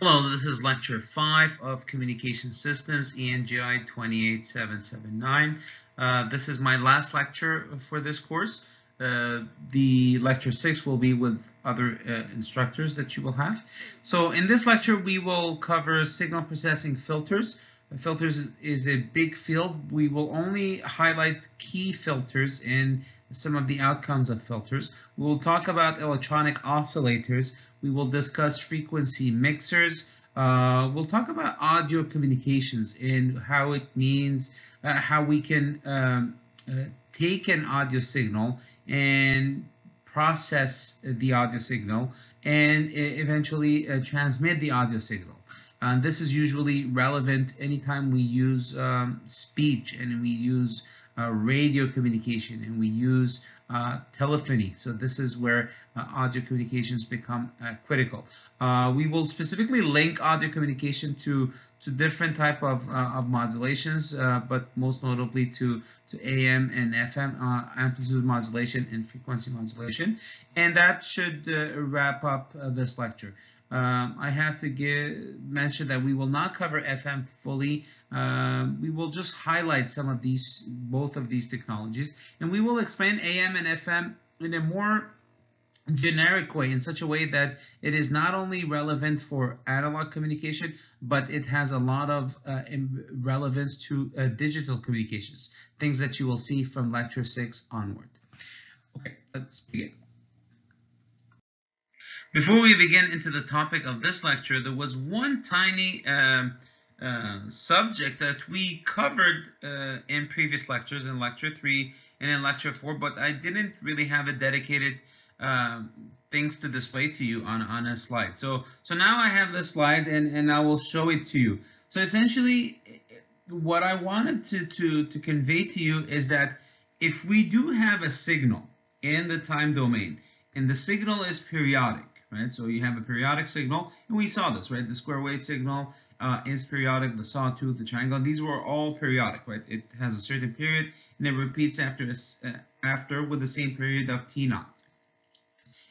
Hello, this is lecture 5 of Communication Systems, ENGI 28779. Uh, this is my last lecture for this course. Uh, the lecture 6 will be with other uh, instructors that you will have. So in this lecture, we will cover signal processing filters. Filters is a big field. We will only highlight key filters and some of the outcomes of filters. We will talk about electronic oscillators. We will discuss frequency mixers. Uh, we'll talk about audio communications and how it means, uh, how we can um, uh, take an audio signal and process the audio signal and eventually uh, transmit the audio signal. And this is usually relevant anytime we use um, speech and we use uh, radio communication and we use uh, telephony. So this is where uh, audio communications become uh, critical. Uh, we will specifically link audio communication to to different type of, uh, of modulations, but most notably to, to AM and FM amplitude modulation and frequency modulation. And that should wrap up this lecture. Um, I have to give, mention that we will not cover FM fully. Um, we will just highlight some of these, both of these technologies, and we will explain AM and FM in a more generic way in such a way that it is not only relevant for analog communication, but it has a lot of uh, relevance to uh, digital communications, things that you will see from lecture six onward. Okay, let's begin. Before we begin into the topic of this lecture, there was one tiny uh, uh, subject that we covered uh, in previous lectures, in lecture 3 and in lecture 4, but I didn't really have a dedicated um, things to display to you on, on a slide. So, so now I have this slide and, and I will show it to you. So essentially, what I wanted to, to, to convey to you is that if we do have a signal in the time domain, and the signal is periodic, right? So you have a periodic signal, and we saw this, right? The square wave signal uh, is periodic, the sawtooth, the triangle, these were all periodic, right? It has a certain period, and it repeats after, uh, after with the same period of T naught.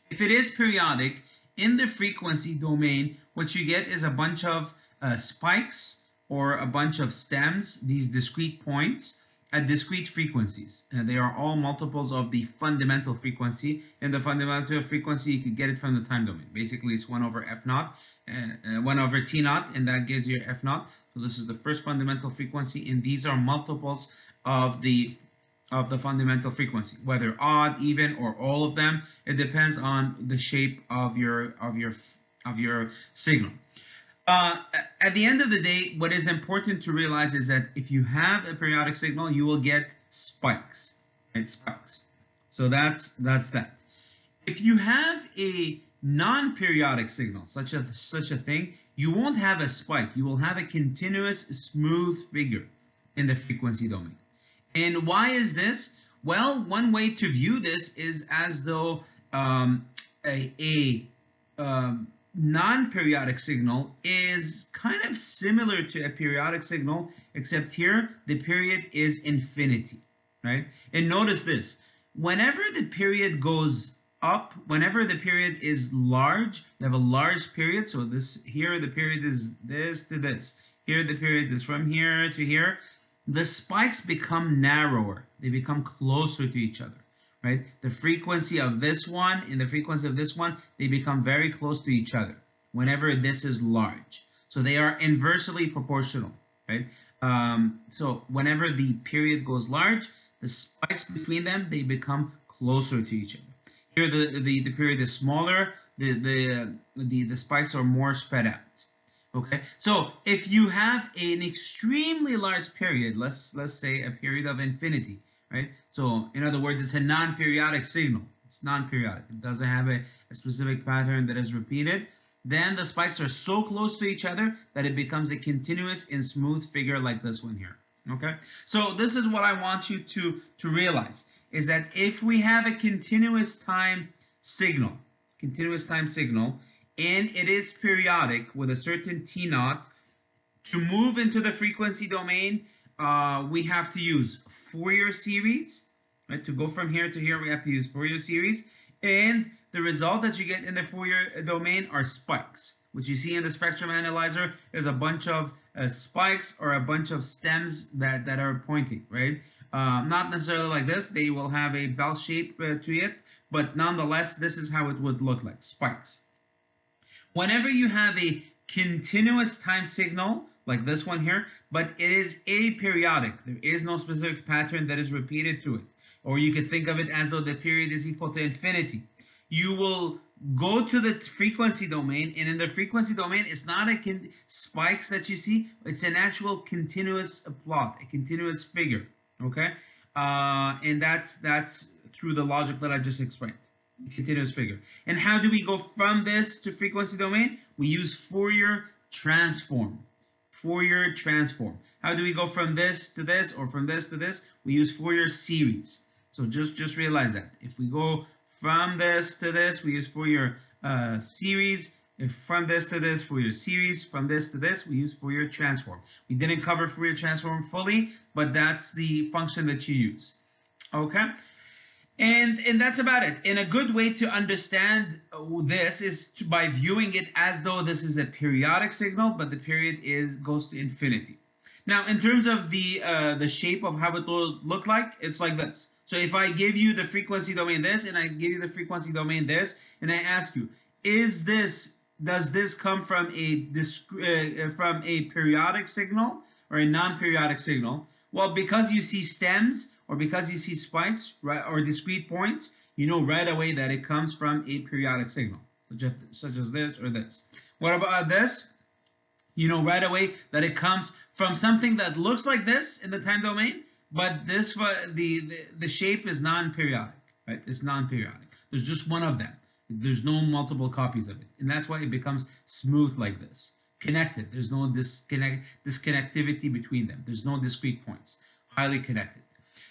If it is periodic, in the frequency domain, what you get is a bunch of uh, spikes or a bunch of stems, these discrete points, at discrete frequencies. And they are all multiples of the fundamental frequency. And the fundamental frequency, you could get it from the time domain. Basically, it's 1 over f naught, uh, uh 1 over t naught, and that gives you f naught. So this is the first fundamental frequency, and these are multiples of the of the fundamental frequency, whether odd, even, or all of them. It depends on the shape of your of your of your signal. Uh, at the end of the day, what is important to realize is that if you have a periodic signal, you will get spikes, right? Spikes. So that's that's that. If you have a non-periodic signal, such a such a thing, you won't have a spike. You will have a continuous smooth figure in the frequency domain. And why is this? Well, one way to view this is as though um, a, a um, non-periodic signal is kind of similar to a periodic signal, except here the period is infinity, right? And notice this, whenever the period goes up, whenever the period is large, you have a large period, so this here the period is this to this, here the period is from here to here, the spikes become narrower, they become closer to each other right? The frequency of this one and the frequency of this one, they become very close to each other whenever this is large. So they are inversely proportional, right? Um, so whenever the period goes large, the spikes between them, they become closer to each other. Here the, the, the period is smaller, the, the, the, the spikes are more spread out. Okay, so if you have an extremely large period, let's let's say a period of infinity, right? So in other words, it's a non-periodic signal. It's non-periodic. It doesn't have a, a specific pattern that is repeated. Then the spikes are so close to each other that it becomes a continuous and smooth figure like this one here. Okay, so this is what I want you to, to realize is that if we have a continuous time signal, continuous time signal, and it is periodic with a certain T naught, to move into the frequency domain, uh, we have to use Fourier series, right? To go from here to here, we have to use Fourier series. And the result that you get in the Fourier domain are spikes. what you see in the spectrum analyzer is a bunch of uh, spikes or a bunch of stems that, that are pointing, right? Uh, not necessarily like this. They will have a bell shape uh, to it, but nonetheless, this is how it would look like, spikes. Whenever you have a continuous time signal, like this one here, but it is aperiodic. There is no specific pattern that is repeated to it. Or you could think of it as though the period is equal to infinity. You will go to the frequency domain, and in the frequency domain, it's not a spikes that you see, it's an actual continuous plot, a continuous figure, okay? Uh, and that's that's through the logic that I just explained continuous figure. And how do we go from this to frequency domain? We use Fourier transform. Fourier transform. How do we go from this to this or from this to this? We use Fourier series. So just, just realize that. If we go from this to this, we use Fourier uh, series. If from this to this, Fourier series. From this to this, we use Fourier transform. We didn't cover Fourier transform fully, but that's the function that you use. Okay? And, and that's about it. And a good way to understand this is to, by viewing it as though this is a periodic signal, but the period is goes to infinity. Now, in terms of the uh, the shape of how it will look like, it's like this. So if I give you the frequency domain this, and I give you the frequency domain this, and I ask you, is this does this come from a uh, from a periodic signal or a non-periodic signal? Well, because you see stems or because you see spikes or discrete points, you know right away that it comes from a periodic signal, such as, such as this or this. What about this? You know right away that it comes from something that looks like this in the time domain, but this uh, the the, the shape is non-periodic, right? It's non-periodic. There's just one of them. There's no multiple copies of it, and that's why it becomes smooth like this, connected. There's no disconnect disconnectivity between them. There's no discrete points. Highly connected.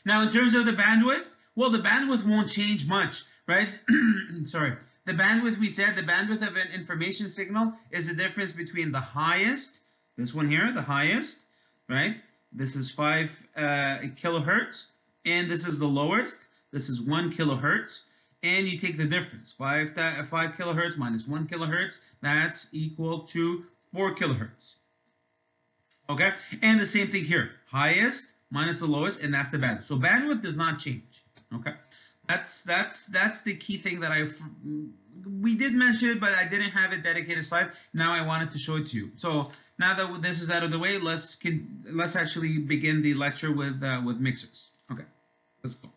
Now, in terms of the bandwidth, well, the bandwidth won't change much, right? Sorry. The bandwidth, we said, the bandwidth of an information signal is the difference between the highest, this one here, the highest, right? This is 5 uh, kilohertz, and this is the lowest. This is 1 kilohertz, and you take the difference. 5, 5 kilohertz minus 1 kilohertz, that's equal to 4 kilohertz. Okay, and the same thing here. Highest minus the lowest, and that's the bandwidth. So bandwidth does not change. Okay, that's that's that's the key thing that I we did mention it, but I didn't have a dedicated slide. Now I wanted to show it to you. So now that this is out of the way, let's can, let's actually begin the lecture with uh, with mixers. Okay, let's go.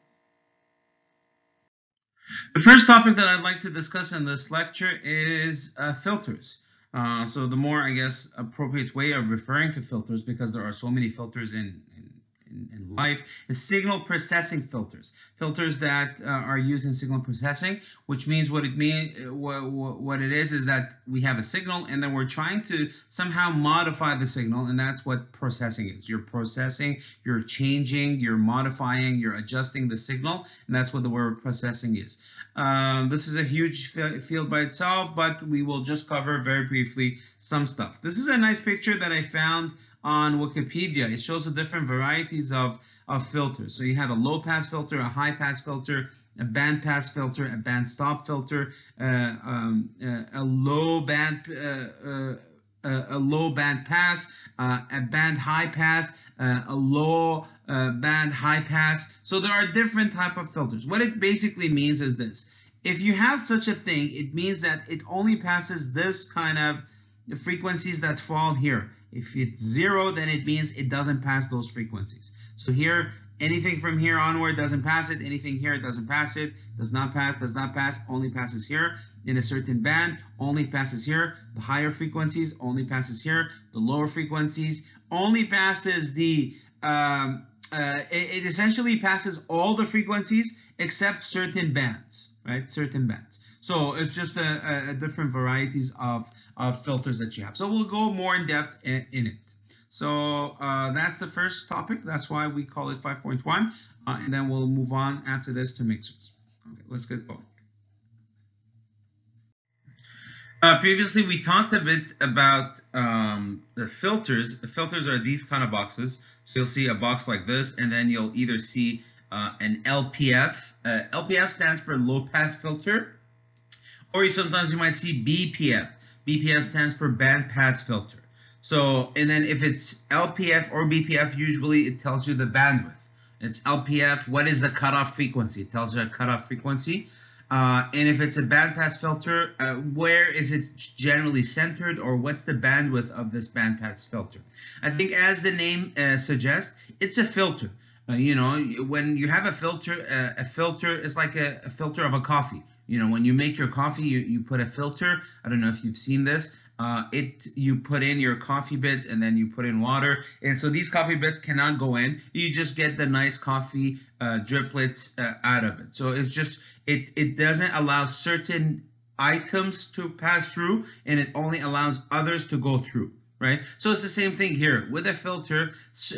The first topic that I'd like to discuss in this lecture is uh, filters. Uh, so the more, I guess, appropriate way of referring to filters, because there are so many filters in, in in, in life is signal processing filters. Filters that uh, are used in signal processing, which means what it mean what, what it is is that we have a signal and then we're trying to somehow modify the signal, and that's what processing is. You're processing, you're changing, you're modifying, you're adjusting the signal, and that's what the word processing is. Um, this is a huge field by itself, but we will just cover very briefly some stuff. This is a nice picture that I found on Wikipedia. It shows the different varieties of, of filters. So you have a low pass filter, a high pass filter, a band pass filter, a band stop filter, uh, um, uh, a low band uh, uh a low band pass, uh, a band high pass, uh, a low band high pass. So there are different type of filters. What it basically means is this. If you have such a thing, it means that it only passes this kind of frequencies that fall here. If it's zero, then it means it doesn't pass those frequencies. So here, anything from here onward doesn't pass it. Anything here doesn't pass it. Does not pass, does not pass, only passes here. In a certain band, only passes here. The higher frequencies only passes here. The lower frequencies only passes the, um, uh, it, it essentially passes all the frequencies except certain bands, right? Certain bands. So it's just a, a different varieties of uh, filters that you have. So we'll go more in depth in, in it. So uh, that's the first topic. That's why we call it 5.1. Uh, and then we'll move on after this to mixers. Okay, let's get going. Uh, previously, we talked a bit about um, the filters. The filters are these kind of boxes. So you'll see a box like this, and then you'll either see uh, an LPF. Uh, LPF stands for low pass filter, or you, sometimes you might see BPF. BPF stands for bandpass filter. So, and then if it's LPF or BPF, usually it tells you the bandwidth. It's LPF, what is the cutoff frequency? It tells you a cutoff frequency. Uh, and if it's a bandpass filter, uh, where is it generally centered or what's the bandwidth of this bandpass filter? I think as the name uh, suggests, it's a filter. Uh, you know, when you have a filter, uh, a filter is like a, a, filter of a coffee. You know, when you make your coffee, you, you put a filter. I don't know if you've seen this. Uh, it you put in your coffee bits and then you put in water, and so these coffee bits cannot go in. You just get the nice coffee uh, driplets uh, out of it. So it's just it it doesn't allow certain items to pass through, and it only allows others to go through right? So it's the same thing here. With a filter,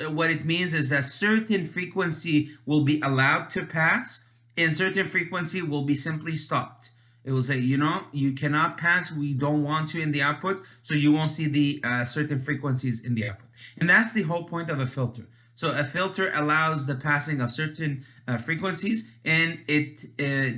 what it means is that certain frequency will be allowed to pass and certain frequency will be simply stopped. It will say, you know, you cannot pass, we don't want to in the output, so you won't see the uh, certain frequencies in the output. And that's the whole point of a filter. So a filter allows the passing of certain uh, frequencies and it, uh,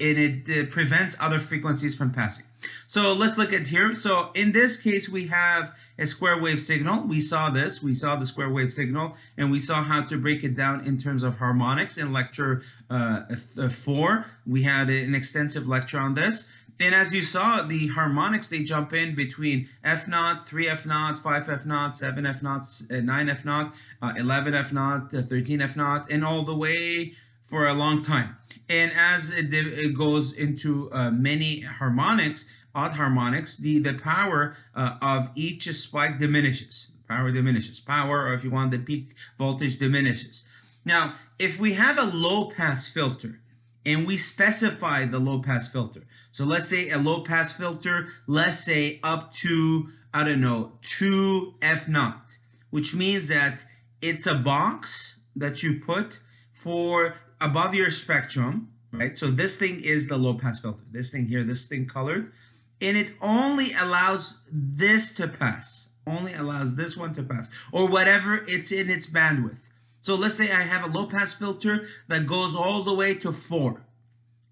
and it uh, prevents other frequencies from passing. So let's look at here. So in this case, we have a square wave signal. We saw this. We saw the square wave signal, and we saw how to break it down in terms of harmonics in lecture uh, uh, 4. We had an extensive lecture on this. And as you saw, the harmonics, they jump in between F naught, 3 F naught, 5 F naught, 7 F naught, uh, 9 F naught, uh, 11 F naught, 13 F naught, and all the way for a long time. And as it, it goes into uh, many harmonics, odd harmonics, the, the power uh, of each spike diminishes. Power diminishes. Power, or if you want the peak voltage, diminishes. Now, if we have a low pass filter, and we specify the low pass filter. So let's say a low pass filter, let's say up to, I don't know, 2 F naught, which means that it's a box that you put for above your spectrum, right? So this thing is the low pass filter. This thing here, this thing colored, and it only allows this to pass, only allows this one to pass, or whatever it's in its bandwidth. So let's say I have a low pass filter that goes all the way to 4.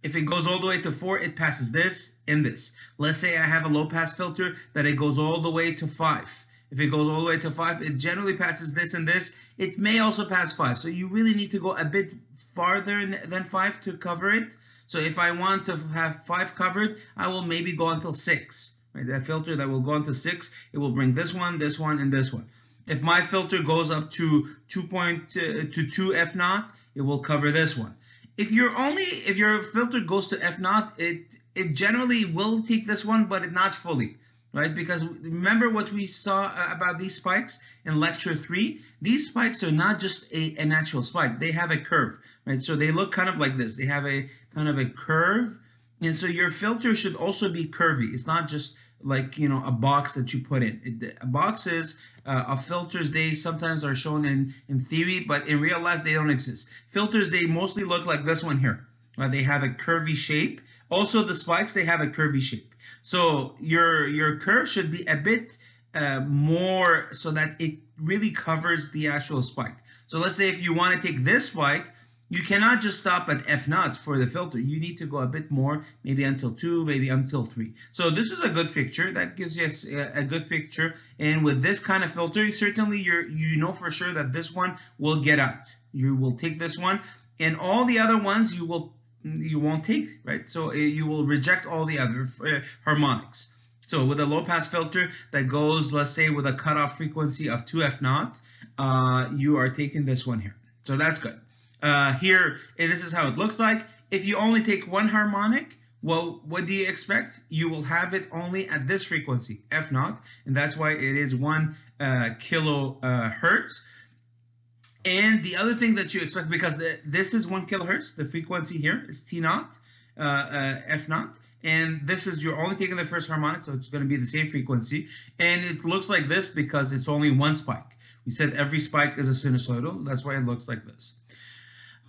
If it goes all the way to 4, it passes this and this. Let's say I have a low pass filter that it goes all the way to 5. If it goes all the way to 5, it generally passes this and this. It may also pass 5. So you really need to go a bit farther than 5 to cover it. So if I want to have five covered, I will maybe go until six. Right? That filter that will go until six, it will bring this one, this one, and this one. If my filter goes up to 2 point, uh, to 2 f naught, it will cover this one. If you're only if your filter goes to f naught, it it generally will take this one, but it not fully right? Because remember what we saw uh, about these spikes in lecture three? These spikes are not just a, a natural spike. They have a curve, right? So they look kind of like this. They have a kind of a curve. And so your filter should also be curvy. It's not just like, you know, a box that you put in. It, boxes uh, of filters, they sometimes are shown in, in theory, but in real life, they don't exist. Filters, they mostly look like this one here. Right? They have a curvy shape. Also, the spikes, they have a curvy shape. So your your curve should be a bit uh, more so that it really covers the actual spike. So let's say if you want to take this spike, you cannot just stop at F naught for the filter. You need to go a bit more, maybe until 2, maybe until 3. So this is a good picture. That gives you a, a good picture. And with this kind of filter, certainly you you know for sure that this one will get out. You will take this one. And all the other ones you will you won't take, right? So uh, you will reject all the other uh, harmonics. So with a low pass filter that goes, let's say, with a cutoff frequency of 2f naught, uh, you are taking this one here. So that's good. Uh, here, this is how it looks like. If you only take one harmonic, well, what do you expect? You will have it only at this frequency, f naught, and that's why it is one uh, kilohertz. And the other thing that you expect, because the, this is one kilohertz, the frequency here is T naught, uh, uh, F naught, and this is, you're only taking the first harmonic, so it's going to be the same frequency. And it looks like this because it's only one spike. We said every spike is a sinusoidal, that's why it looks like this.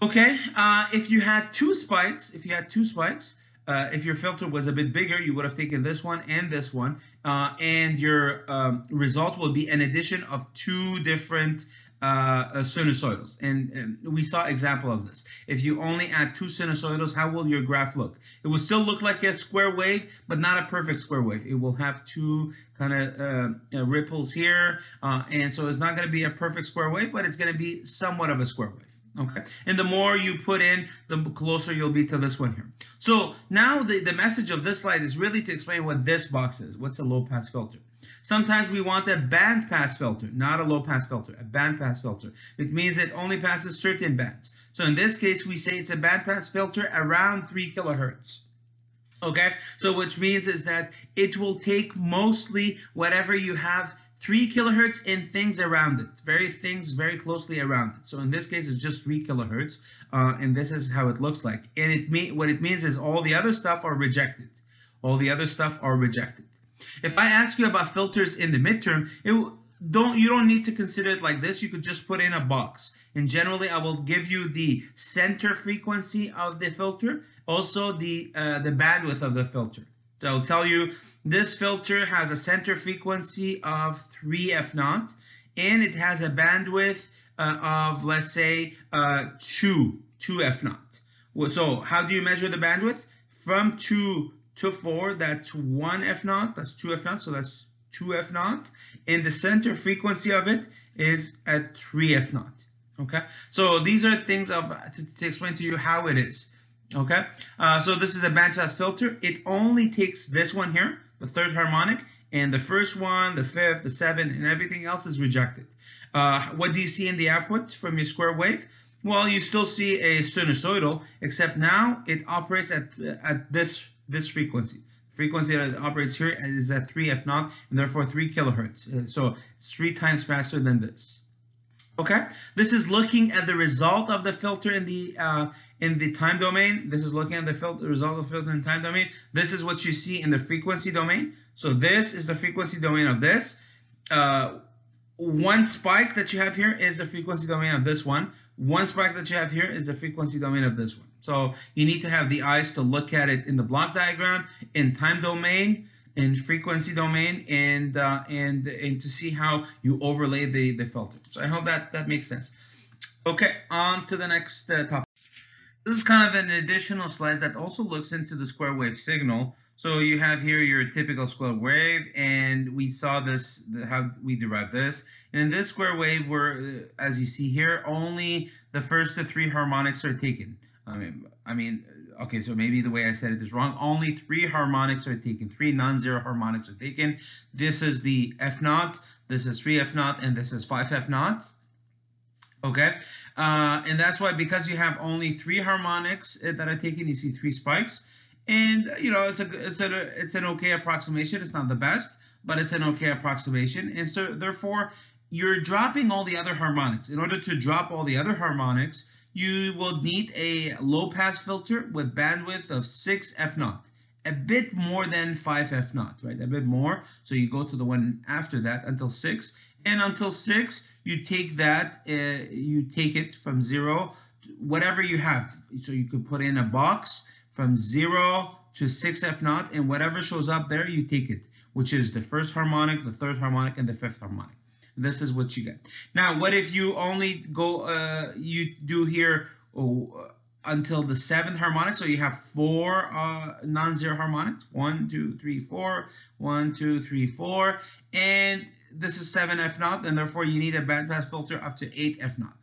Okay, uh, if you had two spikes, if you had two spikes, uh, if your filter was a bit bigger, you would have taken this one and this one, uh, and your um, result will be an addition of two different uh, sinusoidals. And, and, we saw example of this. If you only add two sinusoidals, how will your graph look? It will still look like a square wave, but not a perfect square wave. It will have two kind of uh, uh, ripples here. Uh, and so it's not going to be a perfect square wave, but it's going to be somewhat of a square wave. Okay, and the more you put in, the closer you'll be to this one here. So now the, the message of this slide is really to explain what this box is. What's a low pass filter? Sometimes we want a band pass filter, not a low pass filter, a band pass filter. It means it only passes certain bands. So in this case, we say it's a band pass filter around 3 kilohertz. Okay, so which means is that it will take mostly whatever you have 3 kilohertz and things around it, very things very closely around it. So in this case, it's just 3 kilohertz, uh, and this is how it looks like. And it mean, what it means is all the other stuff are rejected. All the other stuff are rejected. If I ask you about filters in the midterm, it, don't you don't need to consider it like this. You could just put in a box. And generally, I will give you the center frequency of the filter, also the uh, the bandwidth of the filter. So I'll tell you this filter has a center frequency of 3 f naught, and it has a bandwidth uh, of, let's say, uh, 2, 2 f naught. So how do you measure the bandwidth? From 2 to 4, that's 1 f naught, that's 2 f naught, so that's 2 f naught. And the center frequency of it is at 3 f naught. Okay, so these are things of to, to explain to you how it is. Okay, uh, so this is a bandpass filter. It only takes this one here, the third harmonic, and the first one, the fifth, the seventh, and everything else is rejected. Uh, what do you see in the output from your square wave? Well, you still see a sinusoidal, except now it operates at at this this frequency. Frequency that operates here is at 3 f naught, and therefore 3 kilohertz. Uh, so it's three times faster than this. Okay, this is looking at the result of the filter in the uh, in the time domain. This is looking at the filter, result of filter in time domain. This is what you see in the frequency domain. So this is the frequency domain of this. Uh, one spike that you have here is the frequency domain of this one. One spike that you have here is the frequency domain of this one. So you need to have the eyes to look at it in the block diagram, in time domain, in frequency domain and uh, and and to see how you overlay the the filter. So I hope that that makes sense. Okay, on to the next uh, topic. This is kind of an additional slide that also looks into the square wave signal. So you have here your typical square wave, and we saw this how we derived this. And in this square wave, where uh, as you see here, only the first to three harmonics are taken. I mean, I mean, okay, so maybe the way I said it is wrong. Only three harmonics are taken, three non-zero harmonics are taken. This is the F naught, this is 3 F naught, and this is 5 F naught. Okay, uh, and that's why because you have only three harmonics uh, that are taken, you see three spikes. And you know, it's a it's a it's an okay approximation. It's not the best, but it's an okay approximation. And so therefore, you're dropping all the other harmonics. In order to drop all the other harmonics, you will need a low pass filter with bandwidth of 6 f naught a bit more than 5 f naught right? A bit more. So you go to the one after that until 6 and until 6 you take that uh, you take it from 0 whatever you have. So you could put in a box from 0 to 6 f naught and whatever shows up there you take it which is the first harmonic the third harmonic and the fifth harmonic this is what you get. Now, what if you only go, uh, you do here oh, until the seventh harmonic, so you have four uh, non-zero harmonics, one, two, three, four, one, two, three, four, and this is 7 F naught, and therefore you need a bandpass filter up to 8 F naught.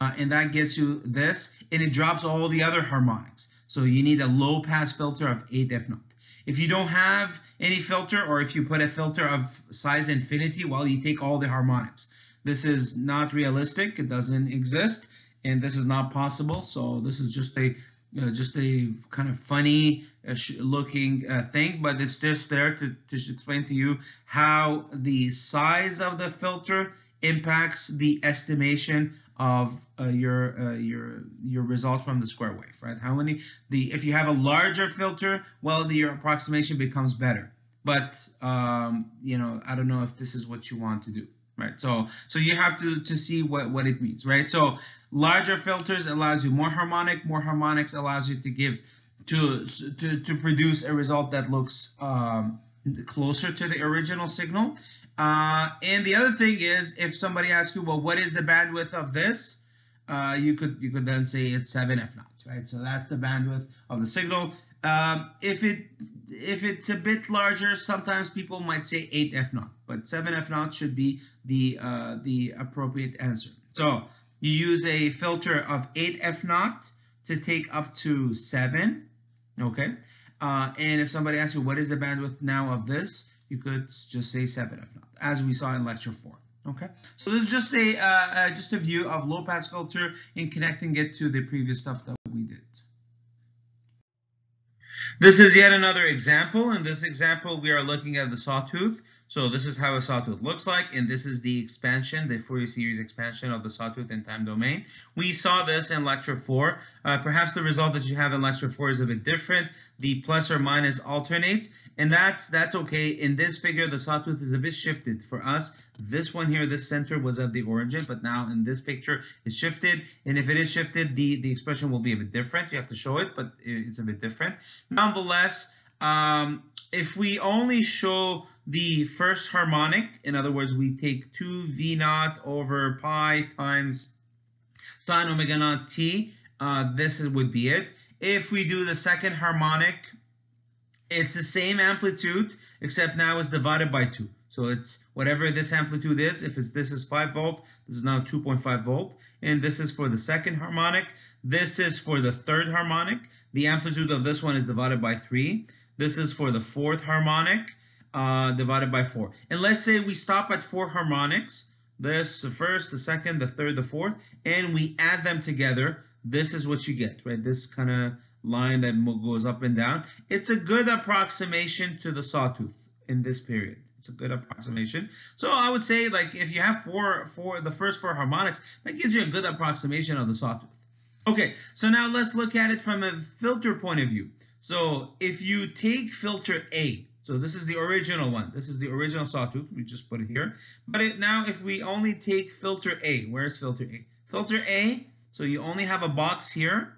Uh, and that gets you this, and it drops all the other harmonics. So you need a low pass filter of 8 F naught. If you don't have any filter or if you put a filter of size infinity while you take all the harmonics. This is not realistic. It doesn't exist and this is not possible. So this is just a uh, just a kind of funny uh, looking uh, thing, but it's just there to, to explain to you how the size of the filter impacts the estimation of uh, your uh, your your result from the square wave, right? How many the if you have a larger filter, well, the, your approximation becomes better. But um, you know, I don't know if this is what you want to do, right? So so you have to to see what what it means, right? So larger filters allows you more harmonic, more harmonics allows you to give to to to produce a result that looks um, closer to the original signal. Uh, and the other thing is, if somebody asks you, well, what is the bandwidth of this? Uh, you could you could then say it's 7 f naught, right? So that's the bandwidth of the signal. Um, if it if it's a bit larger, sometimes people might say 8 f naught, but 7 f naught should be the uh, the appropriate answer. So you use a filter of 8 f naught to take up to 7, okay? Uh, and if somebody asks you what is the bandwidth now of this, you could just say 7 f naught, as we saw in lecture 4. Okay, so this is just a uh, uh, just a view of low pass filter and connecting it to the previous stuff that we did. This is yet another example. In this example, we are looking at the sawtooth. So this is how a sawtooth looks like, and this is the expansion, the Fourier series expansion of the sawtooth in time domain. We saw this in lecture 4. Uh, perhaps the result that you have in lecture 4 is a bit different. The plus or minus alternates, and that's that's okay. In this figure, the sawtooth is a bit shifted for us. This one here, this center was at the origin, but now in this picture, it's shifted. And if it is shifted, the, the expression will be a bit different. You have to show it, but it's a bit different. Nonetheless, um, if we only show the first harmonic, in other words, we take 2 v naught over pi times sine omega naught t, uh, this would be it. If we do the second harmonic, it's the same amplitude, except now it's divided by 2. So it's whatever this amplitude is, if this is 5 volt, this is now 2.5 volt. And this is for the second harmonic. This is for the third harmonic. The amplitude of this one is divided by 3. This is for the fourth harmonic uh, divided by 4. And let's say we stop at four harmonics. This, the first, the second, the third, the fourth, and we add them together. This is what you get, right? This kind of line that goes up and down. It's a good approximation to the sawtooth in this period. It's a good approximation. So I would say like if you have four, four, the first four harmonics, that gives you a good approximation of the sawtooth. Okay, so now let's look at it from a filter point of view. So if you take filter A, so this is the original one. This is the original sawtooth. We just put it here. But it, now if we only take filter A, where's filter A? Filter A, so you only have a box here.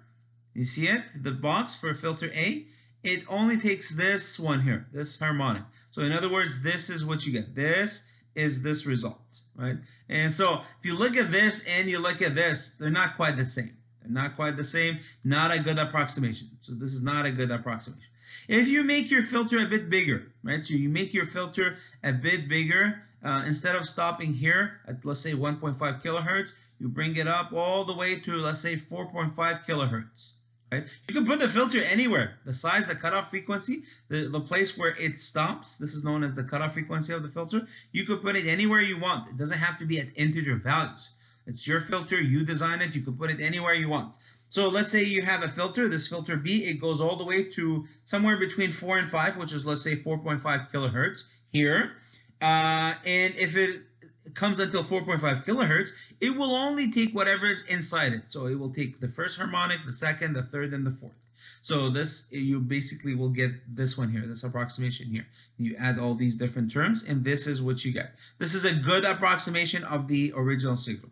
You see it? The box for filter A. It only takes this one here, this harmonic. So in other words, this is what you get. This is this result, right? And so if you look at this and you look at this, they're not quite the same They're not quite the same, not a good approximation. So this is not a good approximation. If you make your filter a bit bigger, right? So you make your filter a bit bigger, uh, instead of stopping here at let's say 1.5 kilohertz, you bring it up all the way to let's say 4.5 kilohertz. Right? You can put the filter anywhere. The size, the cutoff frequency, the, the place where it stops, this is known as the cutoff frequency of the filter. You could put it anywhere you want. It doesn't have to be at integer values. It's your filter. You design it. You can put it anywhere you want. So let's say you have a filter, this filter B, it goes all the way to somewhere between 4 and 5, which is let's say 4.5 kilohertz here. Uh, and if it comes until 4.5 kilohertz, it will only take whatever is inside it. So it will take the first harmonic, the second, the third, and the fourth. So this, you basically will get this one here, this approximation here. You add all these different terms, and this is what you get. This is a good approximation of the original signal.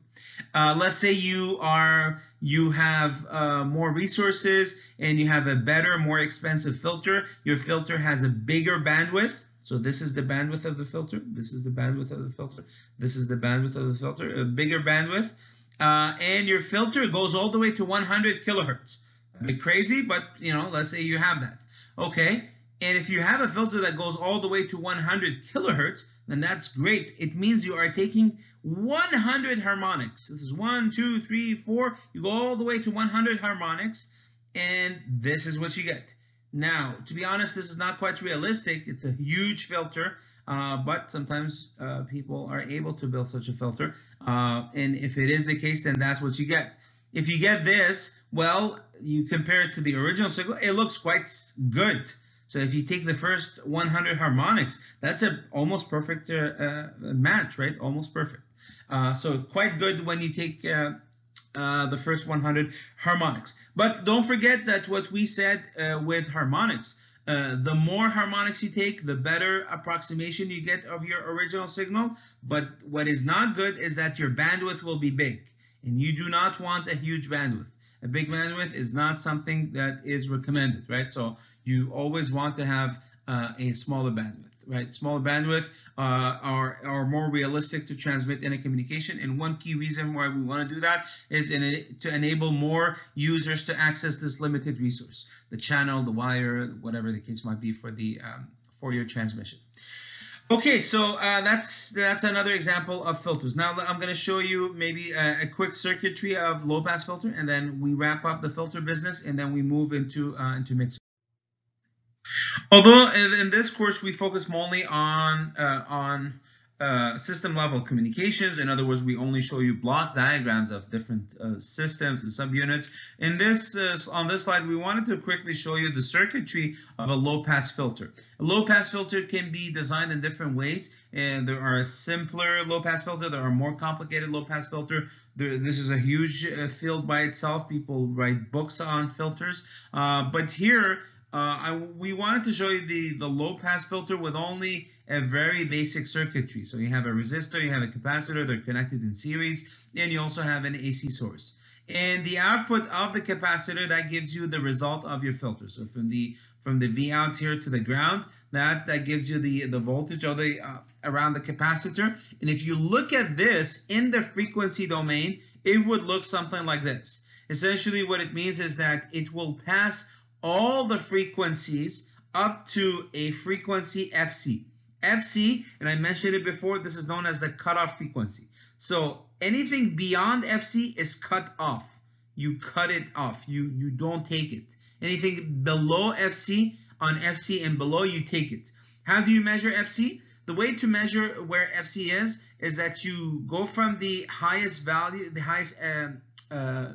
Uh, let's say you are you have uh, more resources and you have a better, more expensive filter. Your filter has a bigger bandwidth. So this is the bandwidth of the filter. This is the bandwidth of the filter. This is the bandwidth of the filter, a bigger bandwidth. Uh, and your filter goes all the way to 100 kilohertz bit crazy, but you know, let's say you have that. Okay, and if you have a filter that goes all the way to 100 kilohertz, then that's great. It means you are taking 100 harmonics. This is one, two, three, four. You go all the way to 100 harmonics, and this is what you get. Now, to be honest, this is not quite realistic. It's a huge filter, uh, but sometimes uh, people are able to build such a filter. Uh, and if it is the case, then that's what you get. If you get this, well, you compare it to the original signal, it looks quite good. So if you take the first 100 harmonics, that's a almost perfect uh, uh, match, right? Almost perfect. Uh, so quite good when you take uh, uh, the first 100 harmonics. But don't forget that what we said uh, with harmonics, the more harmonics you take, the better approximation you get of your original signal. But what is not good is that your bandwidth will be big and you do not want a huge bandwidth. A big bandwidth is not something that is recommended, right? So you always want to have uh, a smaller bandwidth. Right? Smaller bandwidth uh, are, are more realistic to transmit in a communication. And one key reason why we want to do that is in a, to enable more users to access this limited resource, the channel, the wire, whatever the case might be for the um, for your transmission. Okay, so uh, that's that's another example of filters. Now I'm going to show you maybe a, a, quick circuitry of low pass filter, and then we wrap up the filter business, and then we move into uh, into mixer. Although in this course we focus mainly on uh, on uh, system level communications. In other words, we only show you block diagrams of different uh, systems and subunits. In this, uh, on this slide, we wanted to quickly show you the circuitry of a low pass filter. A low pass filter can be designed in different ways. And there are a simpler low pass filter. There are more complicated low pass filter. There, this is a huge uh, field by itself. People write books on filters. Uh, but here, uh, I, we wanted to show you the, the low pass filter with only a very basic circuitry. So you have a resistor, you have a capacitor, they're connected in series, and you also have an AC source. And the output of the capacitor, that gives you the result of your filter. So from the from the V out here to the ground, that, that gives you the, the voltage of the uh, around the capacitor. And if you look at this in the frequency domain, it would look something like this. Essentially what it means is that it will pass all the frequencies up to a frequency FC. FC, and I mentioned it before, this is known as the cutoff frequency. So anything beyond FC is cut off. You cut it off. You, you don't take it. Anything below FC, on FC and below, you take it. How do you measure FC? The way to measure where FC is, is that you go from the highest value, the highest uh, uh, uh,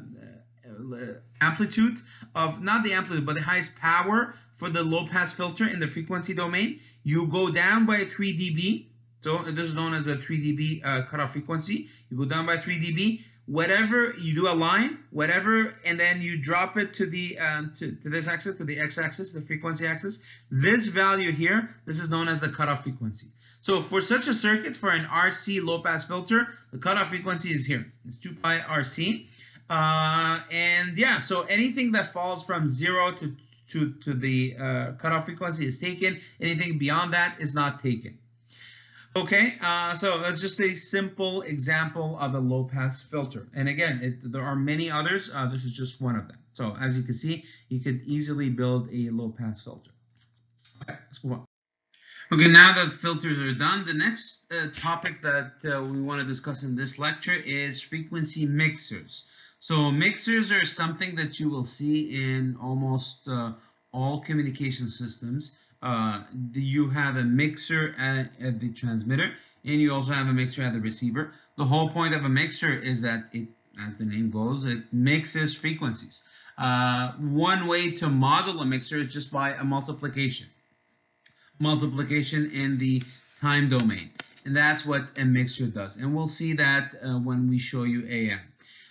amplitude of not the amplitude but the highest power for the low pass filter in the frequency domain. You go down by 3 dB so this is known as a 3 dB uh, cutoff frequency. You go down by 3 dB whatever you do a line whatever and then you drop it to the uh, to, to this axis to the x-axis the frequency axis. This value here this is known as the cutoff frequency. So for such a circuit for an RC low pass filter the cutoff frequency is here. It's 2 pi RC uh, and yeah, so anything that falls from zero to to, to the uh, cutoff frequency is taken. Anything beyond that is not taken. Okay, uh, so that's just a simple example of a low pass filter. And again, it, there are many others. Uh, this is just one of them. So as you can see, you could easily build a low pass filter. Okay, let's move on. Okay, now that filters are done, the next uh, topic that uh, we want to discuss in this lecture is frequency mixers. So mixers are something that you will see in almost uh, all communication systems. Uh, you have a mixer at, at, the transmitter and you also have a mixer at the receiver. The whole point of a mixer is that it, as the name goes, it mixes frequencies. Uh, one way to model a mixer is just by a multiplication. Multiplication in the time domain. And that's what a mixer does. And we'll see that uh, when we show you AM.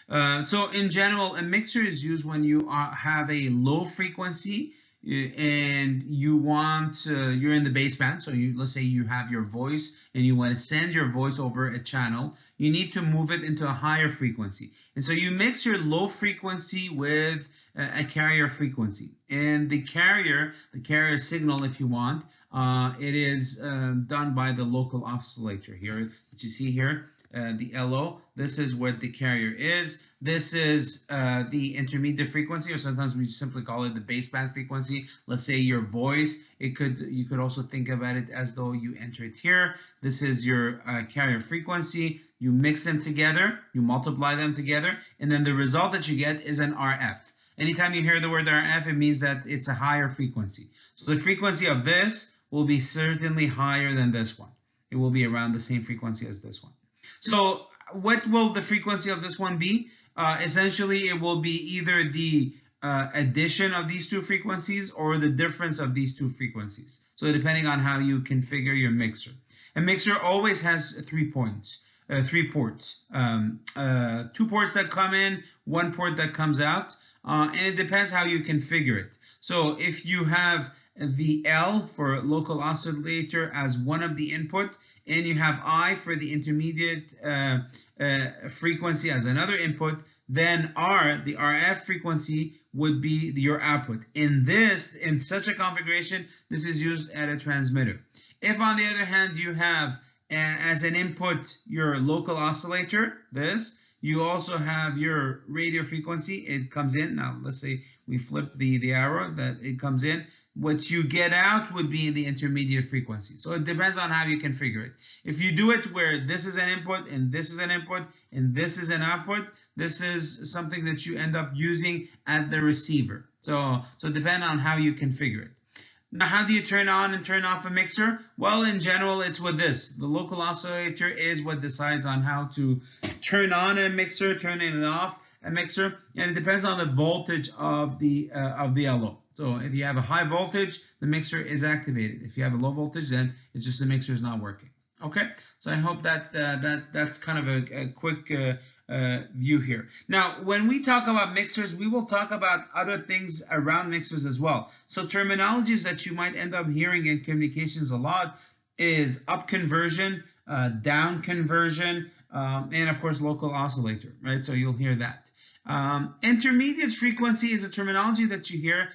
Uh, so in general, a mixer is used when you are, have a low frequency uh, and you want, uh, you're in the baseband. So you, let's say you have your voice and you want to send your voice over a channel. You need to move it into a higher frequency. And so you mix your low frequency with a, a carrier frequency. And the carrier, the carrier signal, if you want, uh, it is uh, done by the local oscillator here that you see here uh, the LO. This is what the carrier is. This is uh, the intermediate frequency, or sometimes we simply call it the baseband frequency. Let's say your voice. It could you could also think about it as though you enter it here. This is your uh, carrier frequency. You mix them together, you multiply them together, and then the result that you get is an RF. Anytime you hear the word RF, it means that it's a higher frequency. So the frequency of this will be certainly higher than this one. It will be around the same frequency as this one. So what will the frequency of this one be? Uh, essentially, it will be either the uh, addition of these two frequencies or the difference of these two frequencies. So depending on how you configure your mixer. A mixer always has three points, uh, three ports. Um, uh, two ports that come in, one port that comes out, uh, and it depends how you configure it. So if you have the L for local oscillator as one of the input, and you have I for the intermediate uh, uh, frequency as another input, then R, the RF frequency, would be your output. In this, in such a configuration, this is used at a transmitter. If on the other hand you have uh, as an input your local oscillator, this, you also have your radio frequency. It comes in. Now, let's say we flip the, the arrow that it comes in. What you get out would be the intermediate frequency. So it depends on how you configure it. If you do it where this is an input and this is an input and this is an output, this is something that you end up using at the receiver. So, so depend on how you configure it. Now, how do you turn on and turn off a mixer? Well, in general, it's with this. The local oscillator is what decides on how to turn on a mixer, turning it off a mixer, and it depends on the voltage of the uh, of the LO. So if you have a high voltage, the mixer is activated. If you have a low voltage, then it's just the mixer is not working. Okay, so I hope that uh, that that's kind of a, a quick uh, uh, view here. Now, when we talk about mixers, we will talk about other things around mixers as well. So terminologies that you might end up hearing in communications a lot is up conversion, uh, down conversion, um, and of course local oscillator, right? So you'll hear that. Um, intermediate frequency is a terminology that you hear.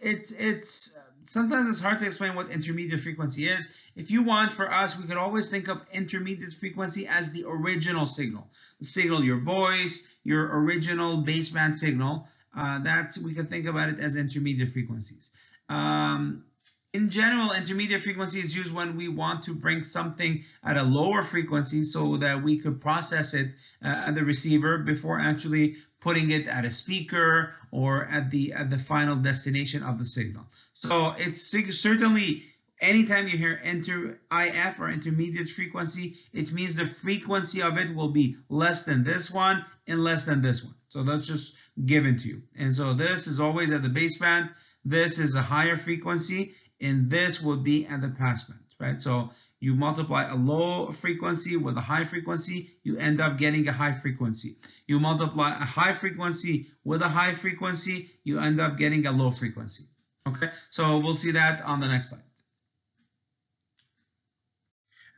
It's it's sometimes it's hard to explain what intermediate frequency is. If you want, for us, we could always think of intermediate frequency as the original signal. The signal, your voice, your original baseband signal. Uh, that's we could think about it as intermediate frequencies. Um, in general, intermediate frequency is used when we want to bring something at a lower frequency so that we could process it uh, at the receiver before actually putting it at a speaker or at the at the final destination of the signal. So it's certainly Anytime you hear enter IF or intermediate frequency, it means the frequency of it will be less than this one and less than this one. So that's just given to you. And so this is always at the baseband. This is a higher frequency, and this would be at the passband, right? So you multiply a low frequency with a high frequency, you end up getting a high frequency. You multiply a high frequency with a high frequency, you end up getting a low frequency. Okay, so we'll see that on the next slide.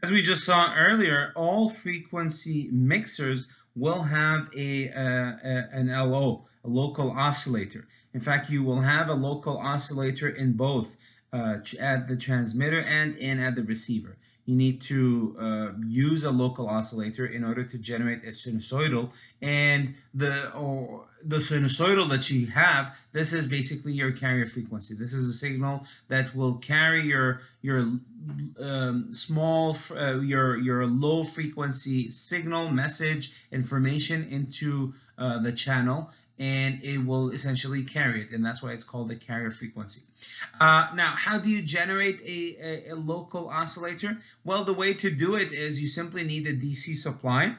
As we just saw earlier, all frequency mixers will have a, a, an LO, a local oscillator. In fact, you will have a local oscillator in both uh, at the transmitter end and at the receiver. You need to uh, use a local oscillator in order to generate a sinusoidal. And the or the sinusoidal that you have this is basically your carrier frequency. This is a signal that will carry your your um, small uh, your your low frequency signal message information into uh, the channel and it will essentially carry it and that's why it's called the carrier frequency. Uh, now how do you generate a, a, a, local oscillator? Well the way to do it is you simply need a DC supply.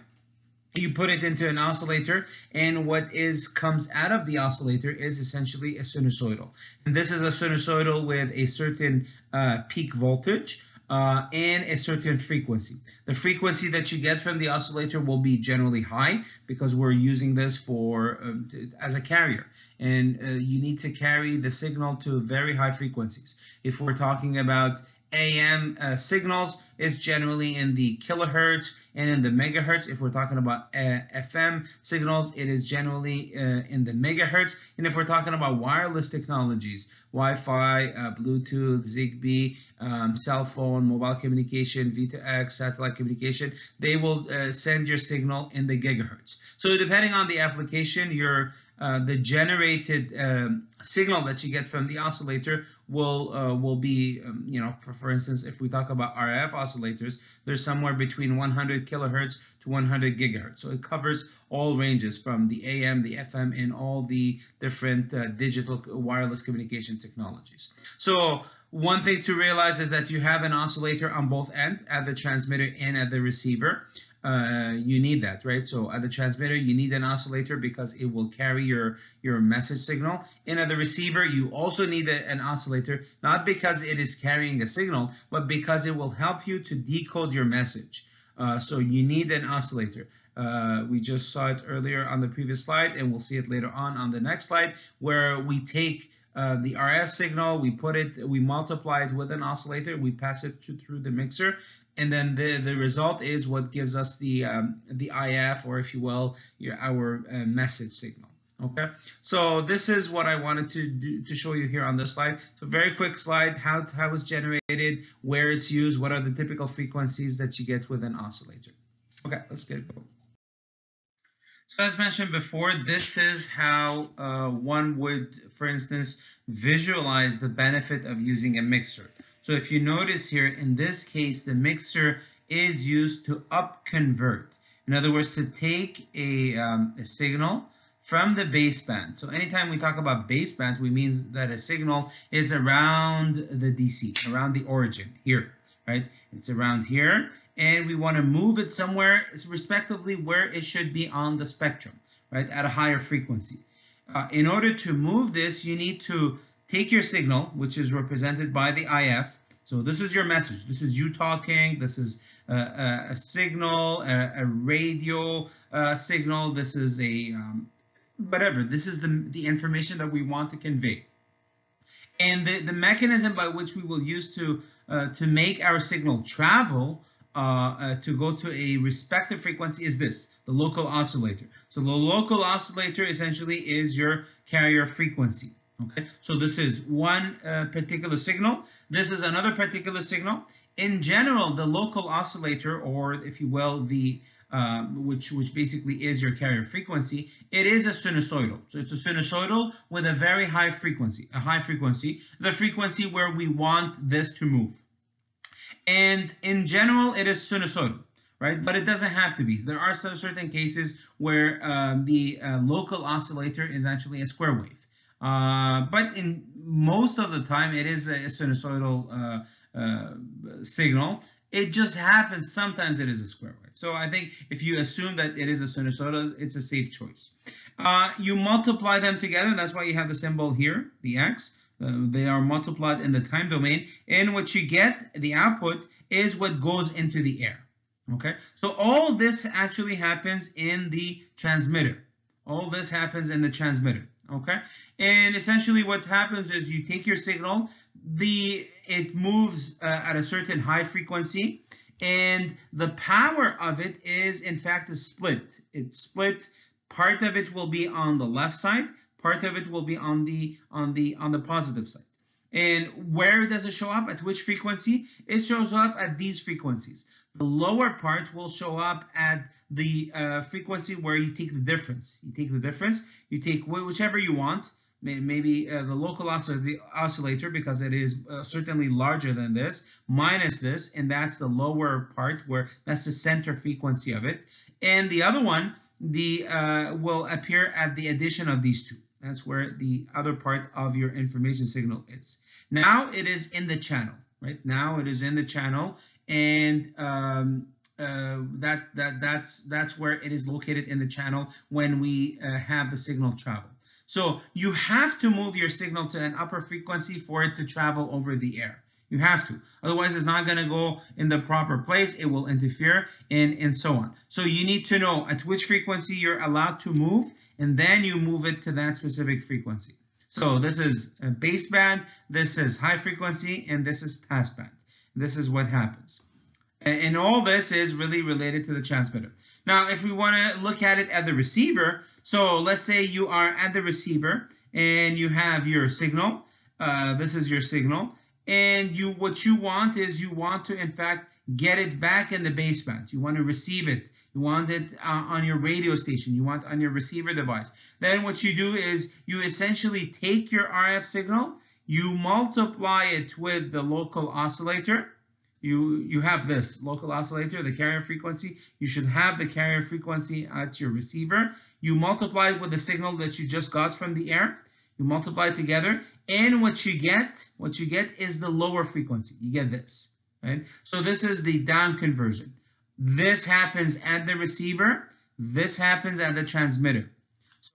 You put it into an oscillator and what is comes out of the oscillator is essentially a sinusoidal. And this is a sinusoidal with a certain uh, peak voltage uh, and a certain frequency. The frequency that you get from the oscillator will be generally high because we're using this for um, as a carrier and uh, you need to carry the signal to very high frequencies. If we're talking about AM uh, signals it's generally in the kilohertz and in the megahertz. If we're talking about uh, FM signals, it is generally uh, in the megahertz. And if we're talking about wireless technologies, Wi-Fi, uh, Bluetooth, Zigbee, um, cell phone, mobile communication, V2X, satellite communication, they will uh, send your signal in the gigahertz. So depending on the application, your uh, the generated um, signal that you get from the oscillator will uh, will be, um, you know, for, for instance, if we talk about RF oscillators, they're somewhere between 100 kilohertz to 100 gigahertz. So it covers all ranges from the AM, the FM, and all the different uh, digital wireless communication technologies. So one thing to realize is that you have an oscillator on both ends, at the transmitter and at the receiver uh, you need that, right? So at the transmitter, you need an oscillator because it will carry your, your message signal. And at the receiver, you also need a, an oscillator, not because it is carrying a signal, but because it will help you to decode your message. Uh, so you need an oscillator. Uh, we just saw it earlier on the previous slide, and we'll see it later on on the next slide, where we take uh, the RF signal, we put it, we multiply it with an oscillator, we pass it to, through the mixer, and then the, the result is what gives us the, um, the IF, or if you will, your, our uh, message signal. Okay, so this is what I wanted to do, to show you here on this slide. So very quick slide, how, how it's generated, where it's used, what are the typical frequencies that you get with an oscillator. Okay, let's get going. So as mentioned before, this is how uh, one would, for instance, visualize the benefit of using a mixer. So if you notice here, in this case, the mixer is used to up convert. In other words, to take a, um, a signal from the baseband. So anytime we talk about baseband, we mean that a signal is around the DC, around the origin here, right? It's around here, and we want to move it somewhere, respectively, where it should be on the spectrum, right, at a higher frequency. Uh, in order to move this, you need to take your signal, which is represented by the IF. So this is your message. This is you talking. This is uh, a, a, signal, a, a radio uh, signal. This is a um, whatever. This is the, the information that we want to convey. And the, the mechanism by which we will use to, uh, to make our signal travel uh, uh, to go to a respective frequency is this, the local oscillator. So the local oscillator essentially is your carrier frequency. Okay, so this is one uh, particular signal. This is another particular signal. In general, the local oscillator, or if you will, the um, which which basically is your carrier frequency, it is a sinusoidal. So it's a sinusoidal with a very high frequency, a high frequency, the frequency where we want this to move. And in general, it is sinusoidal, right? But it doesn't have to be. There are some certain cases where um, the uh, local oscillator is actually a square wave. Uh, but in most of the time, it is a sinusoidal uh, uh signal it just happens sometimes it is a square wave. So I think if you assume that it is a sinusoidal, it's a safe choice. Uh, you multiply them together. That's why you have the symbol here, the x. Uh, they are multiplied in the time domain. And what you get, the output, is what goes into the air. Okay, so all this actually happens in the transmitter. All this happens in the transmitter. Okay, and essentially what happens is you take your signal, the it moves uh, at a certain high frequency and the power of it is in fact a split. It's split. Part of it will be on the left side, part of it will be on the on the on the positive side. And where does it show up? At which frequency? It shows up at these frequencies. The lower part will show up at the uh, frequency where you take the difference. You take the difference, you take whichever you want, maybe uh, the local oscillator because it is uh, certainly larger than this minus this and that's the lower part where that's the center frequency of it and the other one the uh, will appear at the addition of these two that's where the other part of your information signal is now it is in the channel right now it is in the channel and um, uh, that that that's that's where it is located in the channel when we uh, have the signal travel so you have to move your signal to an upper frequency for it to travel over the air. You have to. Otherwise, it's not going to go in the proper place. It will interfere and, and so on. So you need to know at which frequency you're allowed to move, and then you move it to that specific frequency. So this is a baseband, this is high frequency, and this is passband. This is what happens. And all this is really related to the transmitter. Now, if we want to look at it at the receiver, so let's say you are at the receiver and you have your signal. Uh, this is your signal. And you, what you want is you want to, in fact, get it back in the baseband. You want to receive it. You want it uh, on your radio station. You want on your receiver device. Then what you do is you essentially take your RF signal, you multiply it with the local oscillator, you you have this local oscillator, the carrier frequency. You should have the carrier frequency at your receiver. You multiply it with the signal that you just got from the air. You multiply it together, and what you get, what you get is the lower frequency. You get this, right? So this is the down conversion. This happens at the receiver. This happens at the transmitter. So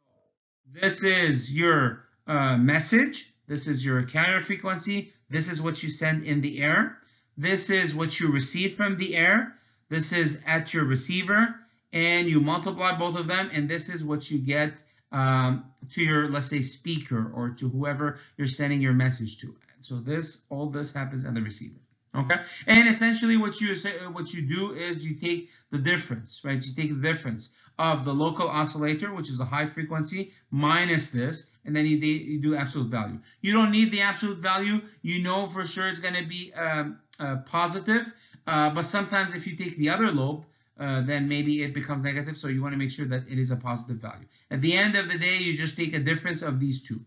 this is your uh, message. This is your carrier frequency. This is what you send in the air. This is what you receive from the air. This is at your receiver and you multiply both of them and this is what you get um, to your, let's say, speaker or to whoever you're sending your message to. So this, all this happens at the receiver. Okay, and essentially what you what you do is you take the difference, right? You take the difference of the local oscillator, which is a high frequency, minus this, and then you, you do absolute value. You don't need the absolute value. You know for sure it's going to be um, uh, positive, uh, but sometimes if you take the other lobe, uh, then maybe it becomes negative. So you want to make sure that it is a positive value. At the end of the day, you just take a difference of these two,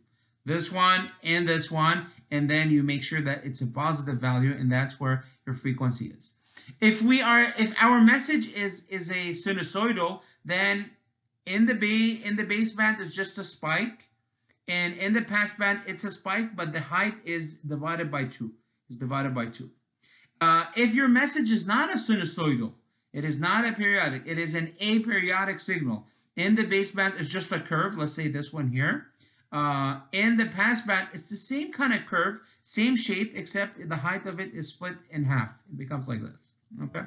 this one and this one, and then you make sure that it's a positive value, and that's where your frequency is. If we are, if our message is is a sinusoidal, then in the B in the baseband is just a spike, and in the passband it's a spike, but the height is divided by two. Is divided by two. Uh, if your message is not a sinusoidal, it is not a periodic. It is an aperiodic signal. In the baseband, it's just a curve. Let's say this one here. Uh, in the passband, it's the same kind of curve, same shape, except the height of it is split in half. It becomes like this. Okay,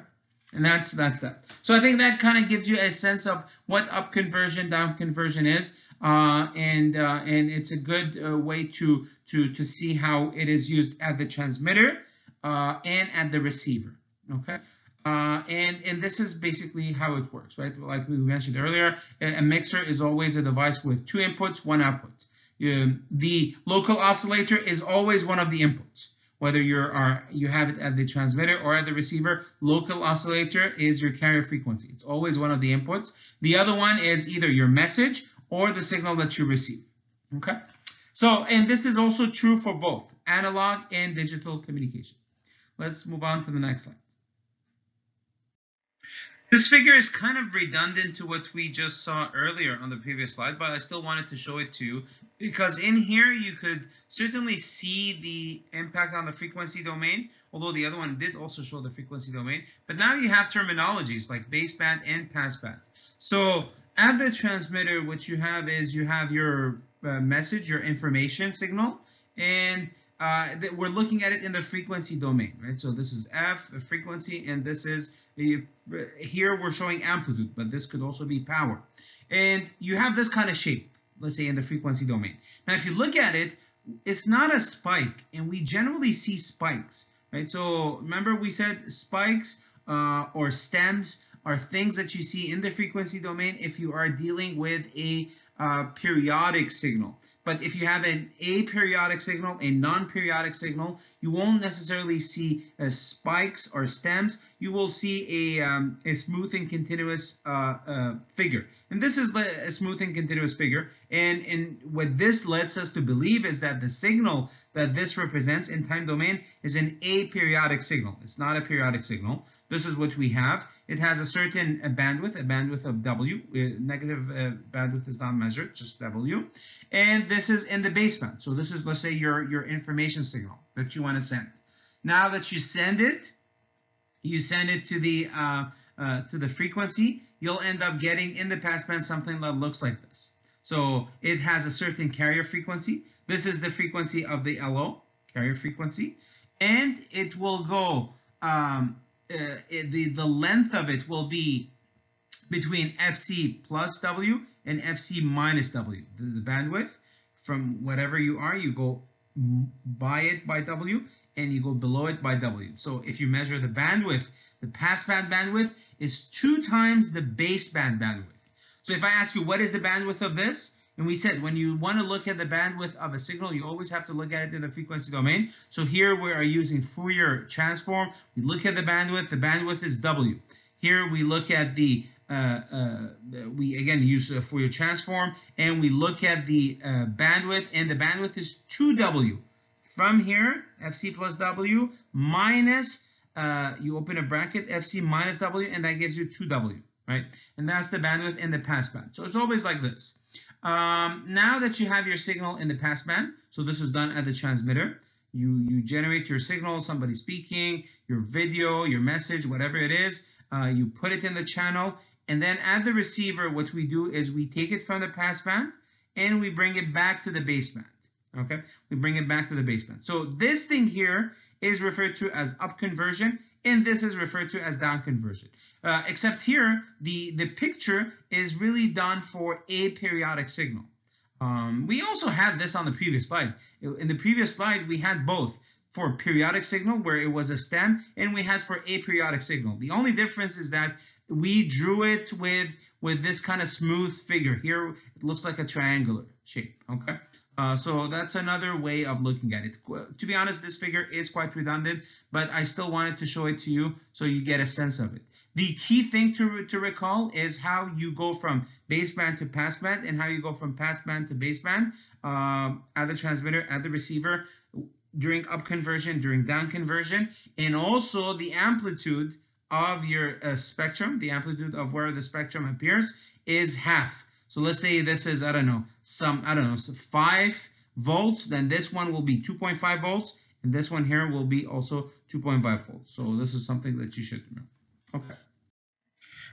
and that's that's that. So I think that kind of gives you a sense of what up conversion, down conversion is, uh, and uh, and it's a good uh, way to to to see how it is used at the transmitter uh, and at the receiver. Okay. Uh, and, and this is basically how it works, right? Like we mentioned earlier, a mixer is always a device with two inputs, one output. Um, the local oscillator is always one of the inputs. Whether you're are, you have it at the transmitter or at the receiver, local oscillator is your carrier frequency. It's always one of the inputs. The other one is either your message or the signal that you receive. Okay. So, and this is also true for both analog and digital communication. Let's move on to the next slide. This figure is kind of redundant to what we just saw earlier on the previous slide, but I still wanted to show it to you because in here you could certainly see the impact on the frequency domain, although the other one did also show the frequency domain. But now you have terminologies like baseband and passband. So at the transmitter, what you have is you have your uh, message, your information signal, and uh, we're looking at it in the frequency domain, right? So this is F, the frequency, and this is here we're showing amplitude, but this could also be power. And you have this kind of shape, let's say in the frequency domain. Now, if you look at it, it's not a spike, and we generally see spikes, right? So remember we said spikes uh, or stems are things that you see in the frequency domain if you are dealing with a uh, periodic signal. But if you have an aperiodic signal, a non-periodic signal, you won't necessarily see uh, spikes or stems. You will see a, um, a smooth and continuous uh, uh, figure. And this is a smooth and continuous figure. And, and what this lets us to believe is that the signal that this represents in time domain is an aperiodic signal. It's not a periodic signal. This is what we have. It has a certain uh, bandwidth, a bandwidth of W. Uh, negative uh, bandwidth is not measured, just W. And this is in the baseband. So this is, let's say, your, your information signal that you want to send. Now that you send it, you send it to the to the frequency, you'll end up getting in the passband something that looks like this. So it has a certain carrier frequency. This is the frequency of the LO, carrier frequency. And it will go, um, uh, the, the length of it will be between FC plus W and FC minus W. The, the bandwidth from whatever you are, you go by it by W and you go below it by W. So if you measure the bandwidth, the passband bandwidth is two times the baseband bandwidth. So if I ask you, what is the bandwidth of this? And we said when you want to look at the bandwidth of a signal, you always have to look at it in the frequency domain. So here we are using Fourier transform. We look at the bandwidth. The bandwidth is W. Here we look at the, uh, uh, we again use a Fourier transform, and we look at the uh, bandwidth, and the bandwidth is 2W. From here, FC plus W minus, uh, you open a bracket, FC minus W, and that gives you 2W right? And that's the bandwidth in the passband. So it's always like this. Um, now that you have your signal in the passband, so this is done at the transmitter, you, you generate your signal, somebody speaking, your video, your message, whatever it is, uh, you put it in the channel, and then at the receiver, what we do is we take it from the passband and we bring it back to the baseband. Okay, we bring it back to the baseband. So this thing here is referred to as up conversion and this is referred to as down conversion. Uh, except here, the, the picture is really done for a periodic signal. Um, we also had this on the previous slide. In the previous slide, we had both for periodic signal where it was a stem and we had for aperiodic signal. The only difference is that we drew it with with this kind of smooth figure. Here it looks like a triangular shape, okay? Uh, so that's another way of looking at it. To be honest, this figure is quite redundant, but I still wanted to show it to you so you get a sense of it. The key thing to, to recall is how you go from baseband to passband and how you go from passband to baseband um, at the transmitter, at the receiver, during up conversion, during down conversion, and also the amplitude of your uh, spectrum, the amplitude of where the spectrum appears is half. So let's say this is, I don't know, some, I don't know, so 5 volts, then this one will be 2.5 volts, and this one here will be also 2.5 volts. So this is something that you should know. Okay.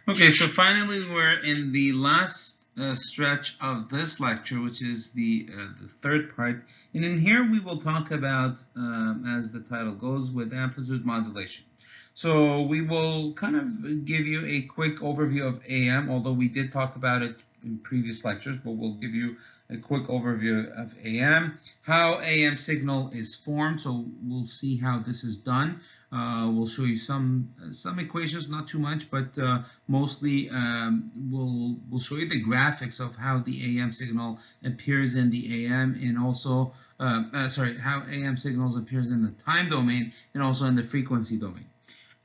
Okay, so finally we're in the last uh, stretch of this lecture, which is the, uh, the third part. And in here we will talk about, um, as the title goes, with amplitude modulation. So we will kind of give you a quick overview of AM, although we did talk about it in previous lectures, but we'll give you a quick overview of AM, how AM signal is formed. So we'll see how this is done. Uh, we'll show you some some equations, not too much, but uh, mostly um, we'll we'll show you the graphics of how the AM signal appears in the AM and also uh, uh, sorry how AM signals appears in the time domain and also in the frequency domain.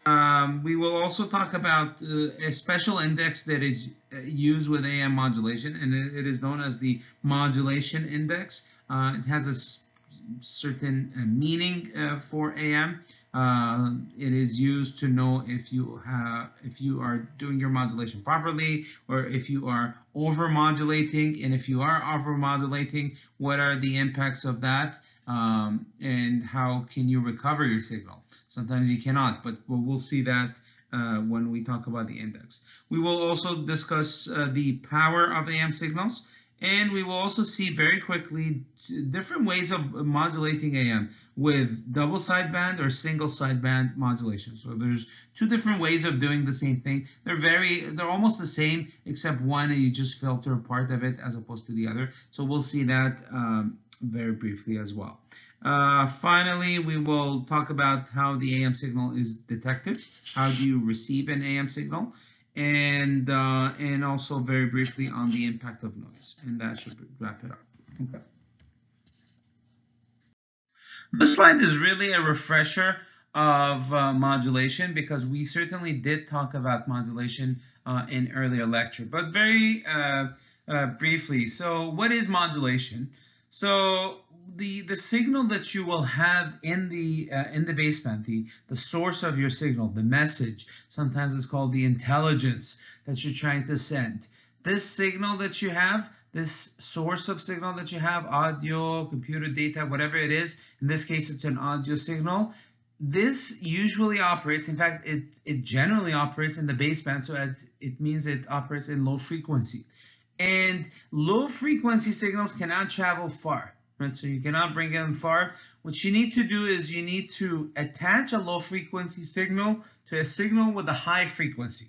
Um, we will also talk about uh, a special index that is uh, used with AM modulation, and it, it is known as the modulation index. Uh, it has a certain uh, meaning uh, for AM. Uh, it is used to know if you have if you are doing your modulation properly or if you are over modulating and if you are over modulating what are the impacts of that um, and how can you recover your signal Sometimes you cannot, but we'll see that uh, when we talk about the index. We will also discuss uh, the power of AM signals, and we will also see very quickly different ways of modulating AM with double sideband or single sideband modulation. So there's two different ways of doing the same thing. They're very, they're almost the same, except one you just filter part of it as opposed to the other. So we'll see that um, very briefly as well. Uh, finally, we will talk about how the AM signal is detected. How do you receive an AM signal? And, uh, and also very briefly on the impact of noise. And that should wrap it up. Okay. This slide is really a refresher of uh, modulation because we certainly did talk about modulation uh, in earlier lecture, but very uh, uh briefly. So what is modulation? So the the signal that you will have in the uh, in the baseband, the the source of your signal, the message, sometimes it's called the intelligence that you're trying to send. This signal that you have, this source of signal that you have, audio, computer data, whatever it is, in this case it's an audio signal, this usually operates, in fact, it, it generally operates in the baseband, so it, it means it operates in low frequency. And low frequency signals cannot travel far right? So you cannot bring them far. What you need to do is you need to attach a low frequency signal to a signal with a high frequency.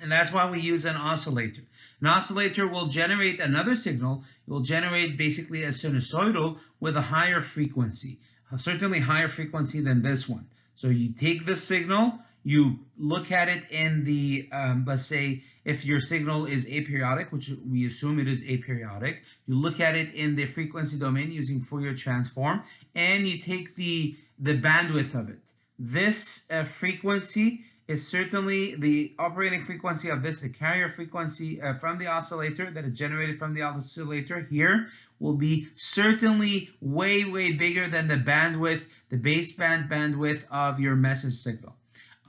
And that's why we use an oscillator. An oscillator will generate another signal. It will generate basically a sinusoidal with a higher frequency, certainly higher frequency than this one. So you take the signal, you look at it in the, um, let's say, if your signal is aperiodic, which we assume it is aperiodic, you look at it in the frequency domain using Fourier transform, and you take the, the bandwidth of it. This uh, frequency is certainly the operating frequency of this, the carrier frequency uh, from the oscillator that is generated from the oscillator here will be certainly way, way bigger than the bandwidth, the baseband bandwidth of your message signal.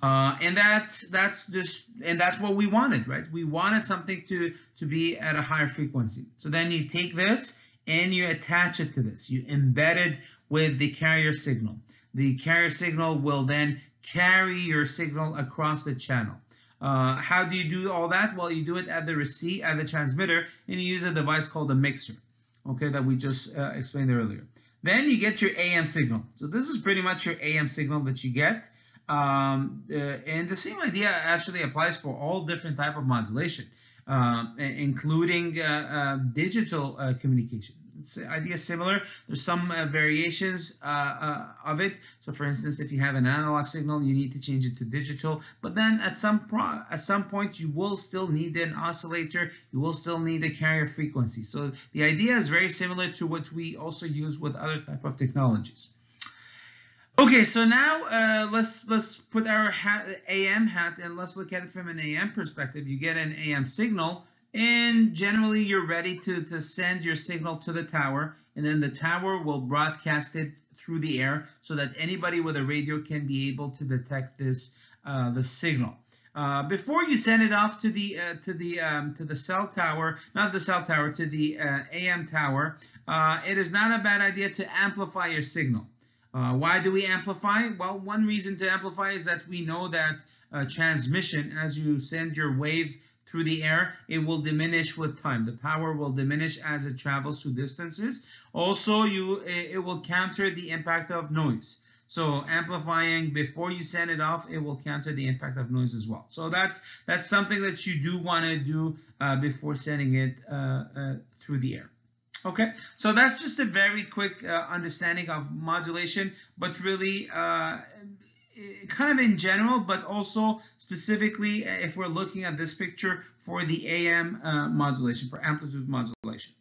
Uh, and that's that's just and that's what we wanted, right? We wanted something to to be at a higher frequency. So then you take this and you attach it to this. You embed it with the carrier signal. The carrier signal will then carry your signal across the channel. Uh, how do you do all that? Well, you do it at the receive at the transmitter, and you use a device called a mixer, okay, that we just uh, explained earlier. Then you get your AM signal. So this is pretty much your AM signal that you get. Um, uh, and the same idea actually applies for all different type of modulation, uh, including uh, uh digital uh, communication. the idea similar. There's some uh, variations of it. So, for instance, if you have an analog signal, you need to change it to digital. But then at some at some point, you will still need an oscillator. You will still need a carrier frequency. So the idea is very similar to what we also use with other type of technologies. Okay, so now uh, let's let's put our hat, AM hat and let's look at it from an AM perspective. You get an AM signal and generally you're ready to, to send your signal to the tower and then the tower will broadcast it through the air so that anybody with a radio can be able to detect this uh, the signal. Uh, before you send it off to the uh, to the um, to the cell tower, not the cell tower, to the uh, AM tower, uh, it is not a bad idea to amplify your signal. Uh, why do we amplify? Well, one reason to amplify is that we know that uh, transmission, as you send your wave through the air, it will diminish with time. The power will diminish as it travels through distances. Also, you it will counter the impact of noise. So amplifying before you send it off, it will counter the impact of noise as well. So that that's something that you do want to do uh, before sending it uh, uh, through the air. Okay, so that's just a very quick uh, understanding of modulation, but really uh, kind of in general, but also specifically uh, if we're looking at this picture for the AM uh, modulation, for amplitude modulation.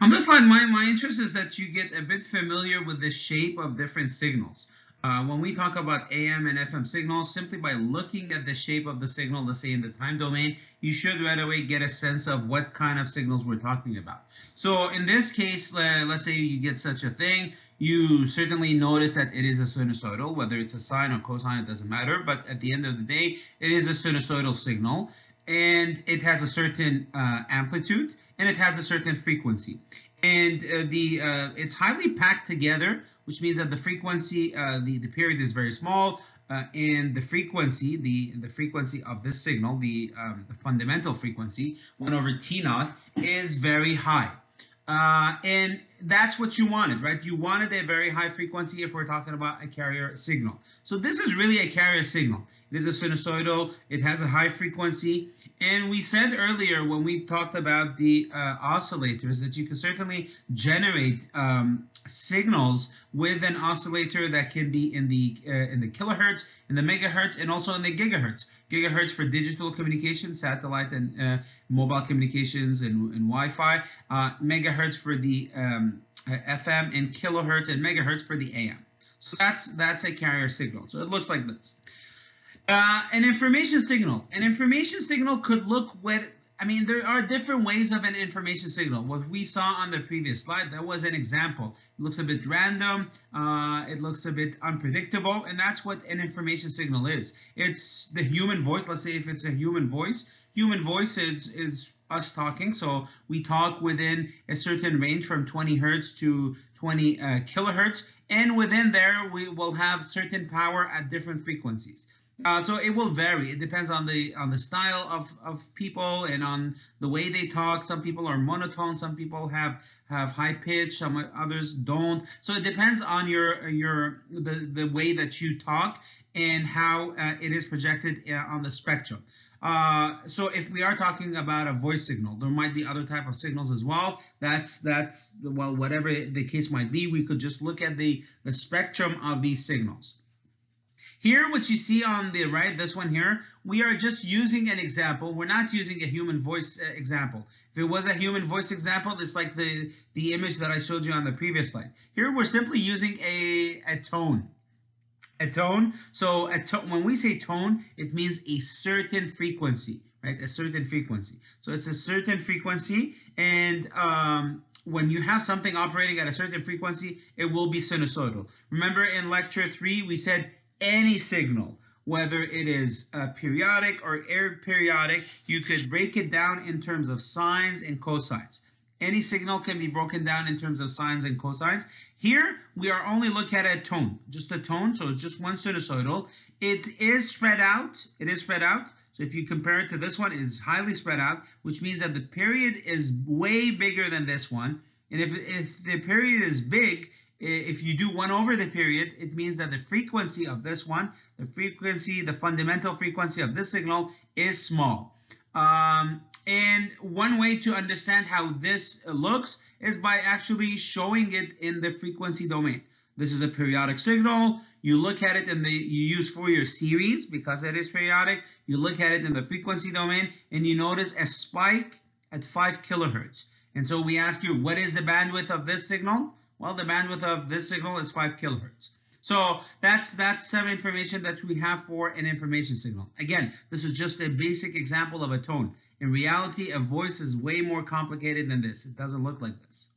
On this slide, my, my interest is that you get a bit familiar with the shape of different signals. Uh, when we talk about AM and FM signals, simply by looking at the shape of the signal, let's say in the time domain, you should right away get a sense of what kind of signals we're talking about. So in this case, uh, let's say you get such a thing, you certainly notice that it is a sinusoidal, whether it's a sine or cosine, it doesn't matter, but at the end of the day, it is a sinusoidal signal, and it has a certain uh, amplitude, and it has a certain frequency. And uh, the uh, it's highly packed together which means that the frequency, uh, the, the period is very small, uh, and the frequency, the, the frequency of this signal, the, um, the fundamental frequency, 1 over T naught, is very high. Uh, and that's what you wanted, right? You wanted a very high frequency if we're talking about a carrier signal. So this is really a carrier signal. It is a sinusoidal, it has a high frequency, and we said earlier when we talked about the uh, oscillators that you can certainly generate um, signals with an oscillator that can be in the uh, in the kilohertz, in the megahertz, and also in the gigahertz. Gigahertz for digital communication, satellite and uh, mobile communications and, and Wi-Fi. Uh, megahertz for the um, uh, FM and kilohertz and megahertz for the AM. So that's that's a carrier signal. So it looks like this. Uh, an information signal. An information signal could look what I mean, there are different ways of an information signal. What we saw on the previous slide, that was an example. It looks a bit random, uh, it looks a bit unpredictable, and that's what an information signal is. It's the human voice. Let's say if it's a human voice, human voice is, is us talking. So we talk within a certain range from 20 hertz to 20 uh, kilohertz, and within there we will have certain power at different frequencies. Uh, so it will vary. It depends on the on the style of, of people and on the way they talk. Some people are monotone. Some people have have high pitch. Some others don't. So it depends on your your the the way that you talk and how uh, it is projected uh, on the spectrum. Uh, so if we are talking about a voice signal, there might be other type of signals as well. That's that's well whatever the case might be. We could just look at the the spectrum of these signals. Here, what you see on the right, this one here, we are just using an example. We're not using a human voice uh, example. If it was a human voice example, it's like the, the image that I showed you on the previous slide. Here, we're simply using a, a tone. A tone. So a to when we say tone, it means a certain frequency, right? A certain frequency. So it's a certain frequency, and um, when you have something operating at a certain frequency, it will be sinusoidal. Remember in lecture three, we said any signal, whether it is uh, periodic or aperiodic, you could break it down in terms of sines and cosines. Any signal can be broken down in terms of sines and cosines. Here, we are only looking at a tone, just a tone, so it's just one sinusoidal. It is spread out, it is spread out. So if you compare it to this one, it is highly spread out, which means that the period is way bigger than this one. And if, if the period is big, if you do 1 over the period, it means that the frequency of this one, the frequency, the fundamental frequency of this signal is small. Um, And one way to understand how this looks is by actually showing it in the frequency domain. This is a periodic signal. You look at it and you use Fourier series because it is periodic. You look at it in the frequency domain and you notice a spike at 5 kilohertz. And so we ask you, what is the bandwidth of this signal? Well, the bandwidth of this signal is 5 kilohertz. So that's that's some information that we have for an information signal. Again, this is just a basic example of a tone. In reality, a voice is way more complicated than this. It doesn't look like this.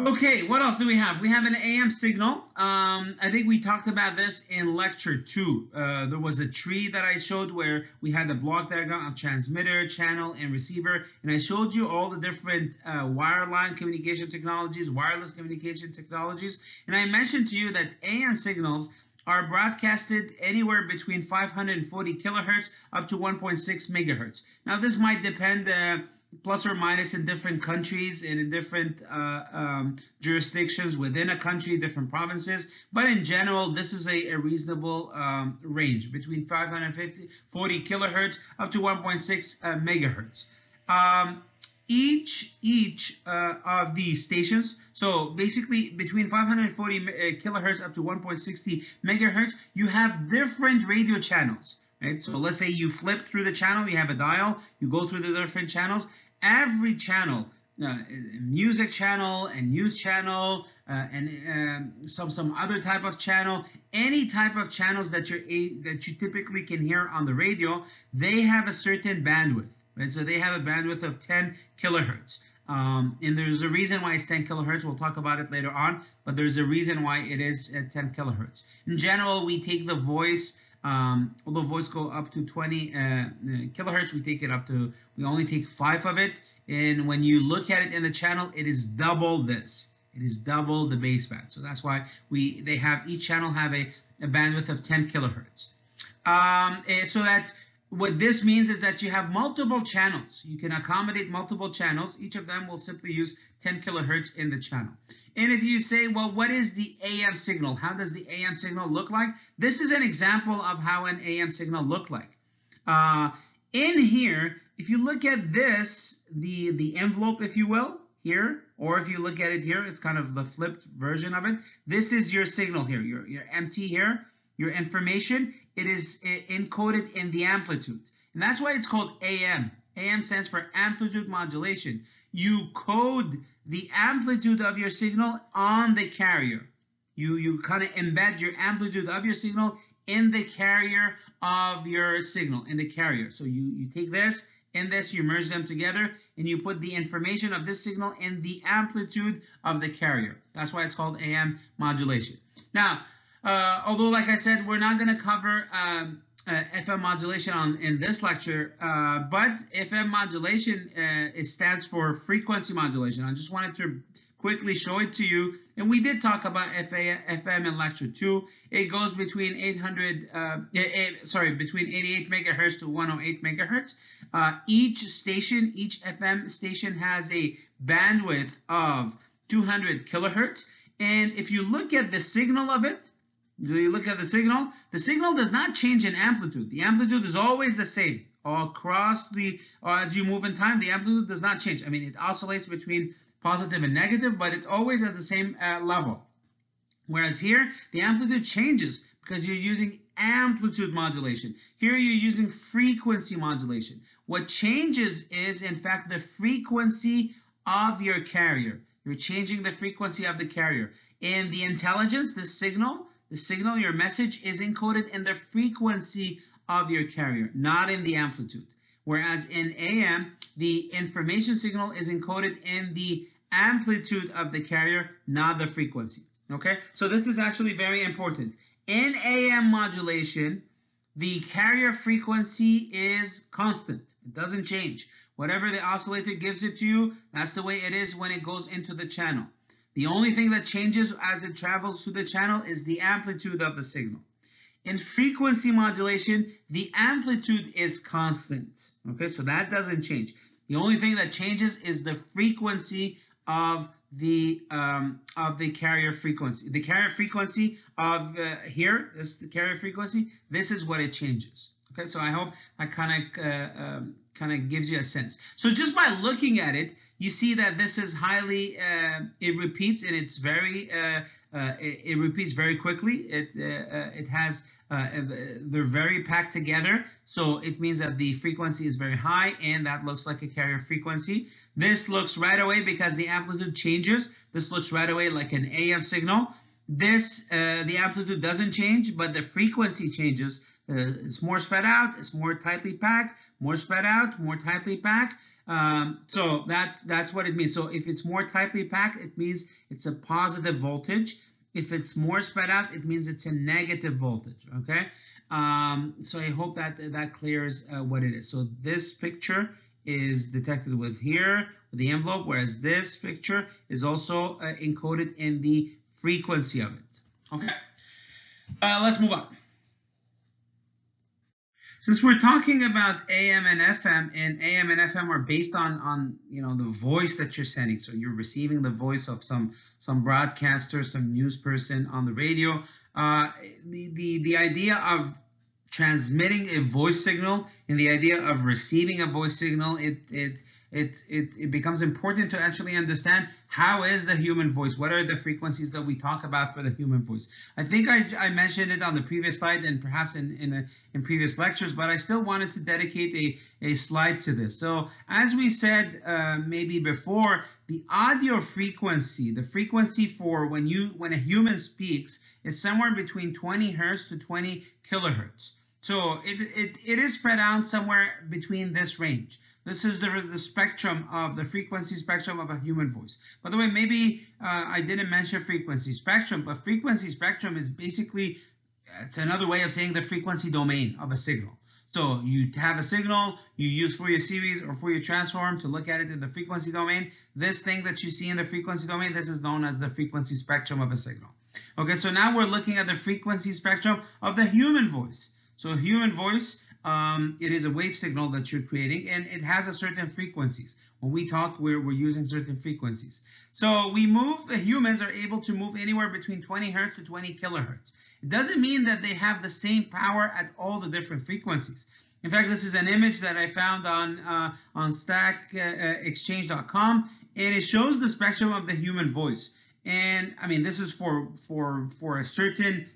Okay, what else do we have? We have an AM signal. Um, I think we talked about this in lecture two. Uh, there was a tree that I showed where we had the block diagram of transmitter, channel, and receiver. And I showed you all the different uh, wireline communication technologies, wireless communication technologies. And I mentioned to you that AM signals are broadcasted anywhere between 540 kilohertz up to 1.6 megahertz. Now, this might depend uh, plus or minus in different countries and in different uh, um, jurisdictions within a country, different provinces. But in general, this is a, a reasonable um, range between 550, 40 kilohertz up to 1.6 uh, megahertz. Um, each each uh, of these stations, so basically between 540 uh, kilohertz up to 1.60 megahertz, you have different radio channels. Right? So let's say you flip through the channel, you have a dial, you go through the different channels, every channel, uh, music channel and news channel uh, and um, some some other type of channel, any type of channels that you that you typically can hear on the radio, they have a certain bandwidth. Right? So they have a bandwidth of 10 kilohertz. Um, and there's a reason why it's 10 kilohertz. We'll talk about it later on, but there's a reason why it is at 10 kilohertz. In general, we take the voice um, although voice go up to 20 uh, uh, kilohertz, we take it up to, we only take five of it. And when you look at it in the channel, it is double this. It is double the baseband. So that's why we they have each channel have a, a bandwidth of 10 kilohertz. Um, eh, so that what this means is that you have multiple channels. You can accommodate multiple channels. Each of them will simply use 10 kilohertz in the channel. And if you say, well, what is the AM signal? How does the AM signal look like? This is an example of how an AM signal look like. Uh, in here, if you look at this, the, the envelope, if you will, here, or if you look at it here, it's kind of the flipped version of it. This is your signal here, your, your MT here, your information. It is eh, encoded in the amplitude. And that's why it's called AM. AM stands for amplitude modulation. You code the amplitude of your signal on the carrier. You, you kind of embed your amplitude of your signal in the carrier of your signal, in the carrier. So you, you take this and this, you merge them together, and you put the information of this signal in the amplitude of the carrier. That's why it's called AM modulation. Now, uh, although, like I said, we're not going to cover um, uh, FM modulation on in this lecture, uh, but FM modulation uh, it stands for frequency modulation. I just wanted to quickly show it to you. And we did talk about FA, FM in lecture two. It goes between 800, uh, eight, sorry, between 88 megahertz to 108 megahertz. Uh, each station, each FM station has a bandwidth of 200 kilohertz. And if you look at the signal of it, do you look at the signal? The signal does not change in amplitude. The amplitude is always the same. Across the, or as you move in time, the amplitude does not change. I mean, it oscillates between positive and negative, but it's always at the same uh, level. Whereas here, the amplitude changes because you're using amplitude modulation. Here you're using frequency modulation. What changes is, in fact, the frequency of your carrier. You're changing the frequency of the carrier. In the intelligence, the signal, the signal, your message is encoded in the frequency of your carrier, not in the amplitude. Whereas in AM, the information signal is encoded in the amplitude of the carrier, not the frequency. Okay, so this is actually very important. In AM modulation, the carrier frequency is constant. It doesn't change. Whatever the oscillator gives it to you, that's the way it is when it goes into the channel. The only thing that changes as it travels through the channel is the amplitude of the signal. In frequency modulation, the amplitude is constant. Okay, so that doesn't change. The only thing that changes is the frequency of the um, of the carrier frequency. The carrier frequency of uh, here, this the carrier frequency. This is what it changes. Okay, so I hope that kind of uh, um, kind of gives you a sense. So just by looking at it, you see that this is highly, uh, it repeats and it's very, uh, uh, it, it, repeats very quickly. It uh, uh, it has, uh, they're very packed together. So it means that the frequency is very high and that looks like a carrier frequency. This looks right away because the amplitude changes. This looks right away like an AM signal. This, the amplitude doesn't change, but the frequency changes. it's more spread out, it's more tightly packed, more spread out, more tightly packed. Um, so that's that's what it means. So if it's more tightly packed, it means it's a positive voltage. If it's more spread out, it means it's a negative voltage. Okay. Um, so I hope that that clears uh, what it is. So this picture is detected with here with the envelope, whereas this picture is also uh, encoded in the frequency of it. Okay. Uh, let's move on. Since we're talking about AM and FM, and AM and FM are based on on you know the voice that you're sending, so you're receiving the voice of some some broadcaster, some news person on the radio. Uh, the the the idea of transmitting a voice signal and the idea of receiving a voice signal, it it it, it, it becomes important to actually understand how is the human voice? What are the frequencies that we talk about for the human voice? I think I, I mentioned it on the previous slide and perhaps in, in, a, in previous lectures, but I still wanted to dedicate a, a slide to this. So as we said uh, maybe before, the audio frequency, the frequency for when you when a human speaks is somewhere between 20 hertz to 20 kilohertz. So it, it, it is spread out somewhere between this range. This is the, the spectrum of the frequency spectrum of a human voice. By the way, maybe uh, I didn't mention frequency spectrum, but frequency spectrum is basically, it's another way of saying the frequency domain of a signal. So you have a signal, you use Fourier series or Fourier transform to look at it in the frequency domain. This thing that you see in the frequency domain, this is known as the frequency spectrum of a signal. Okay, so now we're looking at the frequency spectrum of the human voice. So human voice um, it is a wave signal that you're creating and it has a certain frequencies. When we talk, we're, we're using certain frequencies. So we move, humans are able to move anywhere between 20 hertz to 20 kilohertz. It doesn't mean that they have the same power at all the different frequencies. In fact, this is an image that I found on uh, on StackExchange.com, and it shows the spectrum of the human voice. And I mean, this is for for for a certain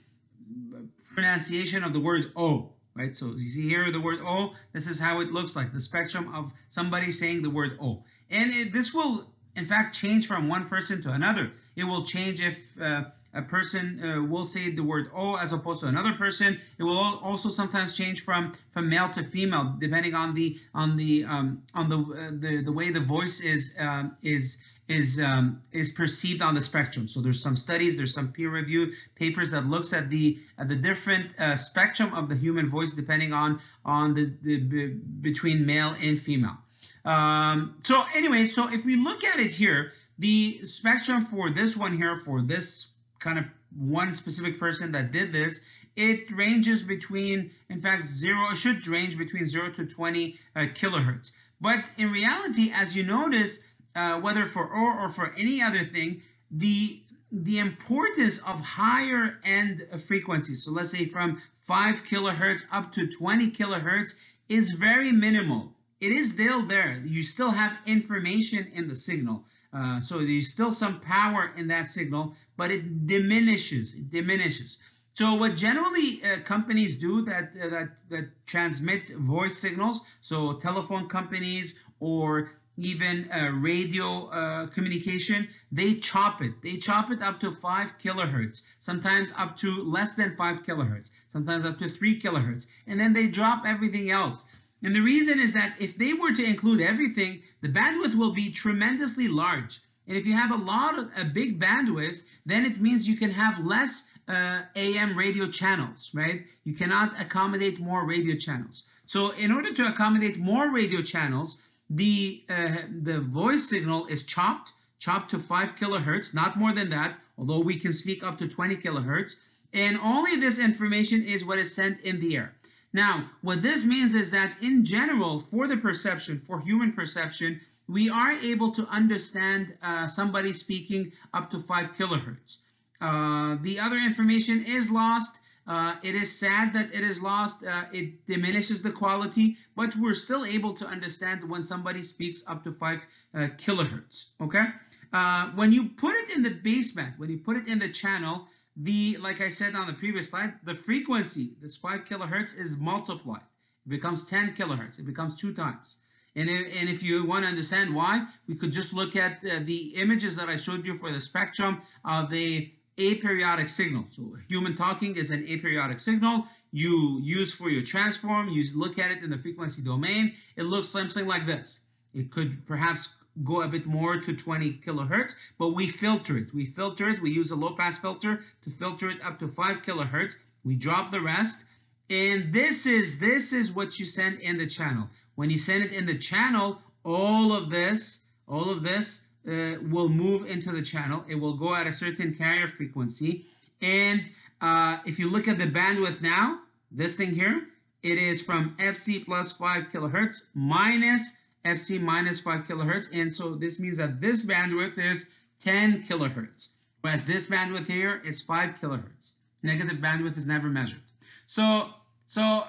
pronunciation of the word "o." right? So you see here the word O, this is how it looks like, the spectrum of somebody saying the word O. And it, this will, in fact, change from one person to another. It will change if uh, a person uh, will say the word O as opposed to another person. It will also sometimes change from from male to female depending on the on the um, on the, uh, the the way the voice is um, is is um, is perceived on the spectrum. So there's some studies, there's some peer-reviewed papers that looks at the at the different uh, spectrum of the human voice depending on on the, the between male and female. Um, so anyway, so if we look at it here, the spectrum for this one here for this kind of one specific person that did this, it ranges between, in fact, zero, it should range between zero to 20 uh, kilohertz. But in reality, as you notice, uh, whether for or or for any other thing, the the importance of higher end frequencies, so let's say from 5 kilohertz up to 20 kilohertz, is very minimal. It is still there. You still have information in the signal. Uh, so there's still some power in that signal, but it diminishes. It diminishes. So what generally uh, companies do that, uh, that that transmit voice signals, so telephone companies or even uh, radio uh, communication, they chop it. They chop it up to 5 kilohertz, sometimes up to less than 5 kilohertz, sometimes up to 3 kilohertz, and then they drop everything else. And the reason is that if they were to include everything, the bandwidth will be tremendously large. And if you have a lot of a big bandwidth, then it means you can have less uh, AM radio channels, right? You cannot accommodate more radio channels. So in order to accommodate more radio channels, the uh, the voice signal is chopped, chopped to 5 kilohertz, not more than that, although we can speak up to 20 kilohertz. And only this information is what is sent in the air. Now, what this means is that in general, for the perception, for human perception, we are able to understand uh, somebody speaking up to 5 kilohertz. Uh, the other information is lost Uh, it is sad that it is lost. Uh, it diminishes the quality, but we're still able to understand when somebody speaks up to 5 uh, kilohertz. Okay. Uh, when you put it in the baseband, when you put it in the channel, the like I said on the previous slide, the frequency, this 5 kilohertz, is multiplied. It becomes 10 kilohertz. It becomes two times. And if, and if you want to understand why, we could just look at uh, the images that I showed you for the spectrum of the aperiodic signal. So human talking is an aperiodic signal you use Fourier transform. You look at it in the frequency domain. It looks something like this. It could perhaps go a bit more to 20 kilohertz, but we filter it. We filter it. We use a low pass filter to filter it up to 5 kilohertz. We drop the rest. And this is this is what you send in the channel. When you send it in the channel, all of this, all of this uh, will move into the channel. It will go at a certain carrier frequency. And uh, if you look at the bandwidth now, this thing here, it is from FC plus 5 kilohertz minus FC minus 5 kilohertz. And so this means that this bandwidth is 10 kilohertz, whereas this bandwidth here is 5 kilohertz. Negative bandwidth is never measured. So, so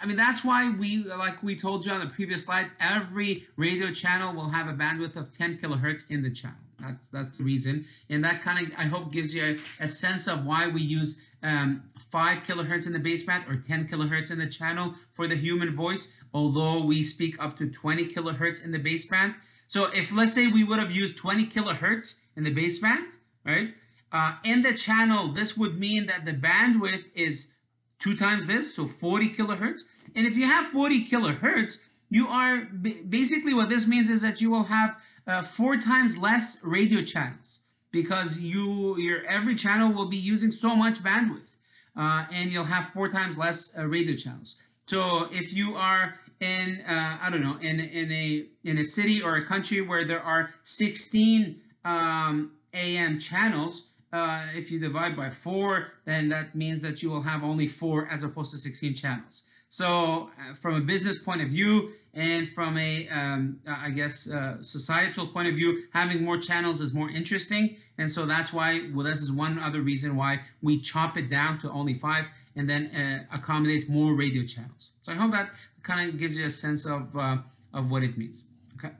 I mean, that's why we, like we told you on the previous slide, every radio channel will have a bandwidth of 10 kilohertz in the channel. That's that's the reason, and that kind of I hope gives you a, a sense of why we use um, 5 kilohertz in the baseband or 10 kilohertz in the channel for the human voice, although we speak up to 20 kilohertz in the baseband. So if let's say we would have used 20 kilohertz in the baseband, right? Uh, in the channel, this would mean that the bandwidth is two times this, so 40 kilohertz. And if you have 40 kilohertz, you are basically what this means is that you will have uh, four times less radio channels because you your every channel will be using so much bandwidth uh, and you'll have four times less uh, radio channels. So if you are in uh, I don't know in in a in a city or a country where there are 16 um, AM channels, uh, if you divide by four, then that means that you will have only four as opposed to 16 channels. So uh, from a business point of view and from a, um, I guess, uh, societal point of view, having more channels is more interesting. And so that's why, well, this is one other reason why we chop it down to only five and then uh, accommodate more radio channels. So I hope that kind of gives you a sense of, uh, of what it means. Okay.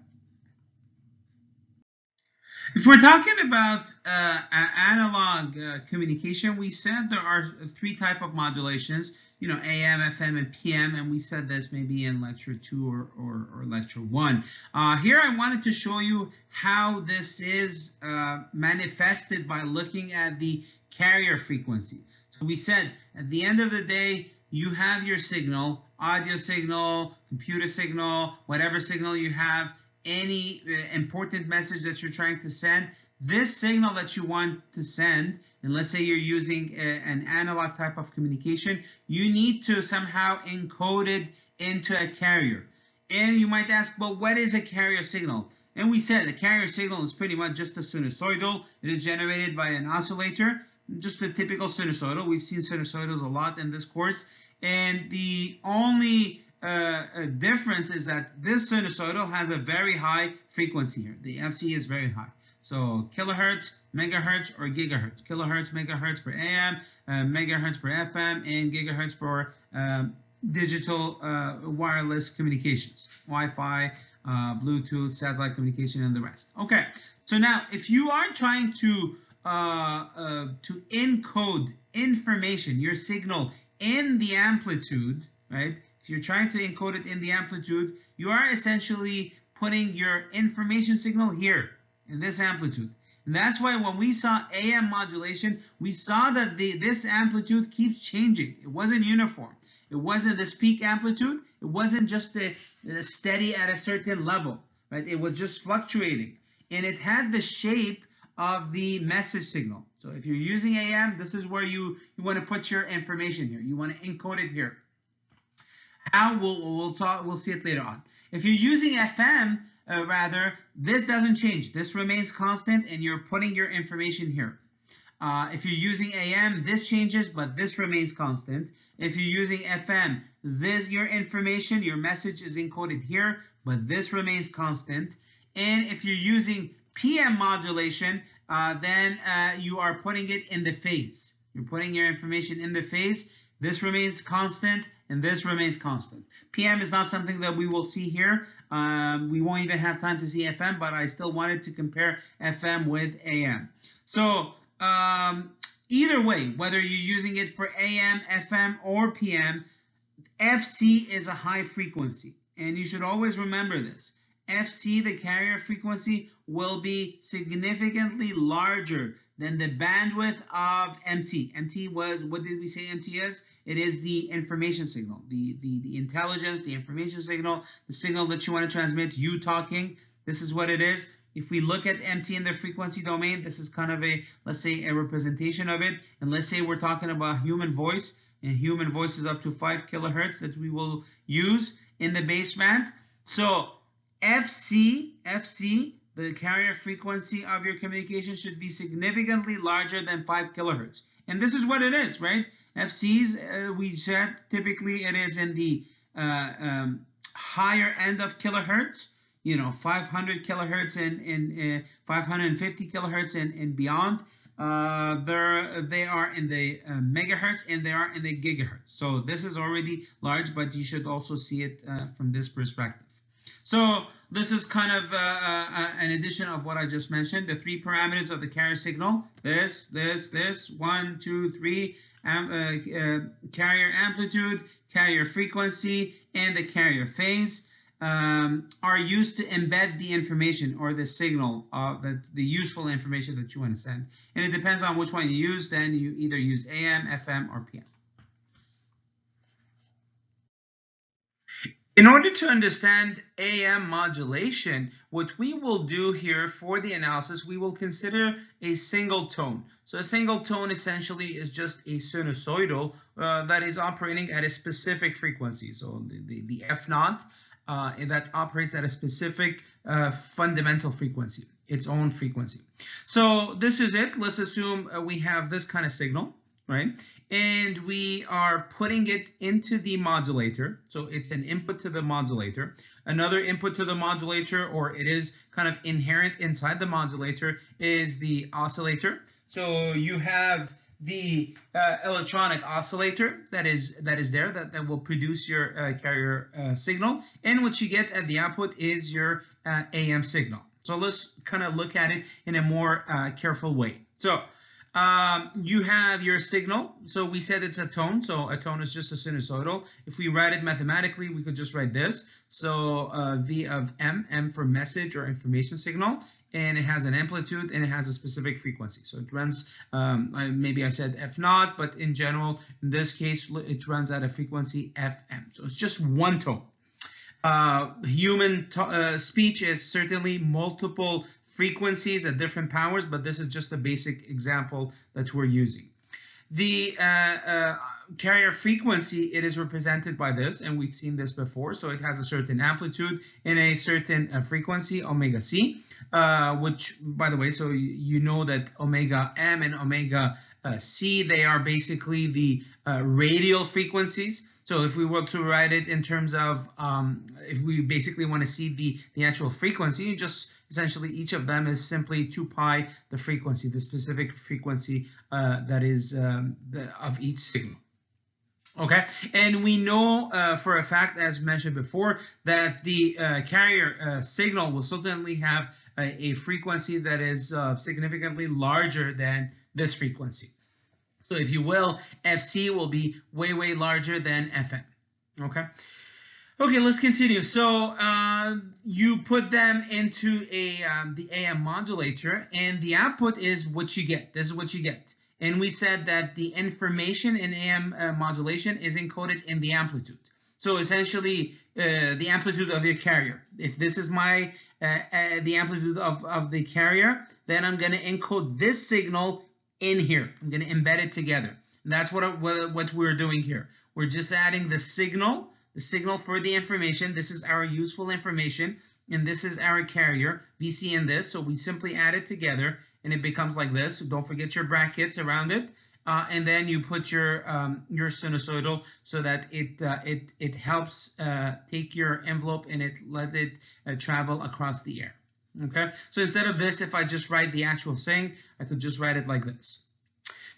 If we're talking about uh, analog uh, communication, we said there are three type of modulations, you know, AM, FM, and PM, and we said this maybe in lecture two or, or, or lecture one. Uh, here I wanted to show you how this is uh, manifested by looking at the carrier frequency. So we said at the end of the day, you have your signal, audio signal, computer signal, whatever signal you have, any uh, important message that you're trying to send, this signal that you want to send, and let's say you're using a, an analog type of communication, you need to somehow encode it into a carrier. And you might ask, well, what is a carrier signal? And we said the carrier signal is pretty much just a sinusoidal. It is generated by an oscillator, just a typical sinusoidal. We've seen sinusoidals a lot in this course. And the only uh, difference is that this sinusoidal has a very high frequency here. The FC is very high. So kilohertz, megahertz, or gigahertz. Kilohertz, megahertz for AM, uh, megahertz for FM, and gigahertz for um, digital uh, wireless communications, Wi-Fi, uh, Bluetooth, satellite communication, and the rest. Okay, so now if you are trying to uh, uh, to encode information, your signal in the amplitude, right? if you're trying to encode it in the amplitude, you are essentially putting your information signal here in this amplitude. And that's why when we saw AM modulation, we saw that the, this amplitude keeps changing. It wasn't uniform. It wasn't this peak amplitude. It wasn't just a, steady at a certain level, right? It was just fluctuating. And it had the shape of the message signal. So if you're using AM, this is where you, you want to put your information here. You want to encode it here. How we'll we'll talk we'll see it later on. If you're using FM, uh, rather, this doesn't change. This remains constant, and you're putting your information here. Uh, if you're using AM, this changes, but this remains constant. If you're using FM, this your information, your message is encoded here, but this remains constant. And if you're using PM modulation, uh, then uh, you are putting it in the phase. You're putting your information in the phase This remains constant and this remains constant. PM is not something that we will see here. Um, we won't even have time to see FM, but I still wanted to compare FM with AM. So um, either way, whether you're using it for AM, FM, or PM, FC is a high frequency. And you should always remember this. FC, the carrier frequency, will be significantly larger than the bandwidth of MT. MT was, what did we say MT is? It is the information signal, the, the, the intelligence, the information signal, the signal that you want to transmit, you talking. This is what it is. If we look at MT in the frequency domain, this is kind of a, let's say, a representation of it. And let's say we're talking about human voice, and human voice is up to 5 kilohertz that we will use in the baseband. So FC, FC, the carrier frequency of your communication should be significantly larger than 5 kilohertz. And this is what it is, right? FCs, uh, we said typically it is in the uh, um, higher end of kilohertz, you know, 500 kilohertz and, and uh, 550 kilohertz and, and beyond. Uh, they're, in the uh, megahertz and they are in the gigahertz. So this is already large, but you should also see it uh, from this perspective. So this is kind of uh, uh, an addition of what I just mentioned, the three parameters of the carrier signal. This, this, this, one, two, three, um, uh, uh, carrier amplitude, carrier frequency, and the carrier phase um, are used to embed the information or the signal, uh, the, the useful information that you want to send. And it depends on which one you use, then you either use AM, FM, or PM. In order to understand AM modulation, what we will do here for the analysis, we will consider a single tone. So a single tone essentially is just a sinusoidal uh, that is operating at a specific frequency. So the, the, the F naught uh, that operates at a specific uh, fundamental frequency, its own frequency. So this is it. Let's assume uh, we have this kind of signal right? And we are putting it into the modulator. So it's an input to the modulator. Another input to the modulator, or it is kind of inherent inside the modulator, is the oscillator. So you have the uh, electronic oscillator that is that is there that, that will produce your uh, carrier uh, signal and what you get at the output is your uh, AM signal. So let's kind of look at it in a more uh, careful way. So um, you have your signal. So we said it's a tone. So a tone is just a sinusoidal. If we write it mathematically, we could just write this. So uh, V of M, M for message or information signal, and it has an amplitude and it has a specific frequency. So it runs, um, maybe I said F naught, but in general, in this case, it runs at a frequency FM. So it's just one tone. Uh, human uh, speech is certainly multiple frequencies at different powers, but this is just a basic example that we're using. The uh, uh, carrier frequency, it is represented by this, and we've seen this before. So it has a certain amplitude and a certain uh, frequency, omega c, uh, which, by the way, so you know that omega m and omega uh, c, they are basically the uh, radial frequencies. So if we were to write it in terms of, um, if we basically want to see the, the actual frequency, you just essentially each of them is simply 2 pi the frequency, the specific frequency uh, that is um, the, of each signal. Okay, and we know uh, for a fact, as mentioned before, that the uh, carrier uh, signal will certainly have a, a frequency that is uh, significantly larger than this frequency. So if you will, FC will be way, way larger than FM. Okay. Okay, let's continue. So uh, you put them into a um, the AM modulator, and the output is what you get. This is what you get. And we said that the information in AM uh, modulation is encoded in the amplitude. So essentially, uh, the amplitude of your carrier. If this is my uh, uh, the amplitude of, of the carrier, then I'm going to encode this signal in here. I'm going to embed it together. And that's what, what, what we're doing here. We're just adding the signal the signal for the information. This is our useful information, and this is our carrier, VC in this. So we simply add it together, and it becomes like this. So don't forget your brackets around it. Uh, and then you put your um, your sinusoidal so that it uh, it it helps uh, take your envelope and it let it uh, travel across the air. Okay, so instead of this, if I just write the actual thing, I could just write it like this.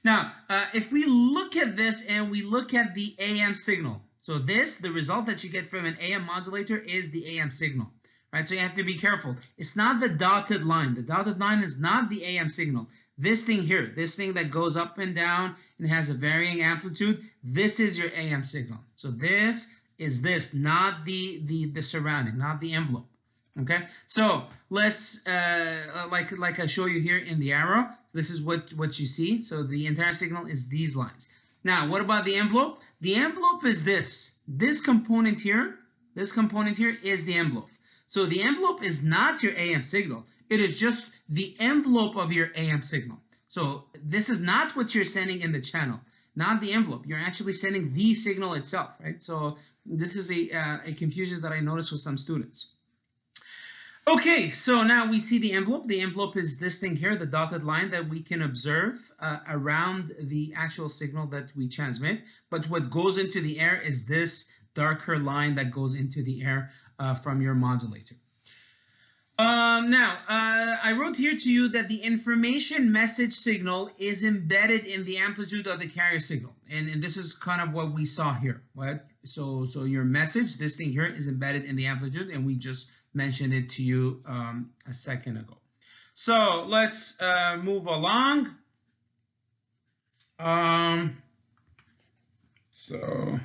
Now, uh, if we look at this and we look at the AM signal, so this, the result that you get from an AM modulator is the AM signal, right? So you have to be careful. It's not the dotted line. The dotted line is not the AM signal. This thing here, this thing that goes up and down and has a varying amplitude, this is your AM signal. So this is this, not the, the, the surrounding, not the envelope. Okay, so let's uh, like like I show you here in the arrow. This is what what you see. So the entire signal is these lines. Now, what about the envelope? The envelope is this. This component here, this component here is the envelope. So the envelope is not your AM signal. It is just the envelope of your AM signal. So this is not what you're sending in the channel, not the envelope. You're actually sending the signal itself, right? So this is a, uh, a confusion that I noticed with some students. Okay, so now we see the envelope. The envelope is this thing here, the dotted line that we can observe uh, around the actual signal that we transmit. But what goes into the air is this darker line that goes into the air uh, from your modulator. Um, now, uh, I wrote here to you that the information message signal is embedded in the amplitude of the carrier signal. And, and this is kind of what we saw here, right? So, so your message, this thing here is embedded in the amplitude and we just mentioned it to you um, a second ago. So let's uh, move along. Um, so,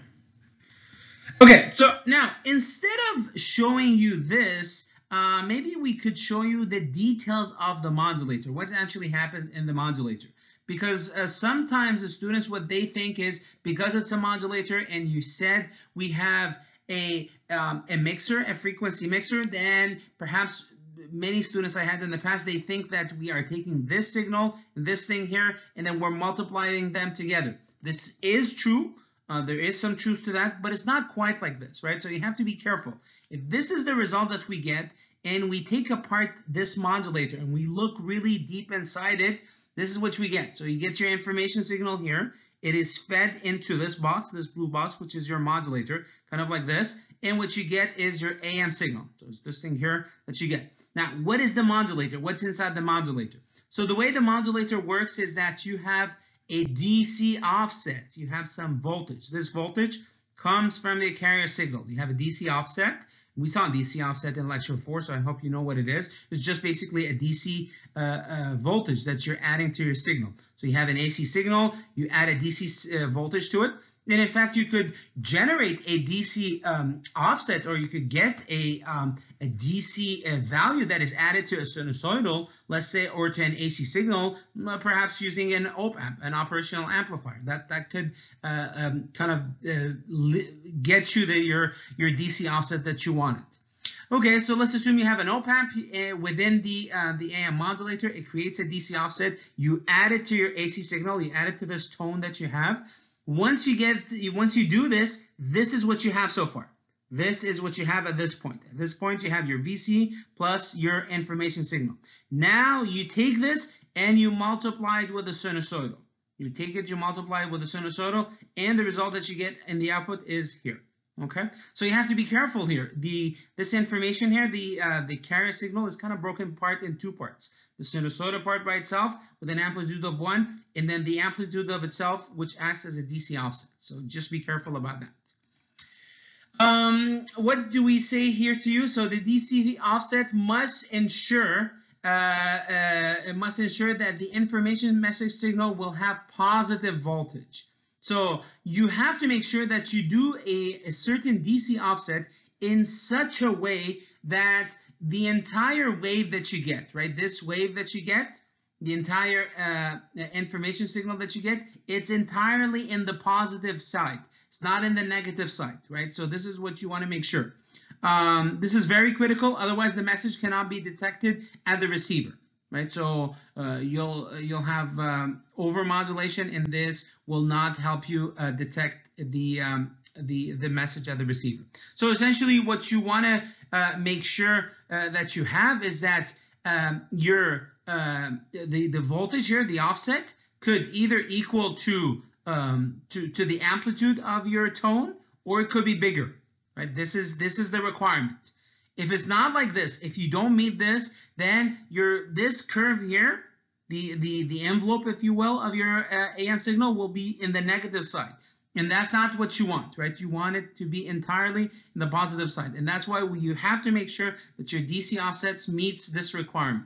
okay, so now instead of showing you this, uh, maybe we could show you the details of the modulator, what actually happens in the modulator. Because uh, sometimes the students, what they think is because it's a modulator and you said we have a, um, a mixer, a frequency mixer, then perhaps many students I had in the past, they think that we are taking this signal, this thing here, and then we're multiplying them together. This is true. Uh, there is some truth to that, but it's not quite like this, right? So you have to be careful. If this is the result that we get, and we take apart this modulator and we look really deep inside it, this is what we get. So you get your information signal here, it is fed into this box, this blue box, which is your modulator, kind of like this. And what you get is your AM signal. So it's this thing here that you get. Now, what is the modulator? What's inside the modulator? So the way the modulator works is that you have a DC offset. You have some voltage. This voltage comes from the carrier signal. You have a DC offset we saw DC offset in lecture four, so I hope you know what it is. It's just basically a DC uh, uh, voltage that you're adding to your signal. So you have an AC signal, you add a DC uh, voltage to it, and in fact, you could generate a DC um, offset or you could get a, um, a DC uh, value that is added to a sinusoidal, let's say, or to an AC signal, uh, perhaps using an op-amp, an operational amplifier. That that could uh, um, kind of uh, get you the, your, your DC offset that you wanted. Okay, so let's assume you have an op-amp uh, within the uh, the AM modulator. It creates a DC offset. You add it to your AC signal. You add it to this tone that you have. Once you get, once you do this, this is what you have so far. This is what you have at this point. At this point, you have your VC plus your information signal. Now you take this and you multiply it with a sinusoidal. You take it, you multiply it with a sinusoidal, and the result that you get in the output is here. Okay, so you have to be careful here. The this information here, the uh, the carrier signal is kind of broken apart in two parts. The sinusoidal part by itself with an amplitude of one, and then the amplitude of itself, which acts as a DC offset. So just be careful about that. Um, what do we say here to you? So the DC offset must ensure uh, uh, it must ensure that the information message signal will have positive voltage. So you have to make sure that you do a, a certain DC offset in such a way that the entire wave that you get, right, this wave that you get, the entire uh, information signal that you get, it's entirely in the positive side. It's not in the negative side, right? So this is what you want to make sure. Um, this is very critical, otherwise the message cannot be detected at the receiver right? So uh, you'll you'll have um, overmodulation, and this will not help you uh, detect the um, the the message at the receiver. So essentially, what you want to uh, make sure uh, that you have is that um, your uh, the the voltage here, the offset, could either equal to um, to to the amplitude of your tone, or it could be bigger. Right? This is this is the requirement. If it's not like this, if you don't meet this, then your this curve here, the, the, the envelope, if you will, of your uh, AM signal will be in the negative side. And that's not what you want, right? You want it to be entirely in the positive side. And that's why you have to make sure that your DC offsets meets this requirement.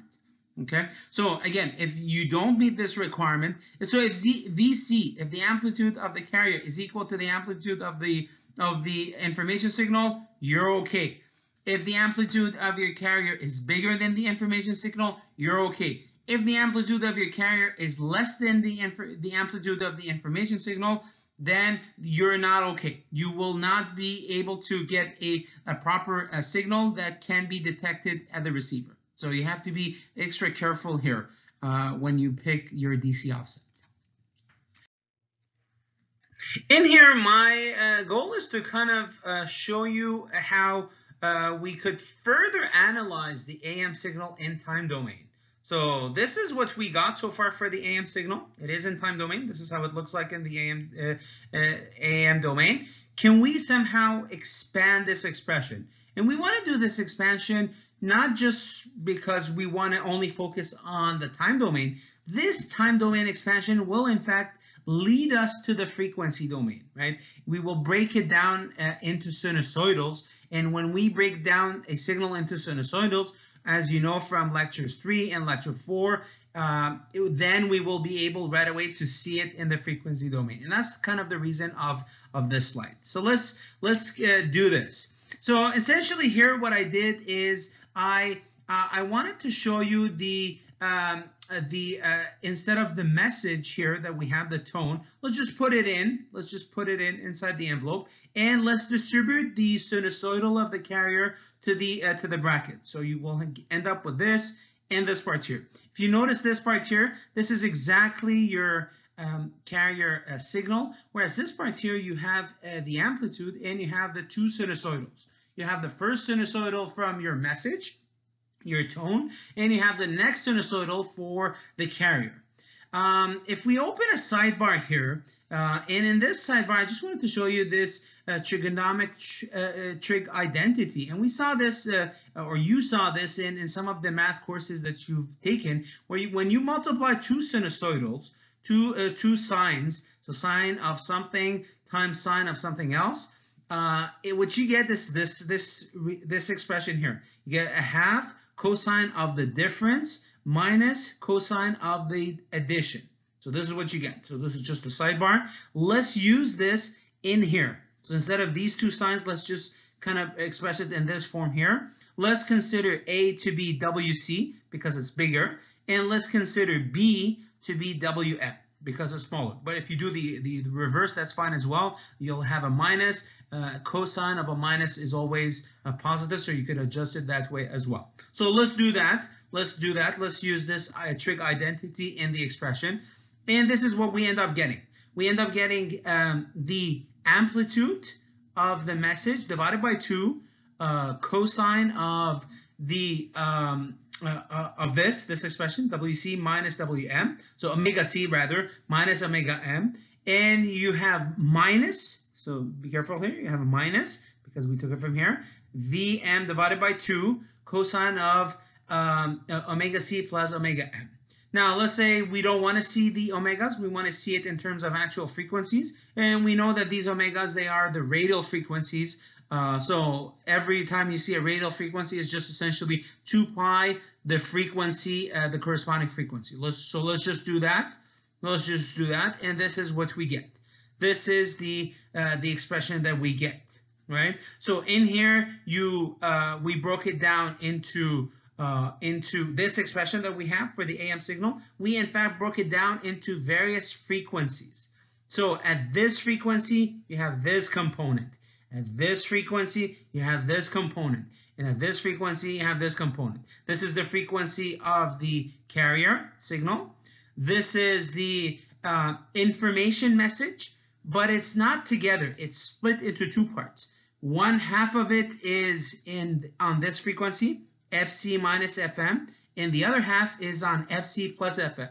Okay, so again, if you don't meet this requirement, so if Z, VC, if the amplitude of the carrier is equal to the amplitude of the of the information signal, you're okay. If the amplitude of your carrier is bigger than the information signal, you're okay. If the amplitude of your carrier is less than the, the amplitude of the information signal, then you're not okay. You will not be able to get a, a proper a signal that can be detected at the receiver. So you have to be extra careful here uh, when you pick your DC offset. In here, my uh, goal is to kind of uh, show you how uh, we could further analyze the AM signal in time domain. So this is what we got so far for the AM signal. It is in time domain. This is how it looks like in the AM, uh, uh, AM domain. Can we somehow expand this expression? And we want to do this expansion not just because we want to only focus on the time domain. This time domain expansion will in fact lead us to the frequency domain, right? We will break it down uh, into sinusoidals. And when we break down a signal into sinusoidals, as you know from lectures three and lecture four, um, it, then we will be able right away to see it in the frequency domain. And that's kind of the reason of, of this slide. So let's, let's uh, do this. So essentially here what I did is I, uh, I wanted to show you the, um, uh, the uh, instead of the message here that we have the tone, let's just put it in. Let's just put it in inside the envelope, and let's distribute the sinusoidal of the carrier to the uh, to the bracket. So you will end up with this and this part here. If you notice this part here, this is exactly your um, carrier uh, signal, whereas this part here you have uh, the amplitude and you have the two sinusoidals. You have the first sinusoidal from your message your tone, and you have the next sinusoidal for the carrier. Um, if we open a sidebar here, uh, and in this sidebar, I just wanted to show you this uh, trigonomic tr uh, uh trig identity. And we saw this, uh, or you saw this in, in some of the math courses that you've taken, where you, when you multiply two sinusoidals, two, uh, two sines, so sine of something times sine of something else, it, what you get this, this, this, this expression here. You get a half cosine of the difference minus cosine of the addition. So this is what you get. So this is just a sidebar. Let's use this in here. So instead of these two sines, let's just kind of express it in this form here. Let's consider A to be WC because it's bigger. And let's consider B to be WM because it's smaller. But if you do the, the, the reverse, that's fine as well. You'll have a minus. Uh, cosine of a minus is always a positive, so you could adjust it that way as well. So let's do that. Let's do that. Let's use this uh, trig identity in the expression. And this is what we end up getting. We end up getting um, the amplitude of the message divided by 2 uh, cosine of the um, uh, uh, of this, this expression, WC minus WM, so omega C rather, minus omega M, and you have minus, so be careful here, you have a minus, because we took it from here, Vm divided by 2 cosine of um, uh, omega C plus omega M. Now, let's say we don't want to see the omegas. We want to see it in terms of actual frequencies. And we know that these omegas, they are the radial frequencies uh, so every time you see a radial frequency is just essentially 2 pi the frequency, uh, the corresponding frequency. Let's, so let's just do that. Let's just do that, and this is what we get. This is the uh, the expression that we get, right? So in here, you uh, we broke it down into uh, into this expression that we have for the AM signal. We in fact broke it down into various frequencies. So at this frequency, you have this component. At this frequency, you have this component. And at this frequency, you have this component. This is the frequency of the carrier signal. This is the uh, information message, but it's not together. It's split into two parts. One half of it is in on this frequency, FC minus FM, and the other half is on FC plus FM.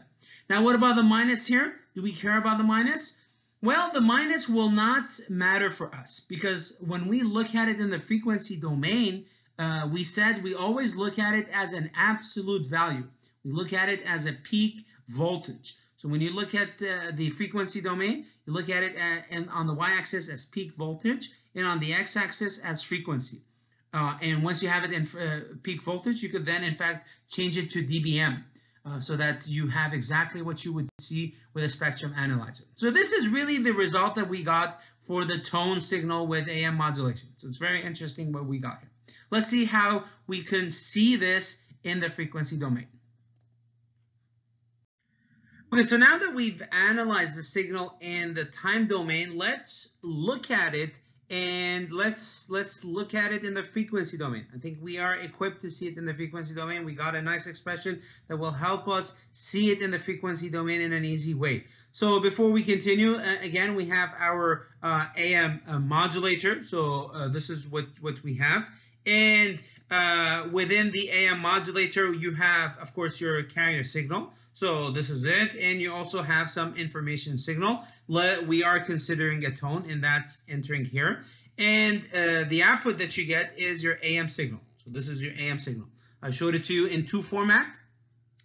Now, what about the minus here? Do we care about the minus? Well, the minus will not matter for us because when we look at it in the frequency domain, uh, we said we always look at it as an absolute value. We look at it as a peak voltage. So when you look at uh, the frequency domain, you look at it at, and on the y-axis as peak voltage and on the x-axis as frequency. Uh, and once you have it in uh, peak voltage, you could then in fact change it to dBm. Uh, so that you have exactly what you would see with a spectrum analyzer. So this is really the result that we got for the tone signal with AM modulation. So it's very interesting what we got here. Let's see how we can see this in the frequency domain. Okay, so now that we've analyzed the signal in the time domain, let's look at it and let's let's look at it in the frequency domain. I think we are equipped to see it in the frequency domain. We got a nice expression that will help us see it in the frequency domain in an easy way. So before we continue, uh, again, we have our uh, AM uh, modulator. So uh, this is what, what we have. And uh, within the AM modulator, you have, of course, your carrier signal. So this is it. And you also have some information signal. We are considering a tone and that's entering here. And uh, the output that you get is your AM signal. So this is your AM signal. I showed it to you in two formats.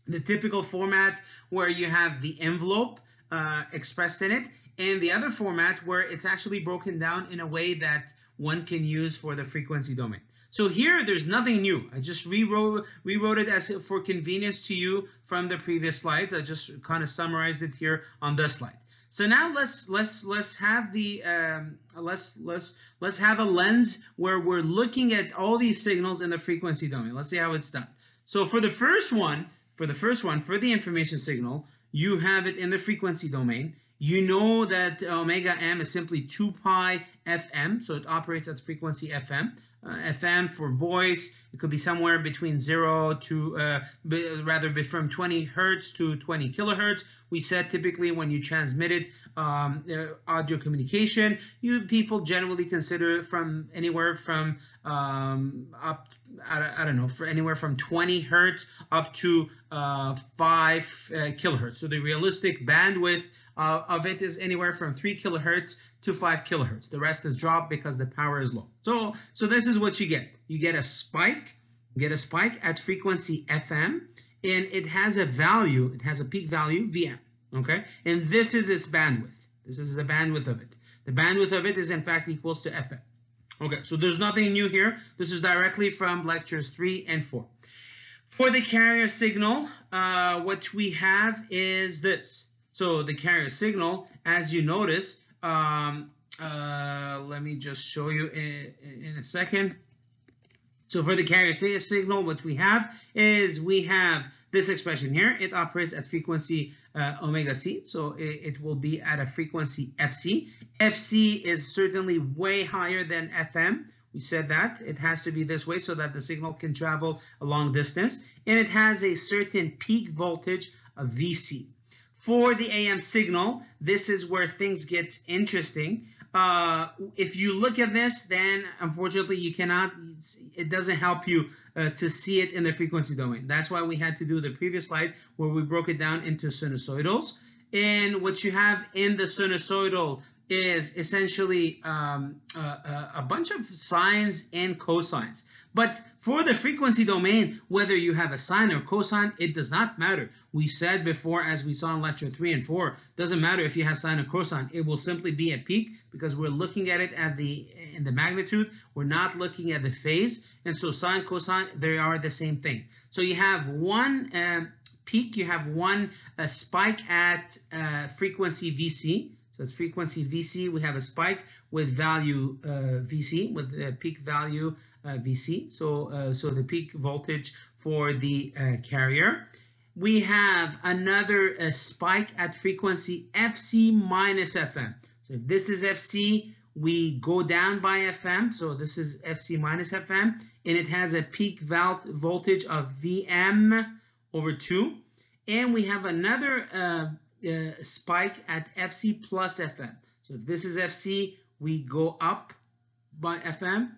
The typical format where you have the envelope uh, expressed in it and the other format where it's actually broken down in a way that one can use for the frequency domain. So here, there's nothing new. I just rewrote, rewrote it as for convenience to you from the previous slides. I just kind of summarized it here on this slide. So now let's let's let's have the um, let's let's let's have a lens where we're looking at all these signals in the frequency domain. Let's see how it's done. So for the first one, for the first one, for the information signal, you have it in the frequency domain. You know that omega m is simply 2 pi fm, so it operates at frequency fm uh, FM for voice. It could be somewhere between zero to uh, rather be from 20 hertz to 20 kilohertz. We said typically when you transmit it um, uh, audio communication, you people generally consider it from anywhere from um, up I, I, don't know for anywhere from 20 hertz up to uh, 5 uh, kilohertz. So the realistic bandwidth uh, of it is anywhere from 3 kilohertz to 5 kilohertz. The rest is dropped because the power is low. So, so this is what you get. You get a spike, you get a spike at frequency FM, and it has a value, it has a peak value, VM, okay? And this is its bandwidth. This is the bandwidth of it. The bandwidth of it is in fact equals to FM. Okay, so there's nothing new here. This is directly from lectures 3 and 4. For the carrier signal, uh, what we have is this. So the carrier signal, as you notice, um, uh, let me just show you in, in a second. So for the carrier signal, what we have is we have this expression here. It operates at frequency uh, omega c, so it, it, will be at a frequency fc. fc is certainly way higher than fm. We said that it has to be this way so that the signal can travel a long distance, and it has a certain peak voltage of vc. For the AM signal, this is where things get interesting. Uh, if you look at this, then unfortunately you cannot, it doesn't help you uh, to see it in the frequency domain. That's why we had to do the previous slide where we broke it down into sinusoidals. And what you have in the sinusoidal is essentially um, a, a bunch of sines and cosines. But for the frequency domain, whether you have a sine or cosine, it does not matter. We said before, as we saw in lecture 3 and 4, doesn't matter if you have sine or cosine. It will simply be a peak because we're looking at it at the in the magnitude. We're not looking at the phase. And so sine, cosine, they are the same thing. So you have one um, peak, you have one uh, spike at uh, frequency VC. So it's frequency VC. We have a spike with value uh, VC, with the peak value uh, VC. So, uh, so the peak voltage for the uh, carrier. We have another uh, spike at frequency FC minus FM. So if this is FC, we go down by FM. So this is FC minus FM, and it has a peak voltage of VM over 2. And we have another uh, spike at FC plus FM. So if this is FC, we go up by FM,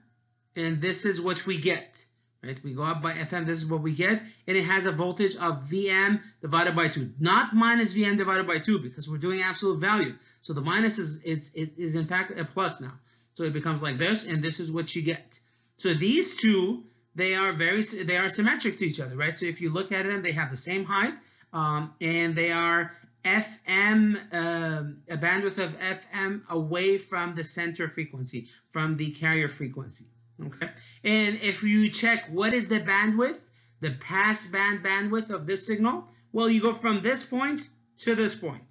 and this is what we get. Right? We go up by FM, this is what we get, and it has a voltage of VM divided by 2. Not minus VM divided by 2, because we're doing absolute value. So the minus is, it's, it is in fact a plus now. So it becomes like this, and this is what you get. So these two, they are very, they are symmetric to each other, right? So if you look at them, they have the same height, um, and they are FM, uh, a bandwidth of FM away from the center frequency, from the carrier frequency. Okay, and if you check what is the bandwidth, the pass band bandwidth of this signal, well, you go from this point to this point.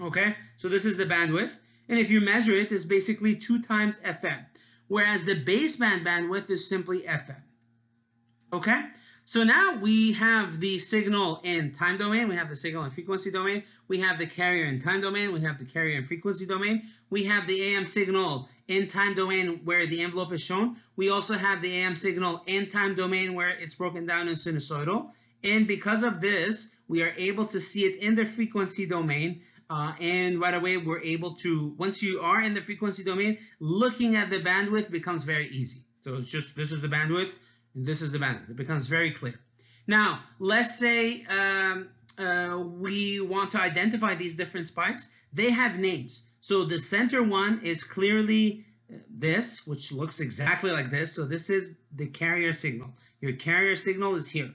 Okay, so this is the bandwidth, and if you measure it, it's basically two times FM, whereas the baseband bandwidth is simply FM. Okay, so now we have the signal in time domain, we have the signal in frequency domain, we have the carrier in time domain, we have the carrier in frequency domain, we have the AM signal in time domain where the envelope is shown. We also have the AM signal in time domain where it's broken down in sinusoidal. And because of this, we are able to see it in the frequency domain. Uh, and right away, we're able to, once you are in the frequency domain, looking at the bandwidth becomes very easy. So it's just, this is the bandwidth, and this is the bandwidth. It becomes very clear. Now, let's say um, uh, we want to identify these different spikes. They have names. So the center one is clearly uh, this, which looks exactly like this. So this is the carrier signal. Your carrier signal is here.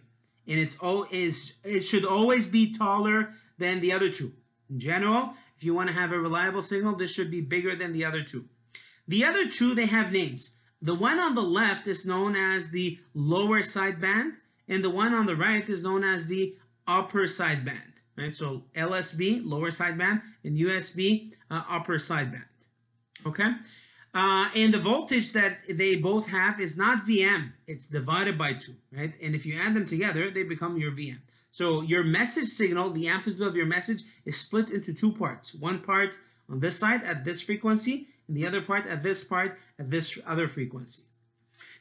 And it's oh, is it should always be taller than the other two. In general, if you want to have a reliable signal, this should be bigger than the other two. The other two, they have names. The one on the left is known as the lower sideband, and the one on the right is known as the upper sideband. Right? So LSB, lower sideband, and USB, uh, upper sideband. Okay? Uh, and the voltage that they both have is not VM, it's divided by 2, right? And if you add them together, they become your VM. So your message signal, the amplitude of your message is split into two parts. One part on this side at this frequency, the other part at this part at this other frequency.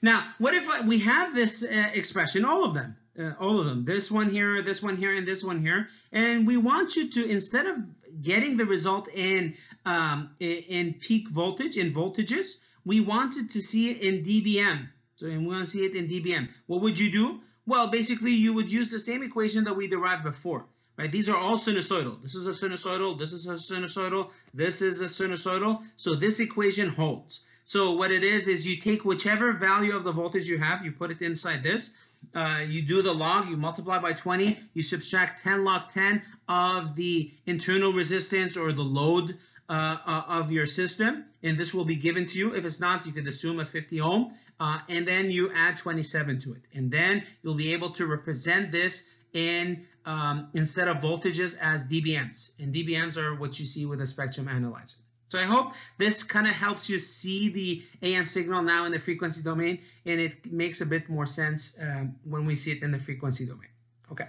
Now, what if we have this uh, expression, all of them, uh, all of them, this one here, this one here, and this one here, and we want you to, instead of getting the result in, um, in peak voltage, in voltages, we wanted to see it in dBm. So we want to see it in dBm. What would you do? Well, basically, you would use the same equation that we derived before. Right? These are all sinusoidal. This is a sinusoidal, this is a sinusoidal, this is a sinusoidal. So this equation holds. So what it is, is you take whichever value of the voltage you have, you put it inside this, uh, you do the log, you multiply by 20, you subtract 10 log 10 of the internal resistance or the load uh, uh, of your system, and this will be given to you. If it's not, you can assume a 50 ohm, uh, and then you add 27 to it. And then you'll be able to represent this in um, instead of voltages as dBms. And dBms are what you see with a spectrum analyzer. So I hope this kind of helps you see the AM signal now in the frequency domain, and it makes a bit more sense um, when we see it in the frequency domain. Okay.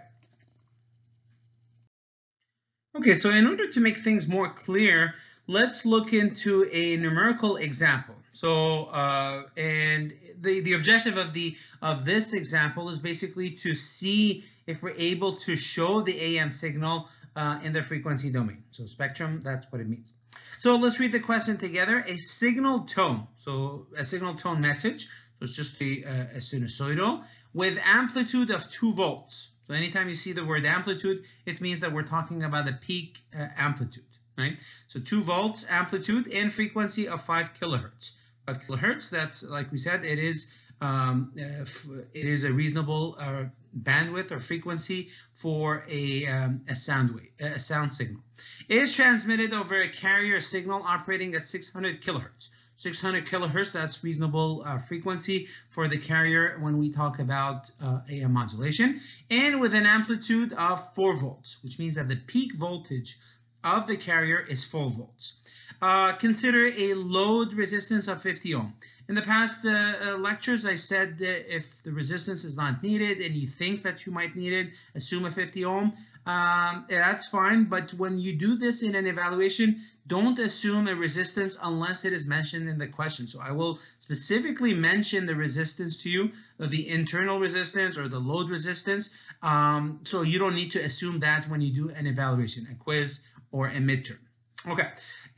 Okay, so in order to make things more clear, let's look into a numerical example. So, uh, and the, the objective of the of this example is basically to see if we're able to show the AM signal uh, in the frequency domain. So spectrum, that's what it means. So let's read the question together. A signal tone, so a signal tone message, so it's just a, a sinusoidal, with amplitude of 2 volts. So anytime you see the word amplitude, it means that we're talking about the peak uh, amplitude, right? So 2 volts amplitude and frequency of 5 kilohertz. 5 kilohertz, that's, like we said, it is um, uh, it is a reasonable uh, bandwidth or frequency for a, um, a sound wave, a sound signal. It is transmitted over a carrier signal operating at 600 kilohertz. 600 kilohertz, that's reasonable uh, frequency for the carrier when we talk about uh, AM modulation, and with an amplitude of 4 volts, which means that the peak voltage of the carrier is 4 volts. Uh, consider a load resistance of 50 ohm. In the past uh, uh, lectures, I said that if the resistance is not needed and you think that you might need it, assume a 50 ohm. Um, that's fine, but when you do this in an evaluation, don't assume a resistance unless it is mentioned in the question. So I will specifically mention the resistance to you, the internal resistance or the load resistance. Um, so you don't need to assume that when you do an evaluation, a quiz or a midterm. Okay,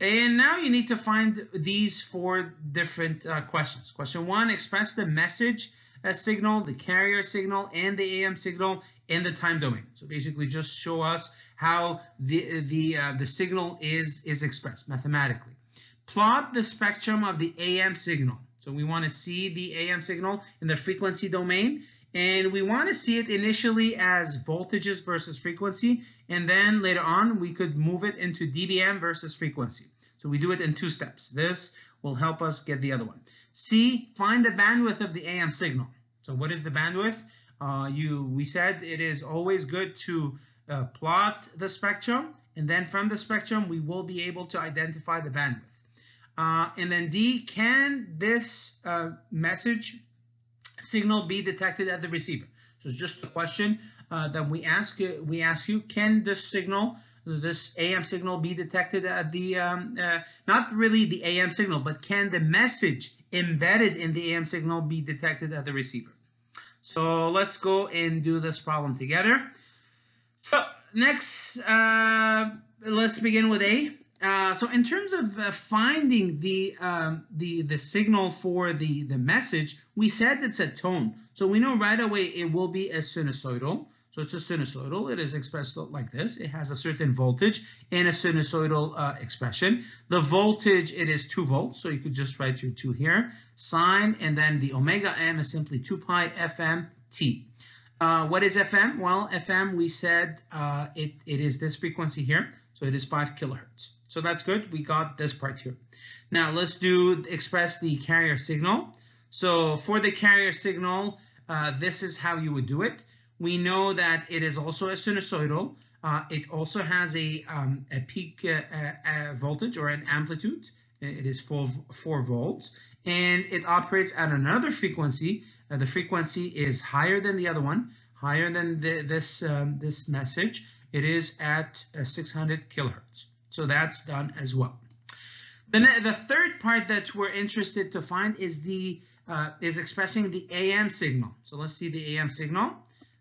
and now you need to find these four different uh, questions. Question one, express the message uh, signal, the carrier signal, and the AM signal in the time domain. So basically just show us how the, the, uh, the signal is, is expressed mathematically. Plot the spectrum of the AM signal. So we want to see the AM signal in the frequency domain And we want to see it initially as voltages versus frequency, and then later on we could move it into dBm versus frequency. So we do it in two steps. This will help us get the other one. C, find the bandwidth of the AM signal. So what is the bandwidth? Uh, you, we said it is always good to uh, plot the spectrum, and then from the spectrum we will be able to identify the bandwidth. Uh, and then D, can this uh, message signal be detected at the receiver? So it's just a question uh, that we ask we ask you: Can this signal, this AM signal, be detected at the um, uh, not really the AM signal, but can the message embedded in the AM signal be detected at the receiver? So let's go and do this problem together. So next, uh, let's begin with A. Uh, so in terms of uh, finding the um, the the signal for the the message, we said it's a tone. So we know right away it will be a sinusoidal. So it's a sinusoidal. It is expressed like this. It has a certain voltage in a sinusoidal uh, expression. The voltage it is two volts. So you could just write your two here. Sine and then the omega m is simply two pi fm t. Uh, what is FM? Well, FM we said uh, it it is this frequency here. So it is five kilohertz. So that's good. We got this part here. Now let's do express the carrier signal. So for the carrier signal, uh, this is how you would do it. We know that it is also a sinusoidal. Uh, it also has a, um, a peak uh, uh voltage or an amplitude. It is four, four volts and it operates at another frequency. Uh, the frequency is higher than the other one, higher than the, this, um, this message. It is at uh, 600 kilohertz. So that's done as well. The, the third part that we're interested to find is the uh, is expressing the AM signal. So let's see the AM signal.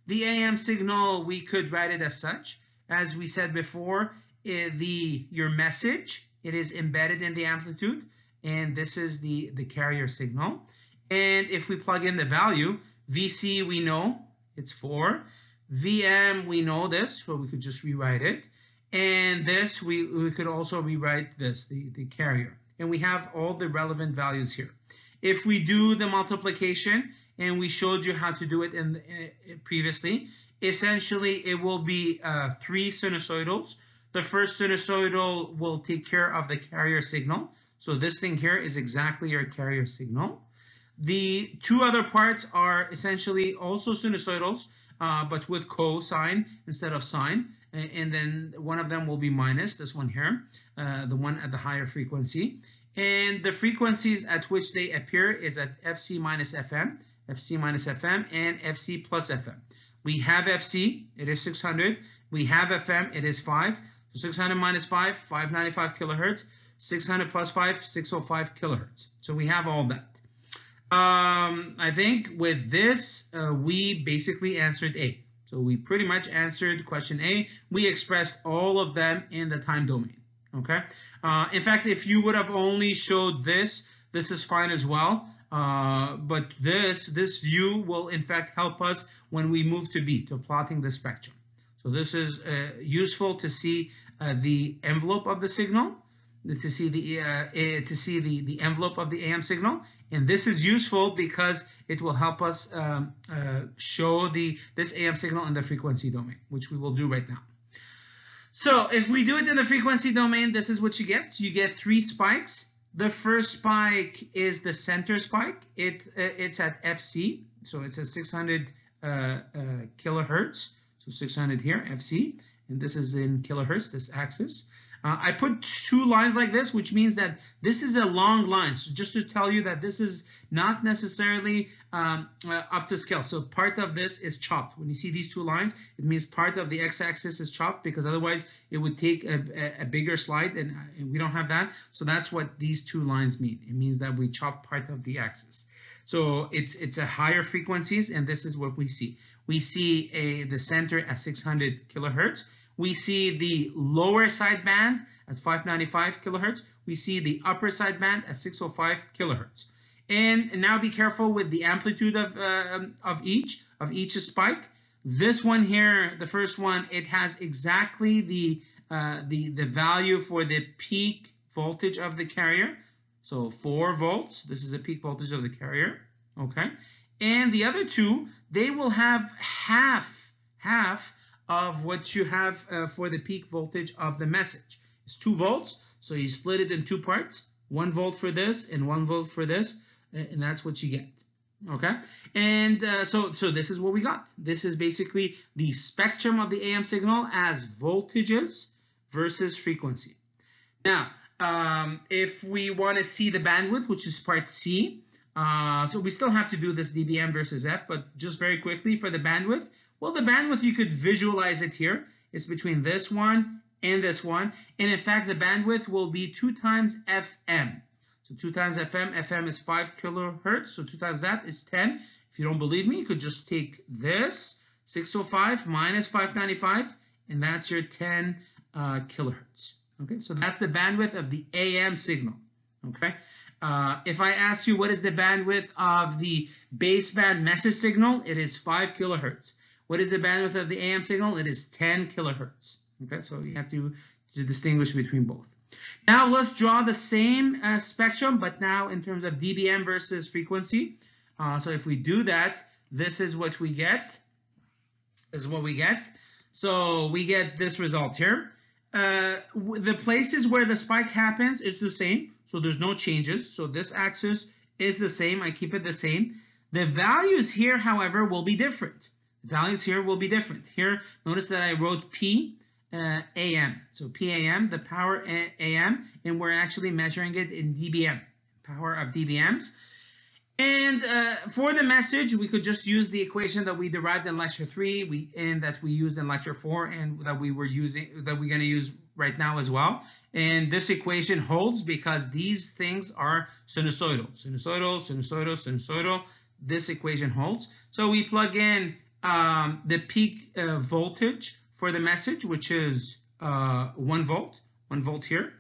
The AM signal, we could write it as such. As we said before, eh, the your message, it is embedded in the amplitude, and this is the, the carrier signal. And if we plug in the value, VC we know it's 4. VM we know this, so we could just rewrite it. And this, we, we could also rewrite this, the, the carrier. And we have all the relevant values here. If we do the multiplication, and we showed you how to do it in uh, previously, essentially it will be uh, three sinusoidals. The first sinusoidal will take care of the carrier signal. So this thing here is exactly your carrier signal. The two other parts are essentially also sinusoidals, uh, but with cosine instead of sine and then one of them will be minus, this one here, uh, the one at the higher frequency. And the frequencies at which they appear is at FC minus FM, FC minus FM, and FC plus FM. We have FC, it is 600. We have FM, it is 5. So 600 minus 5, 595 kilohertz. 600 plus 5, 605 kilohertz. So we have all that. Um, I think with this, uh, we basically answered A. So we pretty much answered question A. We expressed all of them in the time domain. Okay. Uh, in fact, if you would have only showed this, this is fine as well. Uh, but this this view will in fact help us when we move to B, to plotting the spectrum. So this is uh, useful to see uh, the envelope of the signal to see the uh, to see the the envelope of the AM signal, and this is useful because it will help us um, uh, show the this AM signal in the frequency domain, which we will do right now. So if we do it in the frequency domain, this is what you get. You get three spikes. The first spike is the center spike. It uh, it's at FC, so it's at 600 uh, uh, kilohertz. So 600 here, FC, and this is in kilohertz, this axis. Uh, I put two lines like this, which means that this is a long line. So just to tell you that this is not necessarily um, uh, up to scale. So part of this is chopped. When you see these two lines, it means part of the x-axis is chopped because otherwise it would take a, a, a bigger slide and, uh, and, we don't have that. So that's what these two lines mean. It means that we chop part of the axis. So it's it's a higher frequencies and this is what we see. We see a the center at 600 kilohertz we see the lower side band at 595 kilohertz. We see the upper side band at 605 kilohertz. And now be careful with the amplitude of, uh, of each, of each spike. This one here, the first one, it has exactly the, uh, the, the value for the peak voltage of the carrier. So 4 volts, this is the peak voltage of the carrier, okay? and the other two, they will have half, half of what you have uh, for the peak voltage of the message. It's 2 volts, so you split it in two parts, 1 volt for this and 1 volt for this, and that's what you get. Okay, and uh, so so this is what we got. This is basically the spectrum of the AM signal as voltages versus frequency. Now, um, if we want to see the bandwidth, which is part C, uh, so we still have to do this dBm versus F, but just very quickly for the bandwidth, well, the bandwidth, you could visualize it here. It's between this one and this one. And in fact, the bandwidth will be 2 times FM. So 2 times FM, FM is 5 kilohertz. So 2 times that is 10. If you don't believe me, you could just take this, 605 minus 595, and that's your 10 uh, kilohertz. Okay, so that's the bandwidth of the AM signal. Okay, uh, if I ask you what is the bandwidth of the baseband message signal, it is 5 kilohertz. What is the bandwidth of the AM signal? It is 10 kilohertz. Okay, so you have to, to distinguish between both. Now let's draw the same uh, spectrum, but now in terms of dBm versus frequency. Uh, so if we do that, this is what we get. This is what we get. So we get this result here. Uh, the places where the spike happens is the same. So there's no changes. So this axis is the same. I keep it the same. The values here, however, will be different. Values here will be different. Here, notice that I wrote P uh, AM. So PAM, the power AM, and we're actually measuring it in dBm, power of dBms. And uh, for the message, we could just use the equation that we derived in lecture three, we and that we used in lecture four, and that we were using that we're going to use right now as well. And this equation holds because these things are sinusoidal, sinusoidal, sinusoidal, sinusoidal. This equation holds. So we plug in um, the peak uh, voltage for the message, which is uh, one volt, one volt here.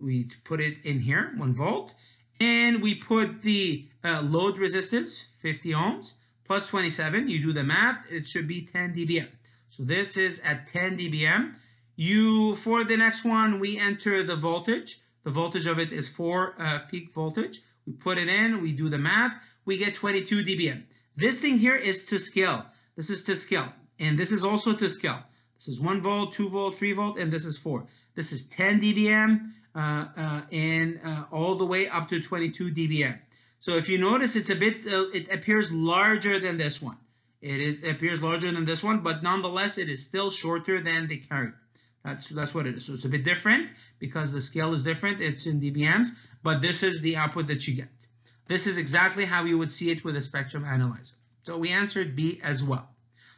We put it in here, one volt and we put the uh, load resistance, 50 ohms, plus 27. You do the math, it should be 10 dBm. So this is at 10 dBm. You, for the next one, we enter the voltage. The voltage of it is 4 uh, peak voltage. We put it in, we do the math, we get 22 dBm. This thing here is to scale. This is to scale. And this is also to scale. This is 1 volt, 2 volt, 3 volt, and this is 4. This is 10 dBm uh, uh, and uh, all the way up to 22 dBm. So if you notice, it's a bit, it appears larger than this one. It is it appears larger than this one, but nonetheless, it is still shorter than the carrier. That's that's what it is. So it's a bit different because the scale is different. It's in dBms, but this is the output that you get. This is exactly how you would see it with a spectrum analyzer. So we answered B as well.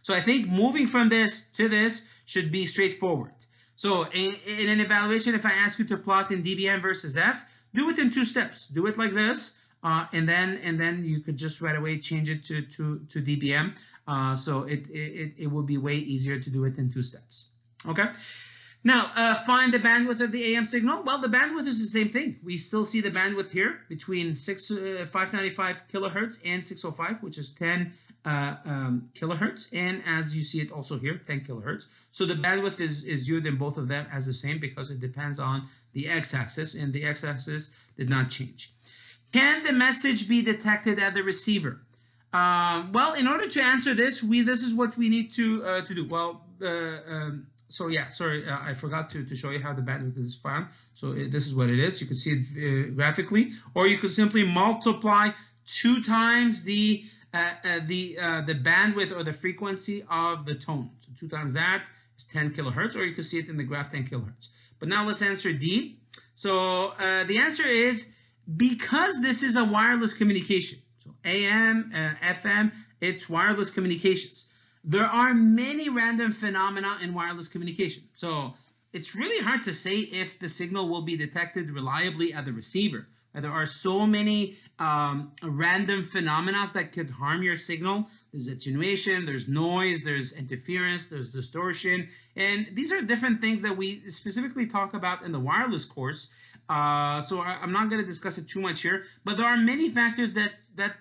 So I think moving from this to this should be straightforward. So in, in, an evaluation, if I ask you to plot in dBm versus F, do it in two steps. Do it like this, uh, and then and then you could just right away change it to to, to dBm. Uh, so it, it it will be way easier to do it in two steps. Okay. Now, uh, find the bandwidth of the AM signal. Well, the bandwidth is the same thing. We still see the bandwidth here between 6, uh, 595 kilohertz and 605, which is 10 uh, um, kilohertz, and as you see it also here, 10 kilohertz. So the bandwidth is, is viewed in both of them as the same because it depends on the x-axis, and the x-axis did not change. Can the message be detected at the receiver? Um, well, in order to answer this, we this is what we need to uh, to do. Well, uh, um, so yeah, sorry, uh, I forgot to, to show you how the bandwidth is found. So it, this is what it is. You can see it uh, graphically, or you could simply multiply two times the uh, uh, the uh, the bandwidth or the frequency of the tone. So two times that is 10 kilohertz, or you can see it in the graph 10 kilohertz. But now let's answer D. So uh, the answer is because this is a wireless communication. So AM, uh, FM, it's wireless communications. There are many random phenomena in wireless communication. So it's really hard to say if the signal will be detected reliably at the receiver. There are so many um, random phenomena that could harm your signal. There's attenuation, there's noise, there's interference, there's distortion, and these are different things that we specifically talk about in the wireless course. Uh, so I, am not going to discuss it too much here, but there are many factors that that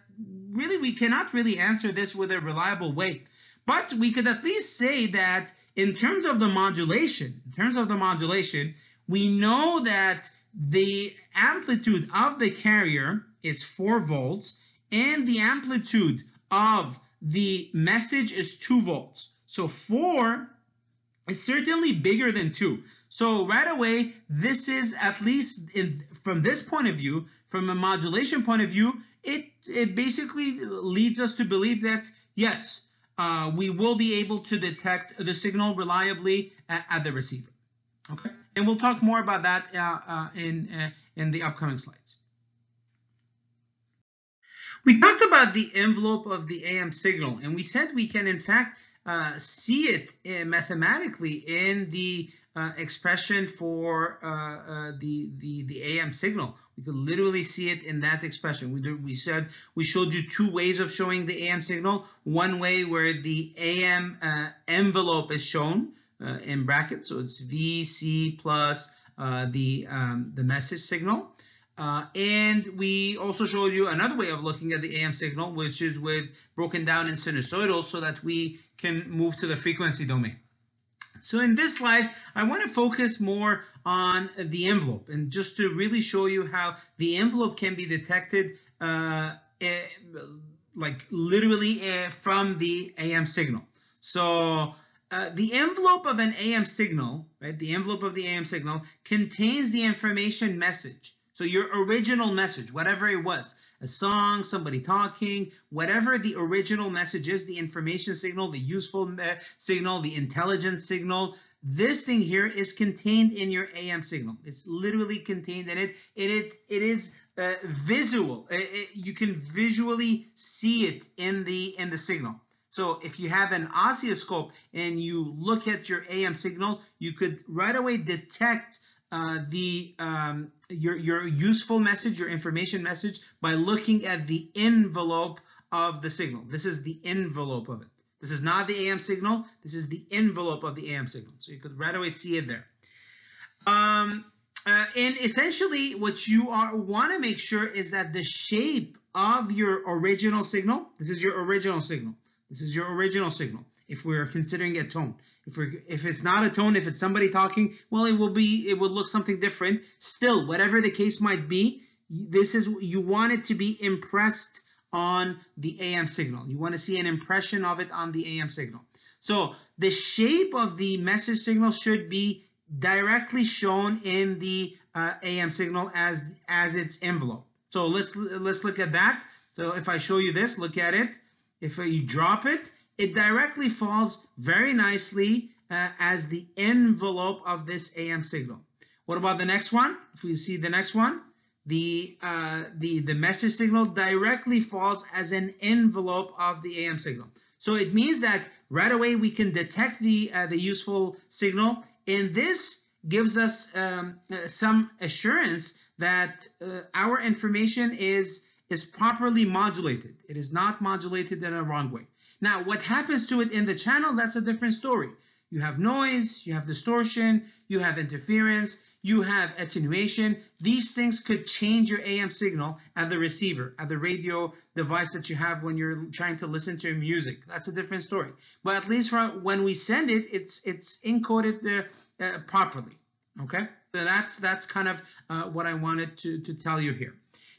really we cannot really answer this with a reliable way. But we could at least say that in terms of the modulation, in terms of the modulation, we know that the amplitude of the carrier is 4 volts and the amplitude of the message is 2 volts. So 4 is certainly bigger than 2. So right away, this is at least in, from this point of view, from a modulation point of view, it, it basically leads us to believe that, yes, uh, we will be able to detect the signal reliably at, at the receiver. Okay, and we'll talk more about that uh, uh, in, uh, in the upcoming slides. We talked about the envelope of the AM signal, and we said we can in fact uh, see it mathematically in the uh, expression for uh, uh, the, the the AM signal. We could literally see it in that expression. We did, we said we showed you two ways of showing the AM signal. One way where the AM uh, envelope is shown in brackets, so it's VC plus the um, the message signal. Uh, and we also showed you another way of looking at the AM signal, which is with broken down in sinusoidal so that we can move to the frequency domain. So in this slide, I want to focus more on the envelope and just to really show you how the envelope can be detected uh, eh, like literally eh, from the AM signal. So uh, the envelope of an AM signal, right, the envelope of the AM signal contains the information message. So your original message, whatever it was, a song, somebody talking, whatever the original message is, the information signal, the useful uh, signal, the intelligence signal, this thing here is contained in your AM signal. It's literally contained in it. It, it, it is uh, visual. It, it, you can visually see it in the in the signal. So if you have an oscilloscope and you look at your AM signal, you could right away detect uh, the um, your your useful message, your information message by looking at the envelope of the signal. This is the envelope of it. This is not the AM signal. This is the envelope of the AM signal. So you could right away see it there. Um, uh, and essentially, what you are want to make sure is that the shape of your original signal. This is your original signal. This is your original signal if we're considering a tone. If we're if it's not a tone, if it's somebody talking, well, it will be it will look something different. Still, whatever the case might be, this is you want it to be impressed on the AM signal. You want to see an impression of it on the AM signal. So the shape of the message signal should be directly shown in the uh, AM signal as as its envelope. So let's let's look at that. So if I show you this, look at it. If you drop it, it directly falls very nicely uh, as the envelope of this AM signal. What about the next one? If we see the next one, the, uh, the, the message signal directly falls as an envelope of the AM signal. So it means that right away we can detect the, uh, the useful signal and this gives us um, uh, some assurance that uh, our information is, is properly modulated. It is not modulated in a wrong way. Now, what happens to it in the channel, that's a different story. You have noise, you have distortion, you have interference, you have attenuation. These things could change your AM signal at the receiver, at the radio device that you have when you're trying to listen to music. That's a different story. But at least when we send it, it's it's encoded uh, uh, properly. Okay, so that's that's kind of uh, what I wanted to to tell you here.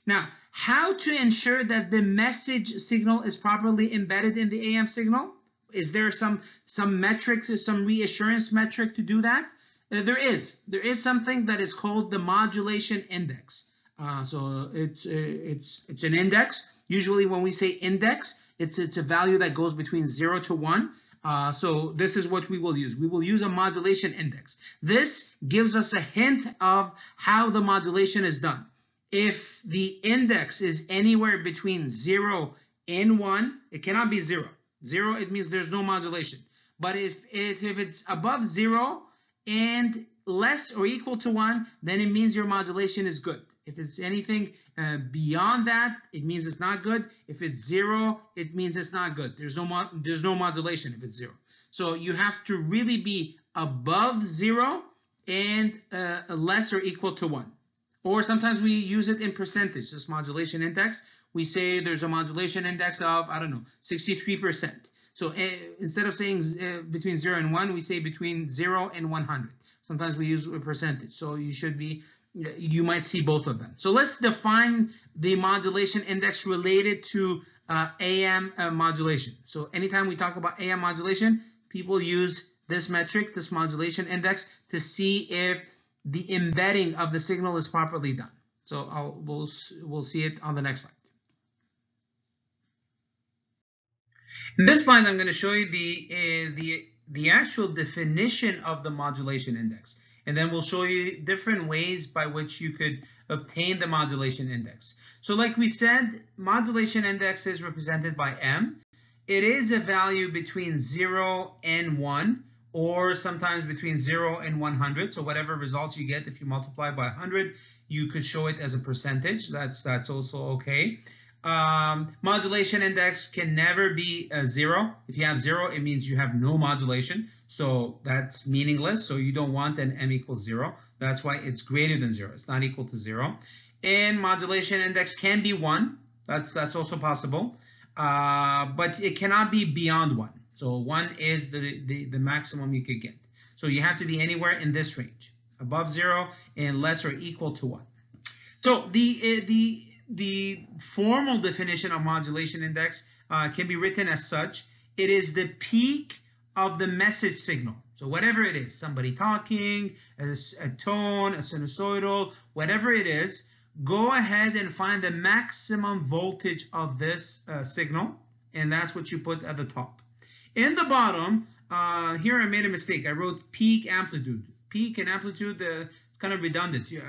Now, how to ensure that the message signal is properly embedded in the AM signal? Is there some some metric, some reassurance metric to do that? Uh, there is. There is something that is called the modulation index. Uh, so it's uh, it's it's an index. Usually, when we say index, it's it's a value that goes between zero to one. Uh, so this is what we will use. We will use a modulation index. This gives us a hint of how the modulation is done if the index is anywhere between 0 and 1, it cannot be 0. 0, it means there's no modulation. But if, if, if it's above 0 and less or equal to 1, then it means your modulation is good. If it's anything uh, beyond that, it means it's not good. If it's 0, it means it's not good. There's no, there's no modulation if it's 0. So you have to really be above 0 and uh, less or equal to 1. Or sometimes we use it in percentage, this modulation index. We say there's a modulation index of, I don't know, 63%. So uh, instead of saying uh, between 0 and 1, we say between 0 and 100. Sometimes we use a percentage. So you should be you might see both of them. So let's define the modulation index related to uh, AM uh, modulation. So anytime we talk about AM modulation, people use this metric, this modulation index, to see if the embedding of the signal is properly done. So I'll, we'll, we'll see it on the next slide. In this slide, I'm going to show you the, uh, the, the actual definition of the modulation index. And then we'll show you different ways by which you could obtain the modulation index. So like we said, modulation index is represented by M. It is a value between 0 and 1 or sometimes between 0 and 100. So whatever results you get, if you multiply by 100, you could show it as a percentage. That's, that's also okay. Um, modulation index can never be a zero. If you have zero, it means you have no modulation. So that's meaningless. So you don't want an m equals zero. That's why it's greater than zero. It's not equal to zero. And modulation index can be one. That's that's also possible. Uh, but it cannot be beyond one. So one is the, the, the maximum you could get. So you have to be anywhere in this range, above zero and less or equal to one. So the, uh, the, the formal definition of modulation index uh, can be written as such. It is the peak of the message signal. So whatever it is, somebody talking, a, a tone, a sinusoidal, whatever it is, go ahead and find the maximum voltage of this uh, signal, and that's what you put at the top. In the bottom, uh, here I made a mistake. I wrote peak amplitude. Peak and amplitude, uh, it's kind of redundant. Uh,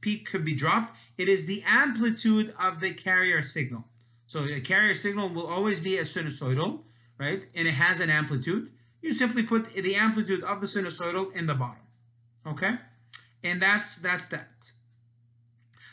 peak could be dropped. It is the amplitude of the carrier signal. So a carrier signal will always be a sinusoidal, right? And it has an amplitude. You simply put the amplitude of the sinusoidal in the bottom, okay? And that's that's that.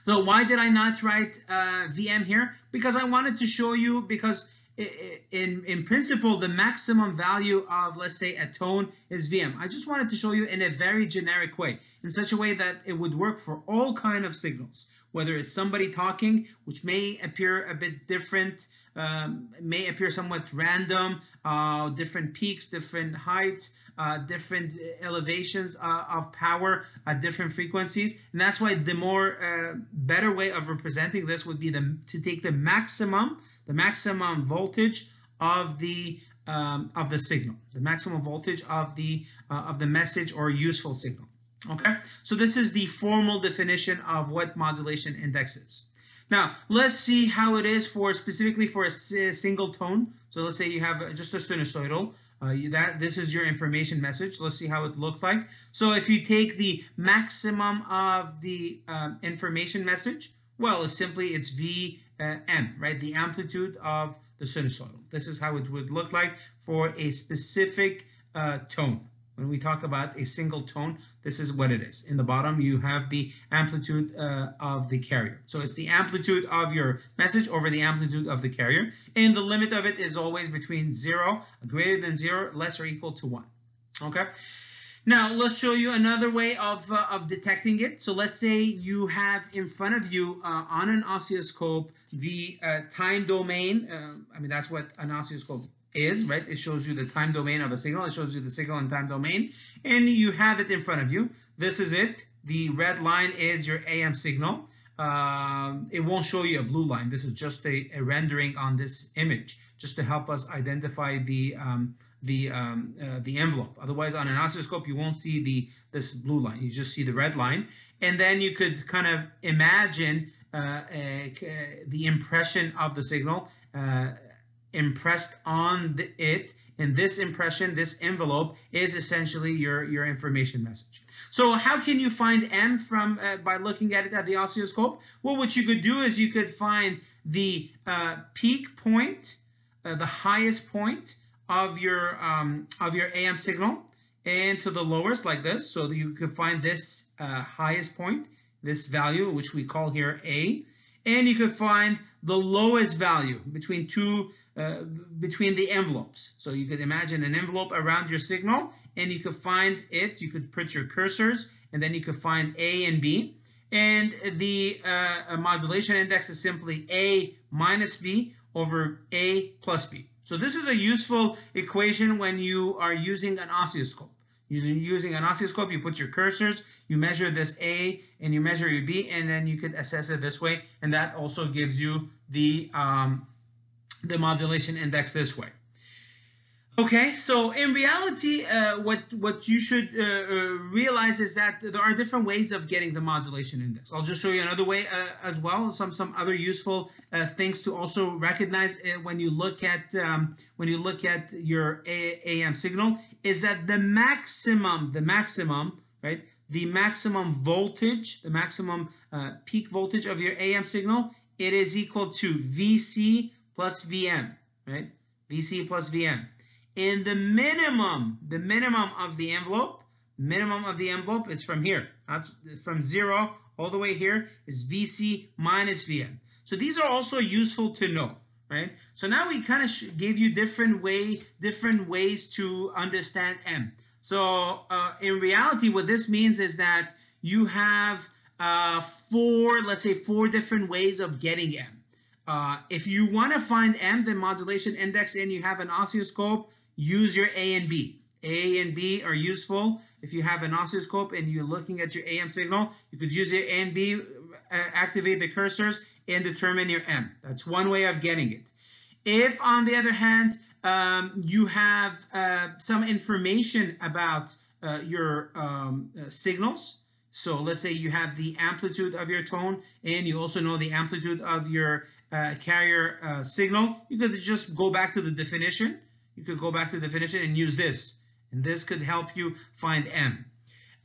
So why did I not write uh, VM here? Because I wanted to show you, because in, in principle, the maximum value of, let's say, a tone is VM. I just wanted to show you in a very generic way, in such a way that it would work for all kind of signals, whether it's somebody talking, which may appear a bit different, um, may appear somewhat random, uh, different peaks, different heights, uh, different elevations uh, of power at different frequencies. And that's why the more uh, better way of representing this would be the, to take the maximum the maximum voltage of the um, of the signal, the maximum voltage of the uh, of the message or useful signal. Okay, so this is the formal definition of what modulation index is. Now let's see how it is for specifically for a single tone. So let's say you have just a sinusoidal. Uh, that this is your information message. Let's see how it looks like. So if you take the maximum of the um, information message, well, it's simply it's V uh, M, right? The amplitude of the sinusoidal. This is how it would look like for a specific uh, tone. When we talk about a single tone, this is what it is. In the bottom, you have the amplitude uh, of the carrier. So it's the amplitude of your message over the amplitude of the carrier. And the limit of it is always between zero, greater than zero, less or equal to one. Okay. Now, let's show you another way of, uh, of detecting it. So let's say you have in front of you uh, on an oscilloscope the uh, time domain. Uh, I mean, that's what an oscilloscope is, right? It shows you the time domain of a signal. It shows you the signal and time domain. And you have it in front of you. This is it. The red line is your AM signal. Um, it won't show you a blue line. This is just a, a rendering on this image, just to help us identify the um, the um, uh, the envelope. Otherwise, on an oscilloscope, you won't see the this blue line. You just see the red line, and then you could kind of imagine uh, uh, the impression of the signal uh, impressed on the, it. And this impression, this envelope, is essentially your your information message. So how can you find m from uh, by looking at it at the oscilloscope? Well, what you could do is you could find the uh, peak point, the highest point of your um, of your AM signal and to the lowest like this. So you can find this uh, highest point, this value, which we call here A, and you can find the lowest value between two uh, between the envelopes. So you could imagine an envelope around your signal, and you could find it. You could put your cursors, and then you could find A and B. And the uh, modulation index is simply A minus B over A plus B. So this is a useful equation when you are using an oscilloscope. Using, using an oscilloscope, you put your cursors, you measure this A, and you measure your B, and then you could assess it this way, and that also gives you the, um, the modulation index this way. Okay, so in reality, uh, what what you should uh, uh, realize is that there are different ways of getting the modulation index. I'll just show you another way uh, as well. Some some other useful uh, things to also recognize uh, when you look at um, when you look at your AM signal is that the maximum the maximum right the maximum voltage the maximum peak voltage of your AM signal it is equal to VC plus VM right VC plus VM in the minimum, the minimum of the envelope, minimum of the envelope is from here, from zero all the way here is VC minus VM. So these are also useful to know, right? So now we kind of gave you different way, different ways to understand M. So uh, in reality, what this means is that you have uh, four, let's say four different ways of getting M. Uh, if you want to find M, the modulation index, and you have an oscilloscope, use your A and B. A and B are useful. If you have an oscilloscope and you're looking at your AM signal, you could use your A and B, uh, activate the cursors, and determine your M. That's one way of getting it. If, on the other hand, um, you have uh, some information about uh, your um, uh, signals, so let's say you have the amplitude of your tone and you also know the amplitude of your uh, carrier uh, signal, you could just go back to the definition you could go back to the definition and use this. And this could help you find M.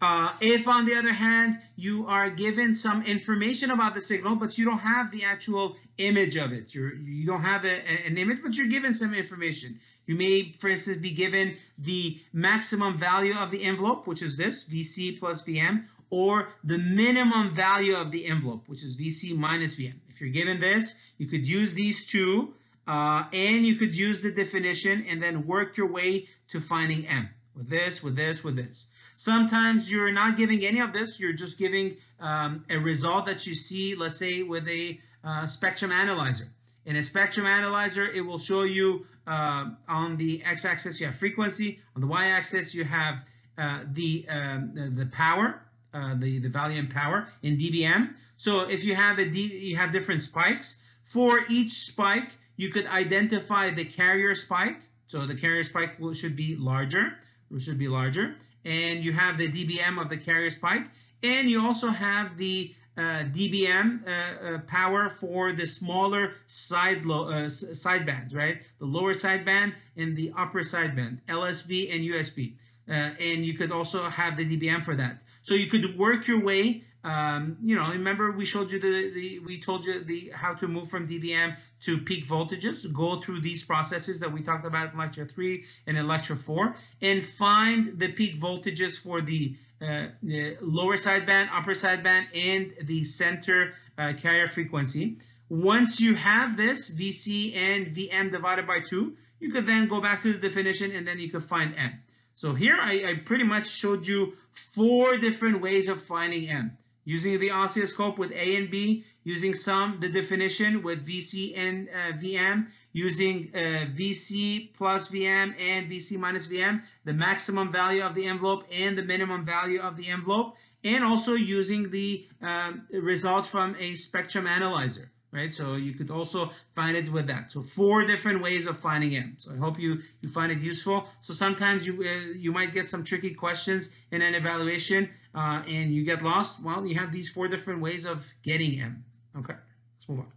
Uh, if, on the other hand, you are given some information about the signal, but you don't have the actual image of it, you're, you don't have a, a, an image, but you're given some information. You may, for instance, be given the maximum value of the envelope, which is this, VC plus VM, or the minimum value of the envelope, which is VC minus VM. If you're given this, you could use these two uh, and you could use the definition and then work your way to finding M with this, with this, with this. Sometimes you're not giving any of this. You're just giving um, a result that you see, let's say, with a uh, spectrum analyzer. In a spectrum analyzer, it will show you uh, on the x-axis you have frequency, on the y-axis you have uh, the, um, the, the power, uh, the the value in power in dBm. So if you have a D, you have different spikes. For each spike, you could identify the carrier spike. So the carrier spike should be larger, should be larger. And you have the dBm of the carrier spike. And you also have the uh, dBm uh, uh, power for the smaller side uh, side bands, right? The lower sideband and the upper sideband, LSB and USB. Uh, and you could also have the dBm for that. So you could work your way um, you know, remember we showed you the, the we told you the how to move from dBm to peak voltages. Go through these processes that we talked about in lecture three and in lecture four, and find the peak voltages for the, uh, the lower sideband, upper sideband, and the center uh, carrier frequency. Once you have this VC and VM divided by two, you could then go back to the definition and then you could find M. So here I, I pretty much showed you four different ways of finding M using the oscilloscope with A and B, using some the definition with VC and uh, VM, using uh, VC plus VM and VC minus VM, the maximum value of the envelope and the minimum value of the envelope, and also using the um, result from a spectrum analyzer right? So you could also find it with that. So four different ways of finding M. So I hope you, you find it useful. So sometimes you, uh, you might get some tricky questions in an evaluation uh, and you get lost. Well, you have these four different ways of getting M. Okay, let's move on.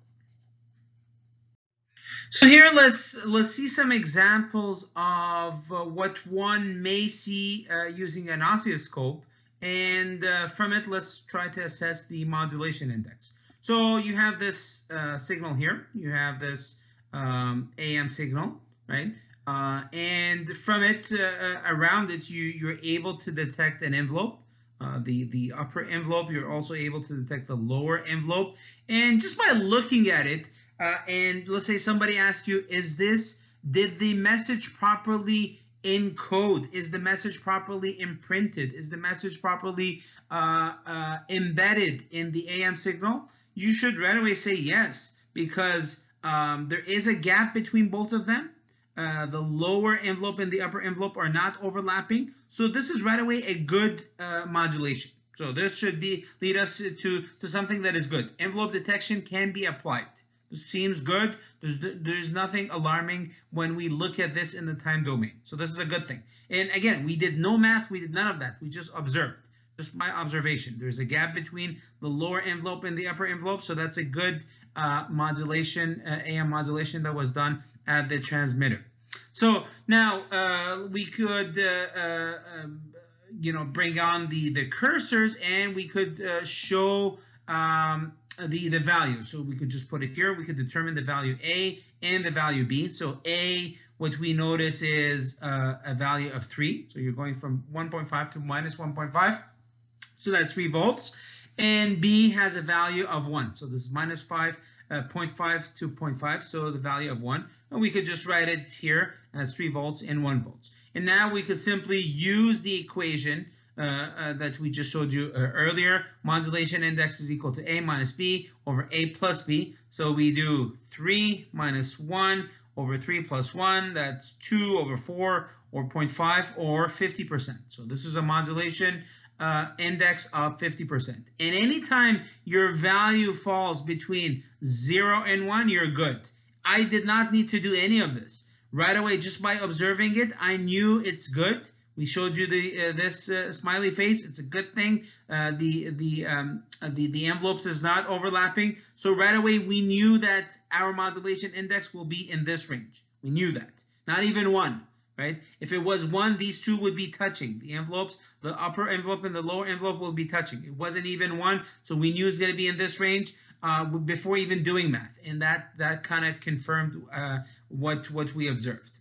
So here let's let's see some examples of uh, what one may see uh, using an oscilloscope and uh, from it let's try to assess the modulation index. So you have this uh, signal here. You have this um, AM signal, right? Uh, and from it, uh, uh, around it, you, you're able to detect an envelope. Uh, the, the upper envelope, you're also able to detect the lower envelope. And just by looking at it, uh, and let's say somebody asks you, is this, did the message properly encode? Is the message properly imprinted? Is the message properly embedded in the AM signal? You should right away say yes because um, there is a gap between both of them. uh, the lower envelope and the upper envelope are not overlapping. So this is right away a good uh, modulation. So this should be lead us to, to something that is good. Envelope detection can be applied. This seems good. There's, there's nothing alarming when we look at this in the time domain. So this is a good thing. And again, we did no math. We did none of that. We just observed. Just my observation. There's a gap between the lower envelope and the upper envelope. So that's a good uh, modulation, uh, AM modulation that was done at the transmitter. So now uh, we could uh, uh, um, you know, bring on the, the cursors and we could uh, show um, the, the value. So we could just put it here. We could determine the value A and the value B. So A, what we notice is a value of 3. So you're going from 1.5 to minus 1.5. So that's 3 volts. And B has a value of 1. So this is minus 5, uh, 0.5 to 0.5. So the value of 1. And we could just write it here as 3 volts and 1 volts. And now we could simply use the equation uh, uh, that we just showed you uh, earlier. Modulation index is equal to A minus B over A plus B. So we do 3 minus 1 over 3 plus 1. That's 2 over 4 or 0.5 or 50%. So this is a modulation uh, index of 50%. And anytime your value falls between 0 and 1, you're good. I did not need to do any of this. Right away just by observing it i knew it's good. We showed you the uh, this uh, smiley face. It's a good thing. Uh, the the um, the the envelopes is not overlapping. So right away we knew that our modulation index will be in this range. We knew that. Not even one right if it was one these two would be touching the envelopes the upper envelope and the lower envelope will be touching it wasn't even one so we knew it's going to be in this range uh, before even doing math, and that that kind of confirmed uh, what what we observed.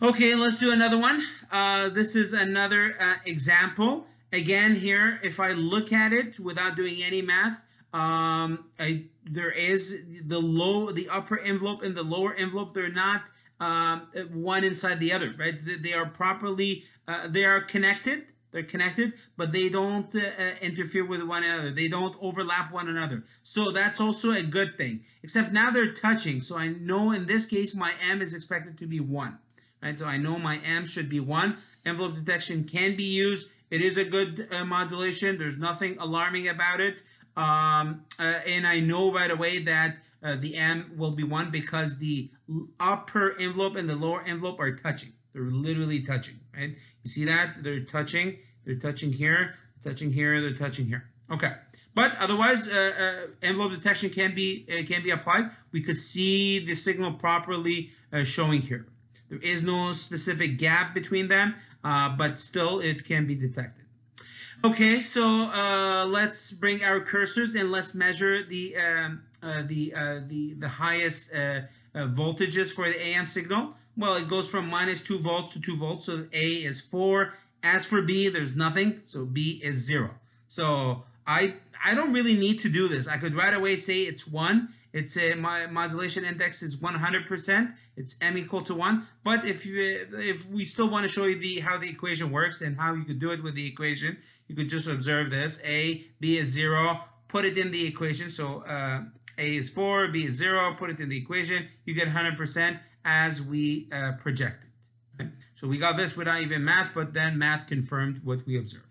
Okay, let's do another one. Uh, this is another uh, example. Again, here, if I look at it without doing any math, um, I, there is the low, the upper envelope and the lower envelope. They're not um, one inside the other, right? They, are properly, uh, they are connected they're connected, but they don't uh, uh, interfere with one another. They don't overlap one another. So that's also a good thing. Except now they're touching. So I know in this case my M is expected to be 1. Right? So I know my M should be 1. Envelope detection can be used. It is a good uh, modulation. There's nothing alarming about it. Um, uh, and I know right away that uh, the M will be 1 because the upper envelope and the lower envelope are touching. They're literally touching, right? You see that? They're touching. They're touching here, touching here, they're touching here. Okay. But otherwise, uh, uh, envelope detection can be uh, can be applied. We could see the signal properly uh, showing here. There is no specific gap between them, uh, but still it can be detected. Okay, so let's bring our cursors and let's measure the um, Uh, the uh, the the highest uh, voltages for the AM signal. Well, it goes from minus 2 volts to 2 volts, so A is 4. As for B, there's nothing, so B is 0. So I I don't really need to do this. I could right away say it's 1. It's a my modulation index is 100%. It's m equal to 1. But if you if we still want to show you the how the equation works and how you could do it with the equation, you could just observe this. A, B is 0. Put it in the equation. So uh, A is 4, B is 0. Put it in the equation. You get 100% as we uh, projected. Okay? So we got this without even math, but then math confirmed what we observed.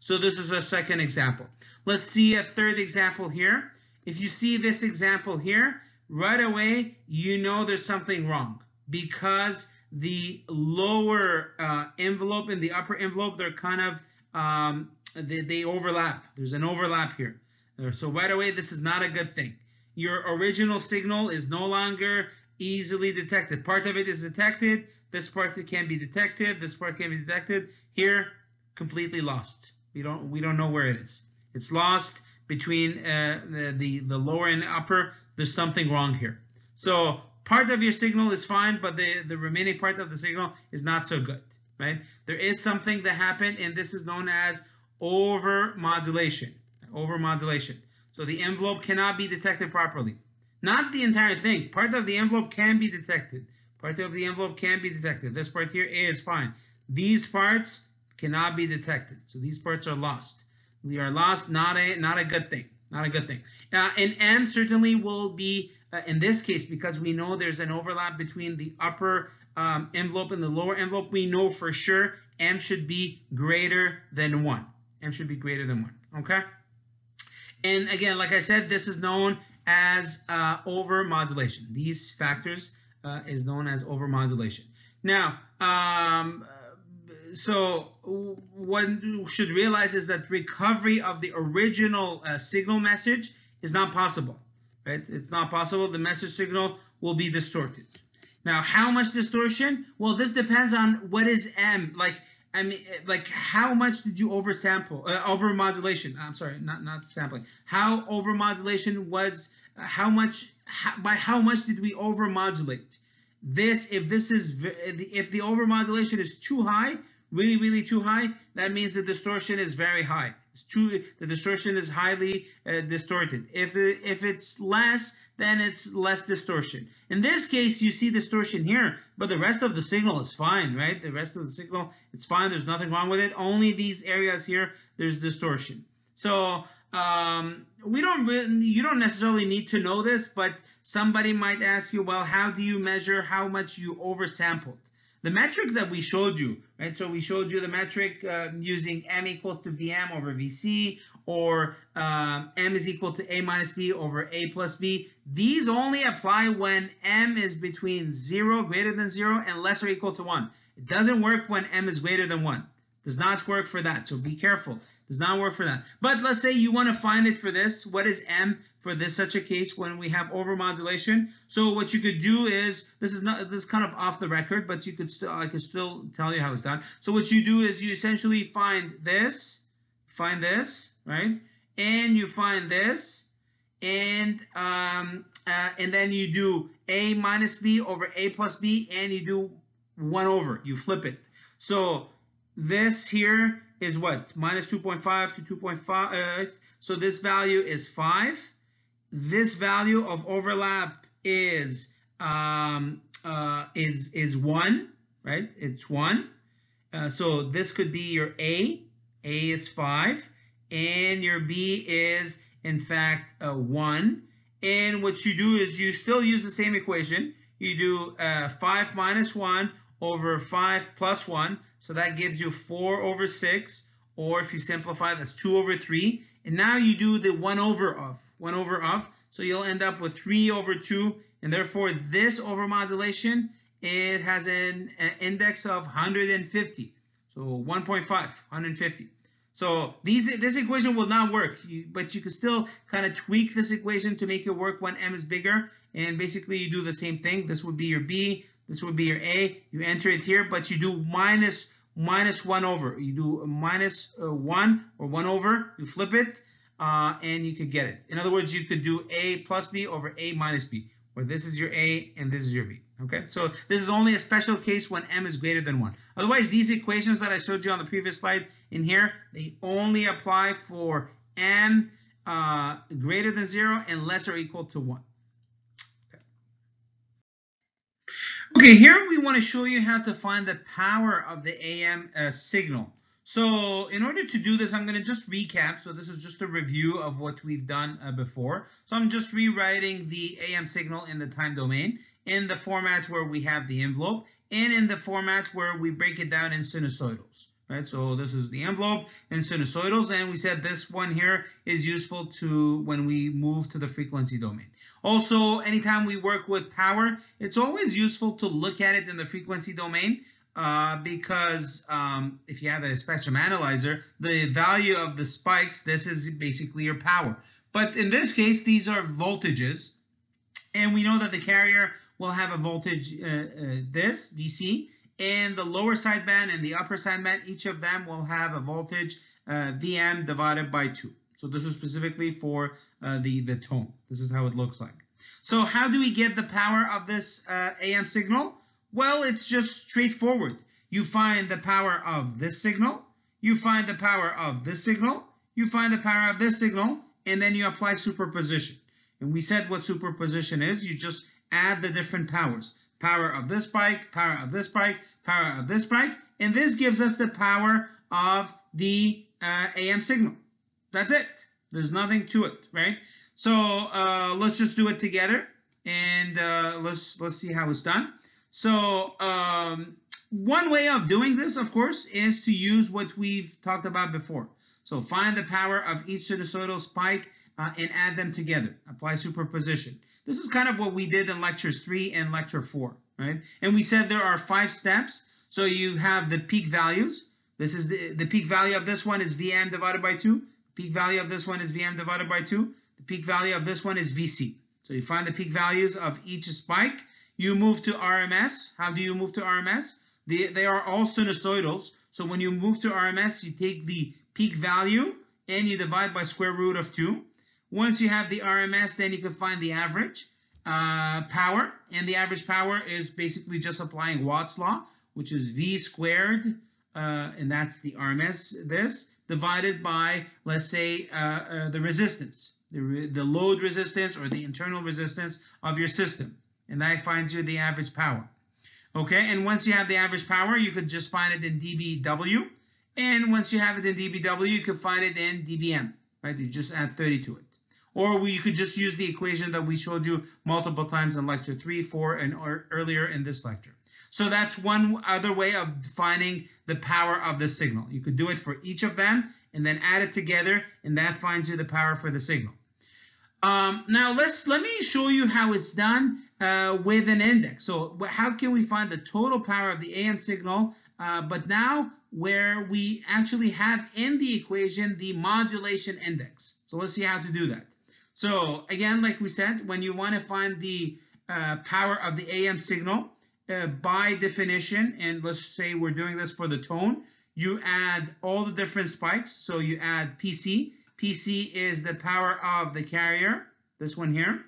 So this is a second example. Let's see a third example here. If you see this example here, right away, you know there's something wrong because the lower uh, envelope and the upper envelope, they're kind of, um, they, they overlap. There's an overlap here. So right away, this is not a good thing. Your original signal is no longer easily detected. Part of it is detected. This part can be detected. This part can be detected. Here, completely lost. We don't we don't know where it is. It's lost between uh, the, the the lower and upper. There's something wrong here. So part of your signal is fine, but the the remaining part of the signal is not so good. Right? There is something that happened, and this is known as over modulation. over modulation. So the envelope cannot be detected properly. Not the entire thing. Part of the envelope can be detected. Part of the envelope can be detected. This part here is fine. These parts cannot be detected. So these parts are lost. We are lost, not a not a good thing. Not a good thing. Uh, and M certainly will be, uh, in this case, because we know there's an overlap between the upper um, envelope and the lower envelope, we know for sure m should be greater than 1. m should be greater than 1, okay? And again, like I said, this is known as uh, overmodulation. These factors uh, is known as overmodulation. Now, um, so one should realize is that recovery of the original uh, signal message is not possible. Right? It's not possible. The message signal will be distorted. Now, how much distortion? Well, this depends on what is M. Like, I mean, like how much did you oversample, uh, overmodulation? I'm sorry, not not sampling. How overmodulation was? Uh, how much? How, by how much did we overmodulate? This, if this is, if the overmodulation is too high, really, really too high, that means the distortion is very high. It's too, the distortion is highly uh, distorted. If, if it's less, then it's less distortion. In this case, you see distortion here, but the rest of the signal is fine, right? The rest of the signal, it's fine. There's nothing wrong with it. Only these areas here, there's distortion. So um, we don't really, you don't necessarily need to know this, but somebody might ask you, well, how do you measure how much you oversampled? The metric that we showed you, right? So we showed you the metric uh, using m equals to Vm over Vc or um, m is equal to a minus b over a plus b. These only apply when m is between 0, greater than 0, and less or equal to 1. It doesn't work when m is greater than 1. Does not work for that, so be careful. Does not work for that. But let's say you want to find it for this. What is M for this such a case when we have overmodulation? So what you could do is this is not this is kind of off the record, but you could still I could still tell you how it's done. So what you do is you essentially find this, find this, right? And you find this, and um, uh, and then you do a minus b over a plus b, and you do one over. You flip it. So this here is what? Minus 2.5 to 2.5. So this value is 5. This value of overlap is um, uh, is is 1, right? It's 1. Uh, so this could be your A. A is 5. And your B is, in fact, a 1. And what you do is you still use the same equation. You do uh, 5 minus 1 over 5 plus 1. So that gives you 4 over 6. Or if you simplify, that's 2 over 3. And now you do the 1 over of. 1 over of. So you'll end up with 3 over 2. And therefore, this overmodulation, it has an, an index of 150. So 1.5, 150. So these this equation will not work, you, but you can still kind of tweak this equation to make it work when m is bigger. And basically you do the same thing. This would be your b, this would be your A. You enter it here, but you do minus minus 1 over. You do minus, uh, 1 or 1 over. You flip it, uh, and you could get it. In other words, you could do A plus B over A minus B, where this is your A and this is your B. Okay, so this is only a special case when m is greater than 1. Otherwise, these equations that I showed you on the previous slide in here, they only apply for m uh, greater than 0 and less or equal to 1. Okay, here we want to show you how to find the power of the AM uh, signal. So in order to do this, I'm going to just recap. So this is just a review of what we've done uh, before. So I'm just rewriting the AM signal in the time domain in the format where we have the envelope and in the format where we break it down in sinusoidals. Right, so this is the envelope in sinusoidals, and we said this one here is useful to when we move to the frequency domain. Also, anytime we work with power, it's always useful to look at it in the frequency domain uh, because um, if you have a spectrum analyzer, the value of the spikes, this is basically your power. But in this case, these are voltages, and we know that the carrier will have a voltage, uh, uh, this, VC, and the lower sideband and the upper sideband, each of them will have a voltage uh, Vm divided by 2. So this is specifically for uh, the, the tone. This is how it looks like. So how do we get the power of this uh, AM signal? Well, it's just straightforward. You find the power of this signal, you find the power of this signal, you find the power of this signal, and then you apply superposition. And we said what superposition is. You just add the different powers. Power of this spike, power of this spike, power of this spike, and this gives us the power of the uh, AM signal. That's it. There's nothing to it, right? So uh, let's just do it together and uh, let's let's see how it's done. So um, one way of doing this, of course, is to use what we've talked about before. So find the power of each sinusoidal spike uh, and add them together. Apply superposition. This is kind of what we did in lectures 3 and lecture 4, right? And we said there are five steps. So you have the peak values. This is the, the peak value of this one is Vm divided by 2. The peak value of this one is Vm divided by 2. The peak value of this one is Vc. So you find the peak values of each spike. You move to RMS. How do you move to RMS? They, they are all sinusoidals. So when you move to RMS, you take the peak value and you divide by square root of 2. Once you have the RMS, then you can find the average uh, power. And the average power is basically just applying Watt's law, which is V squared, uh, and that's the RMS, this, divided by, let's say, uh, uh, the resistance, the, re the load resistance or the internal resistance of your system. And that finds you the average power. Okay, and once you have the average power, you could just find it in dBW. And once you have it in dBW, you can find it in dBm, right? You just add 30 to it. Or we, you could just use the equation that we showed you multiple times in lecture 3, 4, and earlier in this lecture. So that's one other way of defining the power of the signal. You could do it for each of them and then add it together, and that finds you the power for the signal. Um, now let's let me show you how it's done uh, with an index. So how can we find the total power of the AM signal, uh, but now where we actually have in the equation the modulation index. So let's see how to do that. So again, like we said, when you want to find the uh, power of the AM signal, uh, by definition, and let's say we're doing this for the tone, you add all the different spikes. So you add PC. PC is the power of the carrier, this one here.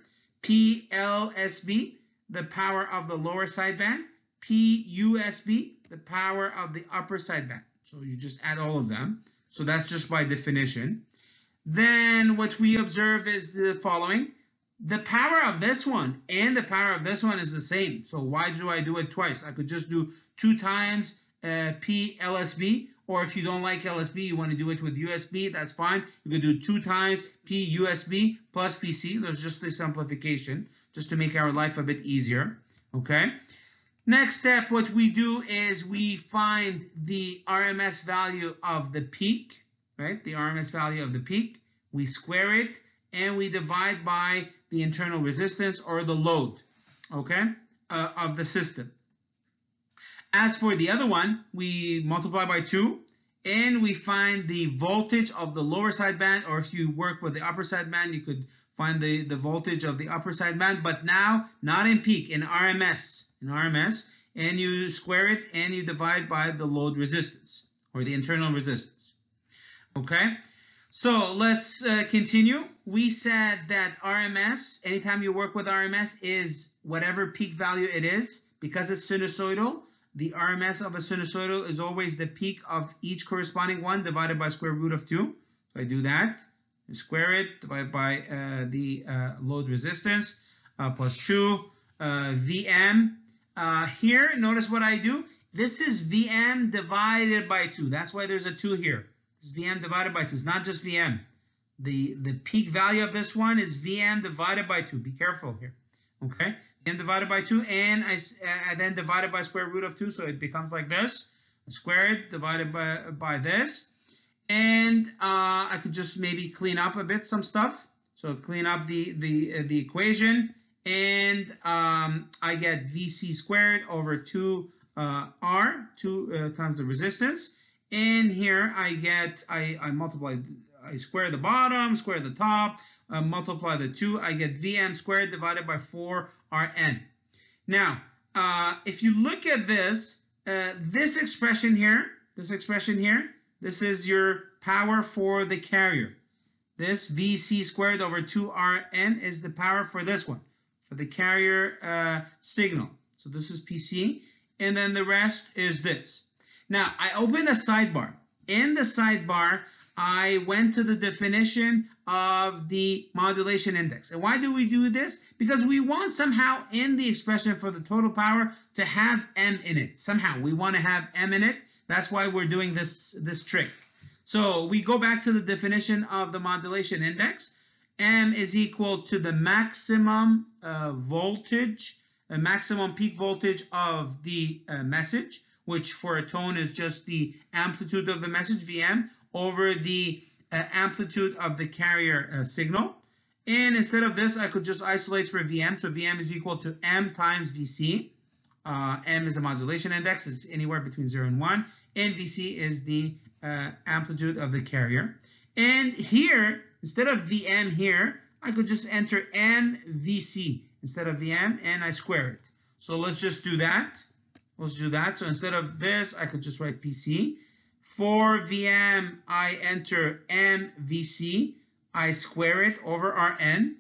PLSB, the power of the lower sideband. PUSB, the power of the upper sideband. So you just add all of them. So that's just by definition. Then what we observe is the following. The power of this one and the power of this one is the same. So why do I do it twice? I could just do two times uh, P LSB, or if you don't like LSB, you want to do it with USB, that's fine. You can do two times P USB plus PC. That's just the simplification, just to make our life a bit easier. Okay. Next step, what we do is we find the RMS value of the peak, right? The RMS value of the peak. We square it and we divide by the internal resistance or the load, okay, uh, of the system. As for the other one, we multiply by 2 and we find the voltage of the lower side band or if you work with the upper side band, you could find the, the voltage of the upper side band, but now not in peak, in RMS, in RMS, and you square it and you divide by the load resistance or the internal resistance. Okay, so let's uh, continue. We said that RMS, anytime you work with RMS, is whatever peak value it is. Because it's sinusoidal, the RMS of a sinusoidal is always the peak of each corresponding one divided by square root of 2. So I do that. You square it, divide by uh, the uh, load resistance, uh, plus 2, uh, Vm. Uh, here, notice what I do. This is Vm divided by 2. That's why there's a 2 here. It's Vm divided by 2. It's not just Vm. The, the peak value of this one is Vm divided by 2. Be careful here. Okay? Vm divided by 2, and I, I then divided by square root of 2, so it becomes like this. Squared divided by, by this and uh, I could just maybe clean up a bit some stuff. So clean up the the uh, the equation, and um, I get VC squared over 2 uh, R, 2 uh, times the resistance. And here I get, I, I multiply, I square the bottom, square the top, uh, multiply the 2, I get Vm squared divided by 4 Rn. Now, uh, if you look at this, this expression here, this expression here, this is your power for the carrier. This VC squared over 2Rn is the power for this one, for the carrier uh, signal. So this is PC, and then the rest is this. Now, I opened a sidebar. In the sidebar, I went to the definition of the modulation index. And why do we do this? Because we want somehow in the expression for the total power to have m in it. Somehow we want to have m in it. That's why we're doing this, this trick. So we go back to the definition of the modulation index. M is equal to the maximum uh, voltage a maximum peak voltage of the uh, message, which for a tone is just the amplitude of the message, VM, over the uh, amplitude of the carrier uh, signal. And instead of this, I could just isolate for VM. So VM is equal to M times VC. Uh, M is the modulation index, it's anywhere between 0 and 1. And VC is the uh, amplitude of the carrier. And here, instead of VM here, I could just enter MVC instead of VM and I square it. So let's just do that. Let's do that. So instead of this, I could just write PC. For VM, I enter MVC. I square it over Rn.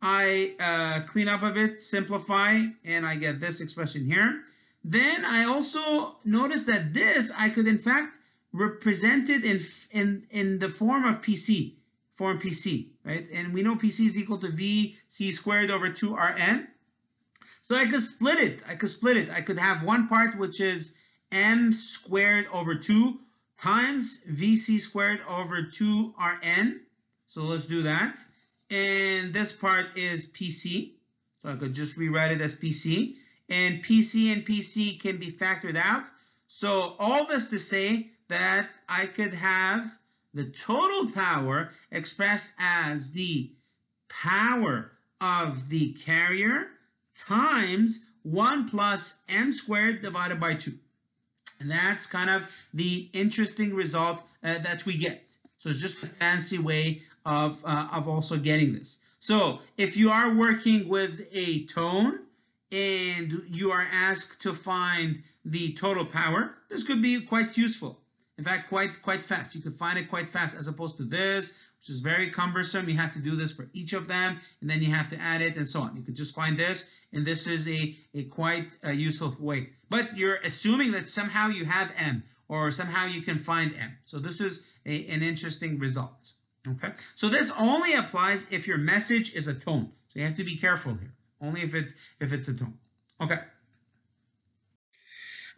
I uh, clean up a bit, simplify, and I get this expression here. Then I also notice that this, I could in fact represent it in, in, in the form of PC, form PC, right? And we know PC is equal to VC squared over 2Rn. So I could split it. I could split it. I could have one part which is m squared over 2 times VC squared over 2Rn. So let's do that. And this part is PC. So I could just rewrite it as PC. And PC and PC can be factored out. So all this to say that I could have the total power expressed as the power of the carrier times 1 plus m squared divided by 2. And that's kind of the interesting result uh, that we get. So it's just a fancy way of, uh, of also getting this. So if you are working with a tone and you are asked to find the total power, this could be quite useful. In fact, quite quite fast. You could find it quite fast as opposed to this, which is very cumbersome. You have to do this for each of them, and then you have to add it and so on. You could just find this, and this is a, a quite a useful way. But you're assuming that somehow you have M, or somehow you can find M. So this is a, an interesting result. Okay, so this only applies if your message is a tone. So you have to be careful here. Only if it's if it's a tone. Okay.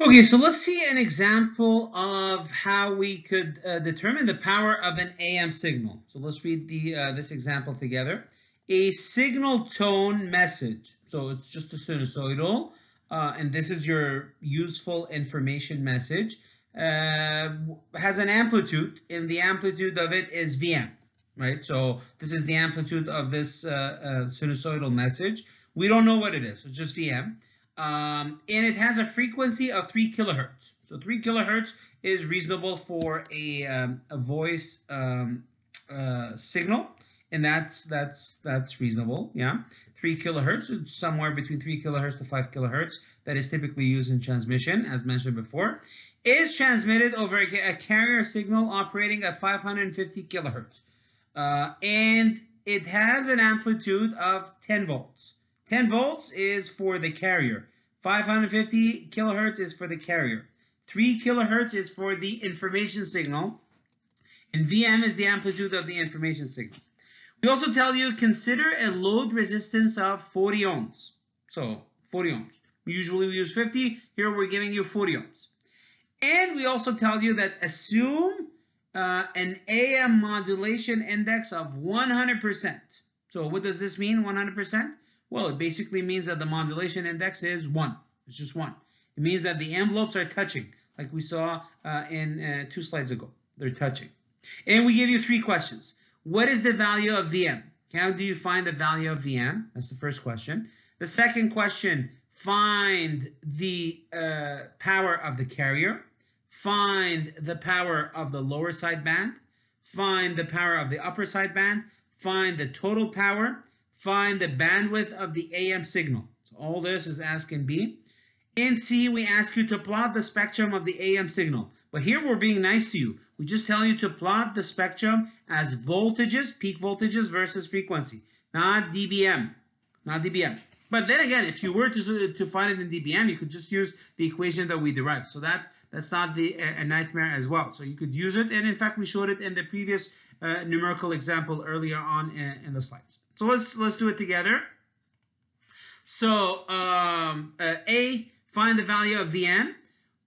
Okay, so let's see an example of how we could uh, determine the power of an AM signal. So let's read the uh, this example together. A signal tone message. So it's just a sinusoidal, uh, and this is your useful information message. Uh, has an amplitude, and the amplitude of it is VM, right? So this is the amplitude of this uh, uh, sinusoidal message. We don't know what it is, it's just VM. Um, and it has a frequency of 3 kilohertz. So 3 kilohertz is reasonable for a, um, a voice um, uh, signal, and that's that's that's reasonable. Yeah, 3 kilohertz, somewhere between 3 kilohertz to 5 kilohertz. That is typically used in transmission, as mentioned before. Is transmitted over a, a carrier signal operating at 550 kilohertz, uh, and it has an amplitude of 10 volts. 10 volts is for the carrier. 550 kilohertz is for the carrier. 3 kilohertz is for the information signal. And VM is the amplitude of the information signal. We also tell you consider a load resistance of 40 ohms. So 40 ohms. Usually we use 50. Here we're giving you 40 ohms. And we also tell you that assume uh, an AM modulation index of 100%. So what does this mean, 100%? Well, it basically means that the modulation index is 1. It's just 1. It means that the envelopes are touching, like we saw uh, in uh, two slides ago. They're touching. And we give you three questions. What is the value of VM? How do you find the value of VM? That's the first question. The second question, find the uh, power of the carrier. Find the power of the lower side band. Find the power of the upper side band. Find the total power find the bandwidth of the AM signal. So all this is asking B. In C, we ask you to plot the spectrum of the AM signal. But here we're being nice to you. We just tell you to plot the spectrum as voltages, peak voltages versus frequency, not dBm, not dBm. But then again, if you were to, to find it in dBm, you could just use the equation that we derived. So that that's not the, a nightmare as well. So you could use it. And in fact, we showed it in the previous uh, numerical example earlier on in, in the slides. So let's let's do it together. So um, uh, A, find the value of Vm.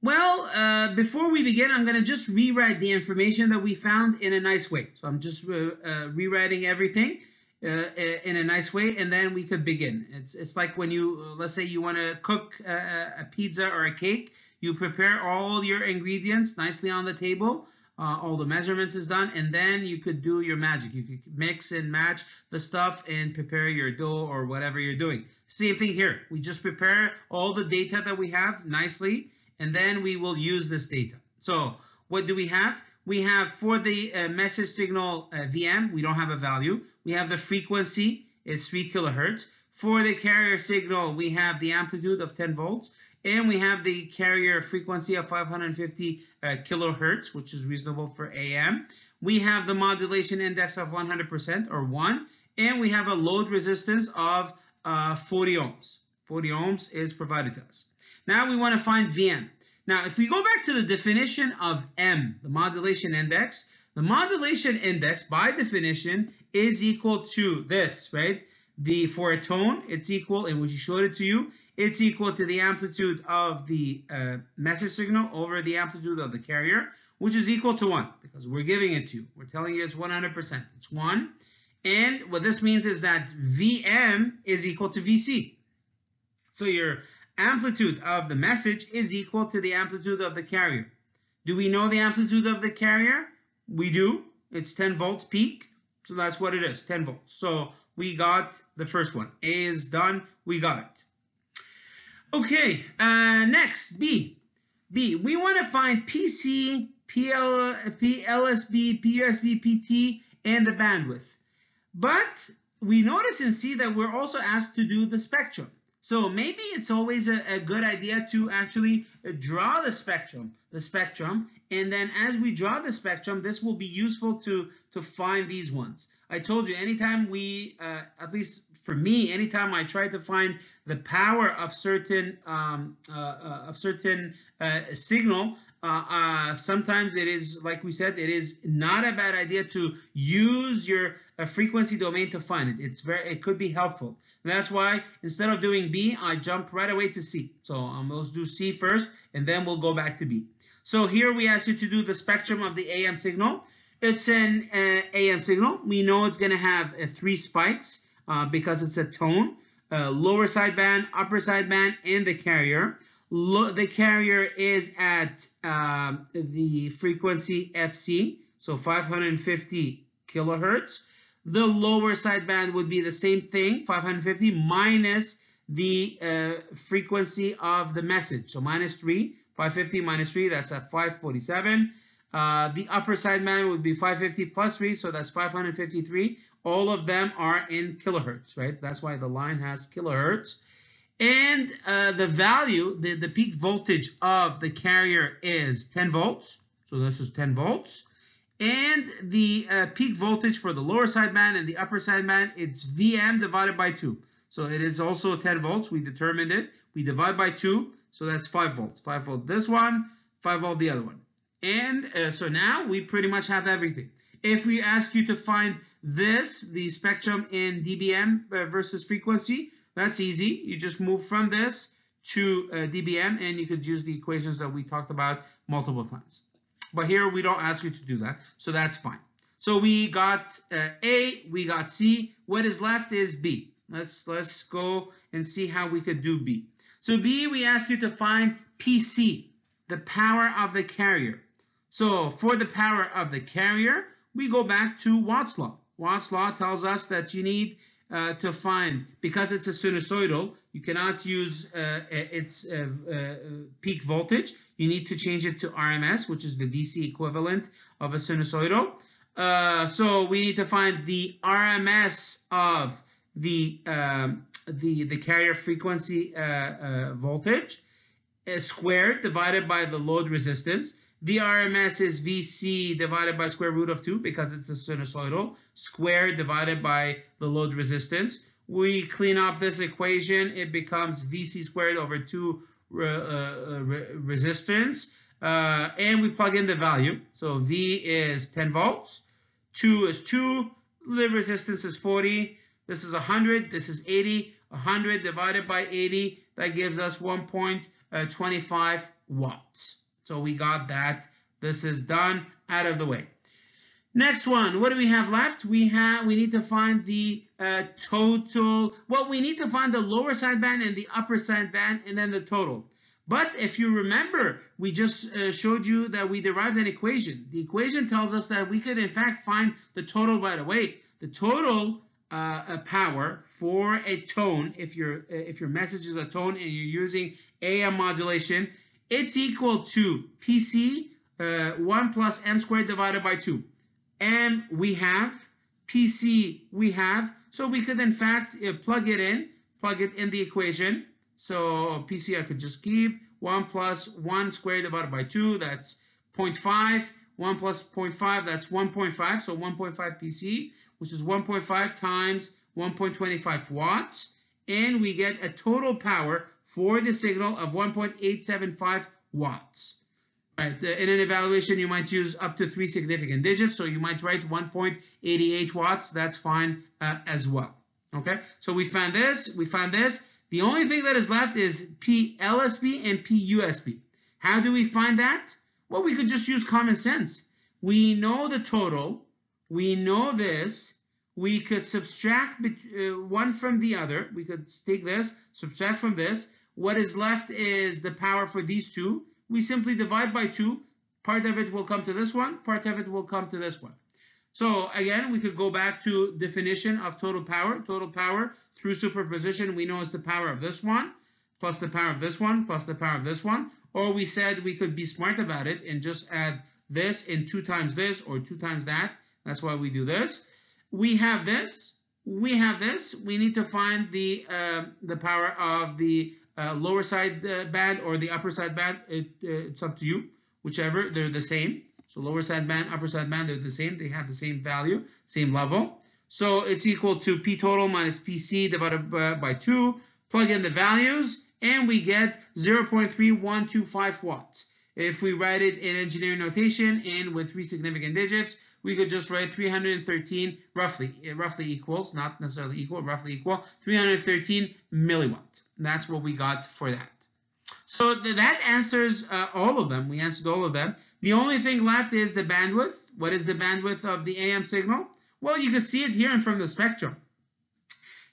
Well, uh, before we begin, I'm going to just rewrite the information that we found in a nice way. So I'm just uh, uh, rewriting everything. uh, in a nice way, and then we could begin. It's it's like when you let's say you want to cook a, pizza or a cake, you prepare all your ingredients nicely on the table. Uh, all the measurements is done, and then you could do your magic. You could mix and match the stuff and prepare your dough or whatever you're doing. Same thing here. We just prepare all the data that we have nicely, and then we will use this data. So what do we have? We have for the uh, message signal uh, VM, we don't have a value. We have the frequency, it's 3 kilohertz. For the carrier signal, we have the amplitude of 10 volts. And we have the carrier frequency of 550 uh, kilohertz, which is reasonable for AM. We have the modulation index of 100% or 1. And we have a load resistance of uh, 40 ohms. 40 ohms is provided to us. Now we want to find VM. Now, if we go back to the definition of M, the modulation index, the modulation index, by definition, is equal to this, right? The For a tone, it's equal, and we showed it to you, it's equal to the amplitude of the uh, message signal over the amplitude of the carrier, which is equal to 1, because we're giving it to you. We're telling you it's 100%. It's 1. And what this means is that Vm is equal to Vc. So your amplitude of the message is equal to the amplitude of the carrier. Do we know the amplitude of the carrier? We do. It's 10 volts peak. So that's what it is, 10 volts. So we got the first one. A is done. We got it. Okay, uh, next, B. B, we want to find PC, PL, PLSB, PUSB, PT, and the bandwidth. But we notice in C that we're also asked to do the spectrum. So maybe it's always a, a, good idea to actually draw the spectrum, the spectrum, and then as we draw the spectrum, this will be useful to, to find these ones. I told you anytime we, uh, at least for me, anytime I try to find the power of certain um, uh, uh, of certain uh, signal, uh, uh, sometimes it is, like we said, it is not a bad idea to use your uh, frequency domain to find it. It's very, it could be helpful. that's why instead of doing B, I jump right away to C. So um, let's do C first, and then we'll go back to B. So here we ask you to do the spectrum of the AM signal. It's an uh, AM signal. We know it's going to have uh, three spikes uh, because it's a tone, lower sideband, upper sideband, and the carrier the carrier is at um, the frequency FC, so 550 kilohertz. The lower sideband would be the same thing, 550 minus the uh, frequency of the message. So minus 3, 550 minus 3, that's at 547. Uh, the upper sideband would be 550 plus 3, so that's 553. All of them are in kilohertz, right? That's why the line has kilohertz. And uh, the value, the, the peak voltage of the carrier is 10 volts. So this is 10 volts. And the uh, peak voltage for the lower sideband and the upper sideband, it's Vm divided by 2. So it is also 10 volts. We determined it. We divide by 2. So that's 5 volts. 5 volt this one, 5 volt the other one. And uh, so now we pretty much have everything. If we ask you to find this, the spectrum in dBm uh, versus frequency, that's easy. You just move from this to uh, dBm and you could use the equations that we talked about multiple times. But here we don't ask you to do that, so that's fine. So we got uh, A, we got C. What is left is B. Let's, let's go and see how we could do B. So B, we ask you to find PC, the power of the carrier. So for the power of the carrier, we go back to Watt's law. Watt's law tells us that you need uh, to find, because it's a sinusoidal, you cannot use uh, its uh, uh, peak voltage. You need to change it to RMS, which is the DC equivalent of a sinusoidal. Uh, so we need to find the RMS of the um, the the carrier frequency voltage squared divided by the load resistance. The RMS is VC divided by square root of 2 because it's a sinusoidal, squared divided by the load resistance. We clean up this equation, it becomes VC squared over 2 uh, uh, resistance, uh, and we plug in the value. So V is 10 volts, 2 is 2, the resistance is 40, this is 100, this is 80, 100 divided by 80, that gives us 1.25 watts. So we got that. This is done out of the way. Next one, what do we have left? We have we need to find the uh, total. Well, we need to find the lower sideband and the upper sideband, and then the total. But if you remember, we just uh, showed you that we derived an equation. The equation tells us that we could in fact find the total by the weight. The total uh, power for a tone, if your uh, if your message is a tone and you're using AM modulation, it's equal to PC uh, 1 plus m squared divided by 2 m we have, PC we have, so we could in fact uh, plug it in, plug it in the equation. So PC I could just keep 1 plus 1 squared divided by 2, that's 0.5. 1 plus 0.5, that's 1.5, so 1.5 PC, which is 1.5 times 1.25 watts. And we get a total power for the signal of 1.875 watts. Right, in an evaluation, you might use up to three significant digits, so you might write 1.88 watts. That's fine uh, as well. Okay, so we found this, we found this. The only thing that is left is PLSB and PUSB. How do we find that? Well, we could just use common sense. We know the total, we know this, we could subtract uh, one from the other. We could take this, subtract from this. What is left is the power for these two we simply divide by 2. Part of it will come to this one, part of it will come to this one. So again, we could go back to definition of total power. Total power through superposition, we know is the power of this one, plus the power of this one, plus the power of this one. Or we said we could be smart about it and just add this in 2 times this or 2 times that. That's why we do this. We have this. We have this. We need to find the uh, the power of the uh, lower side uh, band or the upper side band, it, uh, it's up to you, whichever, they're the same. So lower side band, upper side band, they're the same, they have the same value, same level. So it's equal to P total minus PC divided by, by 2, plug in the values, and we get 0.3125 watts. If we write it in engineering notation and with three significant digits, we could just write 313 roughly, roughly equals, not necessarily equal, roughly equal, 313 milliwatt. That's what we got for that. So th that answers uh, all of them. We answered all of them. The only thing left is the bandwidth. What is the bandwidth of the AM signal? Well, you can see it here in from the spectrum.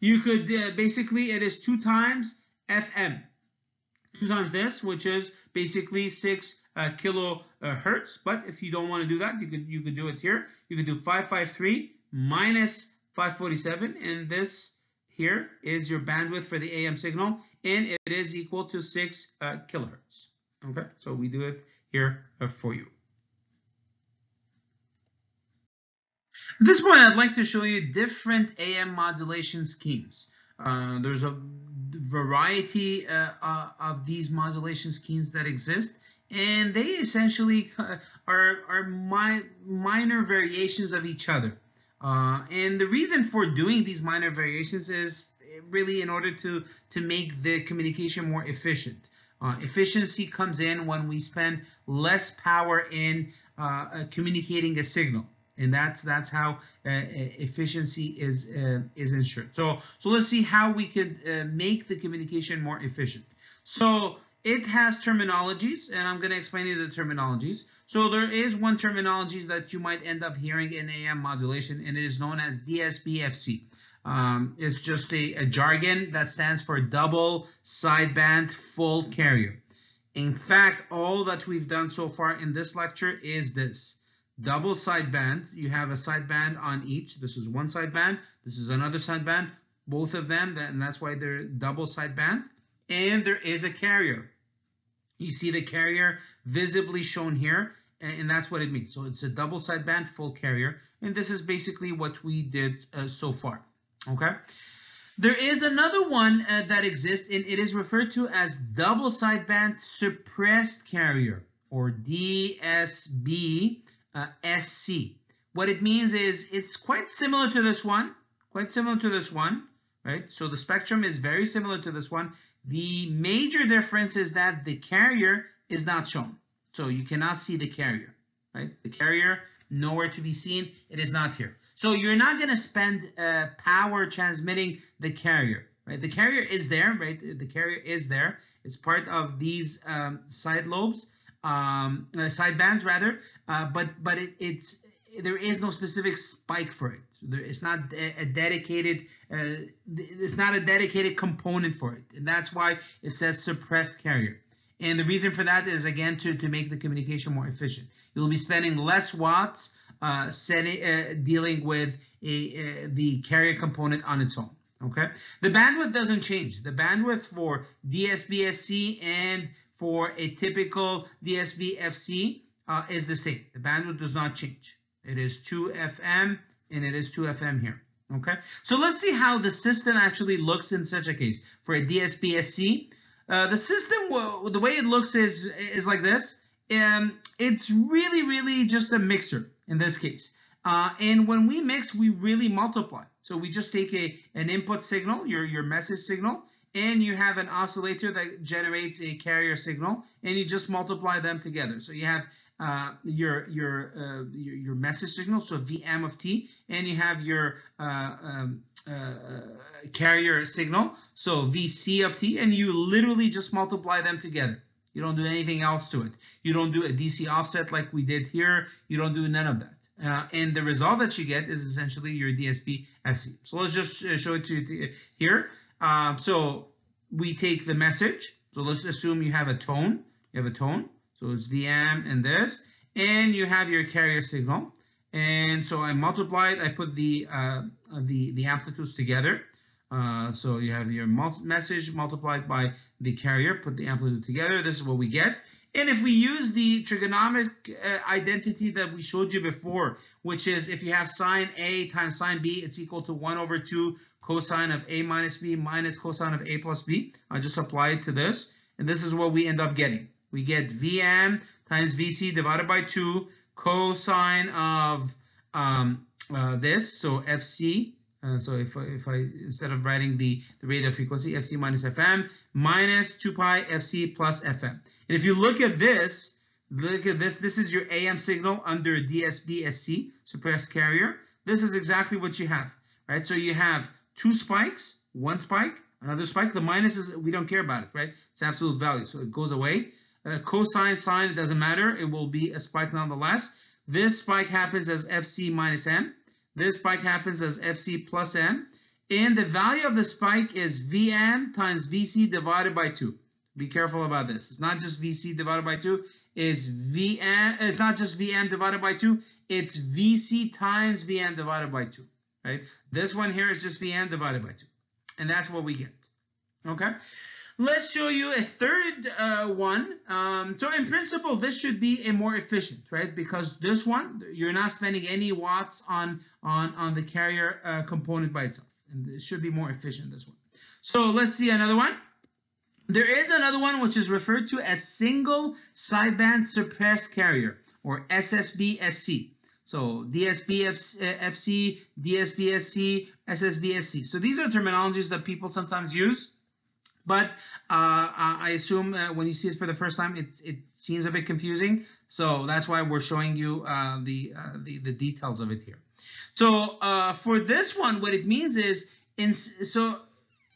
You could uh, basically, it is two times FM. Two times this, which is basically six uh, kilohertz. But if you don't want to do that, you could you could do it here. You could do 553 minus 547, and this here is your bandwidth for the AM signal, and it is equal to 6 uh, kilohertz. Okay, so we do it here uh, for you. At this point, I'd like to show you different AM modulation schemes. Uh, there's a variety uh, uh, of these modulation schemes that exist, and they essentially uh, are, are mi minor variations of each other. Uh, and the reason for doing these minor variations is really in order to, to make the communication more efficient. Uh, efficiency comes in when we spend less power in uh, uh communicating a signal. And that's that's how uh, efficiency is is ensured. So so let's see how we could make the communication more efficient. So it has terminologies, and I'm going to explain you the terminologies. So there is one terminology that you might end up hearing in AM modulation, and it is known as DSBFC. Um, it's just a, a jargon that stands for double sideband full carrier. In fact, all that we've done so far in this lecture is this. Double sideband, you have a sideband on each. This is one sideband, this is another sideband, both of them, and that's why they're double sideband. And there is a carrier. You see the carrier visibly shown here and that's what it means. So it's a double sideband full carrier, and this is basically what we did uh, so far, okay? There is another one uh, that exists, and it is referred to as double sideband suppressed carrier, or DSB uh, SC. What it means is it's quite similar to this one, quite similar to this one, right? So the spectrum is very similar to this one. The major difference is that the carrier is not shown. So you cannot see the carrier, right? The carrier, nowhere to be seen. It is not here. So you're not going to spend uh, power transmitting the carrier, right? The carrier is there, right? The carrier is there. It's part of these um, side lobes, um, uh, side bands rather, uh, but but it, it's there is no specific spike for it. There, it's not a, dedicated. Uh, it's not a dedicated component for it, and that's why it says suppressed carrier. And the reason for that is again to to make the communication more efficient. You'll be spending less watts uh, setting, uh, dealing with a, uh, the carrier component on its own. Okay, the bandwidth doesn't change. The bandwidth for DSB-SC and for a typical DSB-FC uh, is the same. The bandwidth does not change. It is 2 FM and it is 2 FM here. Okay, so let's see how the system actually looks in such a case. For a DSB-SC, uh, the system, the way it looks is, is like this. Um, it's really, really just a mixer in this case. Uh, and when we mix, we really multiply. So we just take a an input signal, your, your message signal, and you have an oscillator that generates a carrier signal, and you just multiply them together. So you have uh, your your, uh, your, your message signal, so VM of t, and you have your uh, um, uh, carrier signal, so VC of t, and you literally just multiply them together. You don't do anything else to it. You don't do a DC offset like we did here. You don't do none of that. Uh, and the result that you get is essentially your DSB FC. So let's just uh, show it to you here. Um, so we take the message. So let's assume you have a tone. You have a tone. So it's the VM and this. And you have your carrier signal. And so I multiplied, I put the, uh, the, the amplitudes together. Uh, so you have your message multiplied by the carrier, put the amplitude together. This is what we get. And if we use the trigonomic uh, identity that we showed you before, which is if you have sine A times sine B, it's equal to 1 over 2 cosine of A minus B minus cosine of A plus B. I just apply it to this, and this is what we end up getting. We get Vm times Vc divided by 2 cosine of um, uh, this, so Fc uh, so if, if I, instead of writing the, the radio frequency, fc minus fm, minus 2 pi fc plus fm. And if you look at this, look at this, this is your AM signal under DSB-SC, suppressed carrier. This is exactly what you have, right? So you have two spikes, one spike, another spike. The minus is, we don't care about it, right? It's absolute value, so it goes away. Uh, cosine, sine, it doesn't matter. It will be a spike nonetheless. This spike happens as fc minus m. This spike happens as Fc plus M. And the value of the spike is Vm times Vc divided by 2. Be careful about this. It's not just Vc divided by 2. It's Vm. It's not just Vm divided by 2. It's Vc times Vm divided by 2. Right? This one here is just Vm divided by 2. And that's what we get. Okay? Let's show you a third uh, one. Um, so in principle, this should be a more efficient, right? Because this one, you're not spending any watts on, on, on the carrier uh, component by itself. And it should be more efficient, this one. So let's see another one. There is another one which is referred to as single sideband suppressed carrier or SSB-SC. So DSB-FC, DSB-SC, So these are terminologies that people sometimes use. But uh, I assume uh, when you see it for the first time, it, it seems a bit confusing. So that's why we're showing you uh, the, uh, the, the details of it here. So uh, for this one, what it means is, in so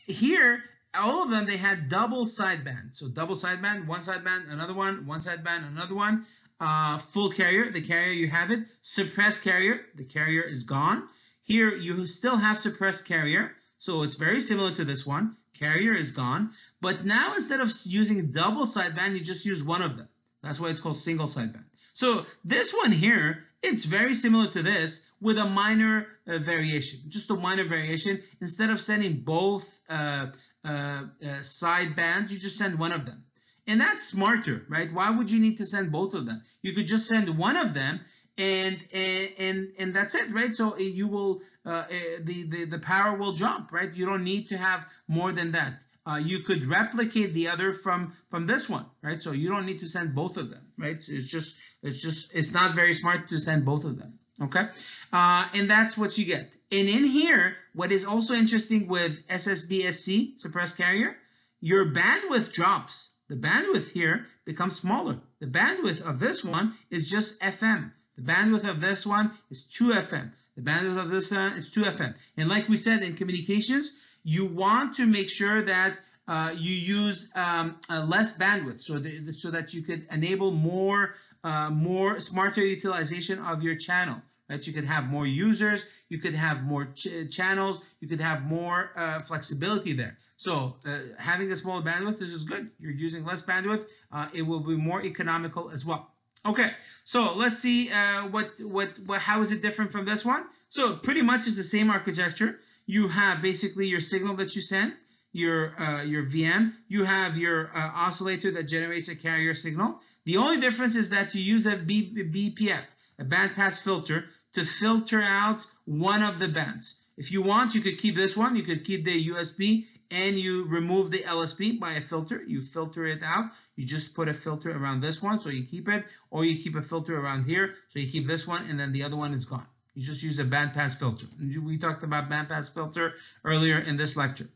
here, all of them, they had double sideband. So double sideband, one sideband, another one, one sideband, another one. Uh, full carrier, the carrier, you have it. Suppressed carrier, the carrier is gone. Here, you still have suppressed carrier. So it's very similar to this one carrier is gone. But now instead of using double sideband, you just use one of them. That's why it's called single sideband. So this one here, it's very similar to this with a minor uh, variation, just a minor variation. Instead of sending both uh, uh, uh sidebands, you just send one of them. And that's smarter, right? Why would you need to send both of them? You could just send one of them and and and, that's it, right? So you will uh, uh, the, the the power will jump, right? You don't need to have more than that. Uh, you could replicate the other from from this one, right? So you don't need to send both of them, right? It's just it's just it's not very smart to send both of them, okay? Uh, and that's what you get. And in here, what is also interesting with SSBSC suppressed carrier, your bandwidth drops. The bandwidth here becomes smaller. The bandwidth of this one is just FM. The bandwidth of this one is 2 FM. The bandwidth of this one is 2 FM. And like we said in communications, you want to make sure that uh, you use um, less bandwidth so, that, so that you could enable more, uh, more smarter utilization of your channel, right? You could have more users, you could have more ch channels, you could have more uh, flexibility there. So uh, having a smaller bandwidth, this is good. You're using less bandwidth, uh, it will be more economical as well. Okay, so let's see uh, what, what, what, how is it different from this one? So pretty much it's the same architecture. You have basically your signal that you send, your uh, your VM. You have your uh, oscillator that generates a carrier signal. The only difference is that you use a B, BPF, a bandpass filter, to filter out one of the bands. If you want, you could keep this one. You could keep the USB and you remove the LSB by a filter. You filter it out. You just put a filter around this one, so you keep it, or you keep a filter around here, so you keep this one, and then the other one is gone. You just use a bandpass filter. We talked about bandpass filter earlier in this lecture.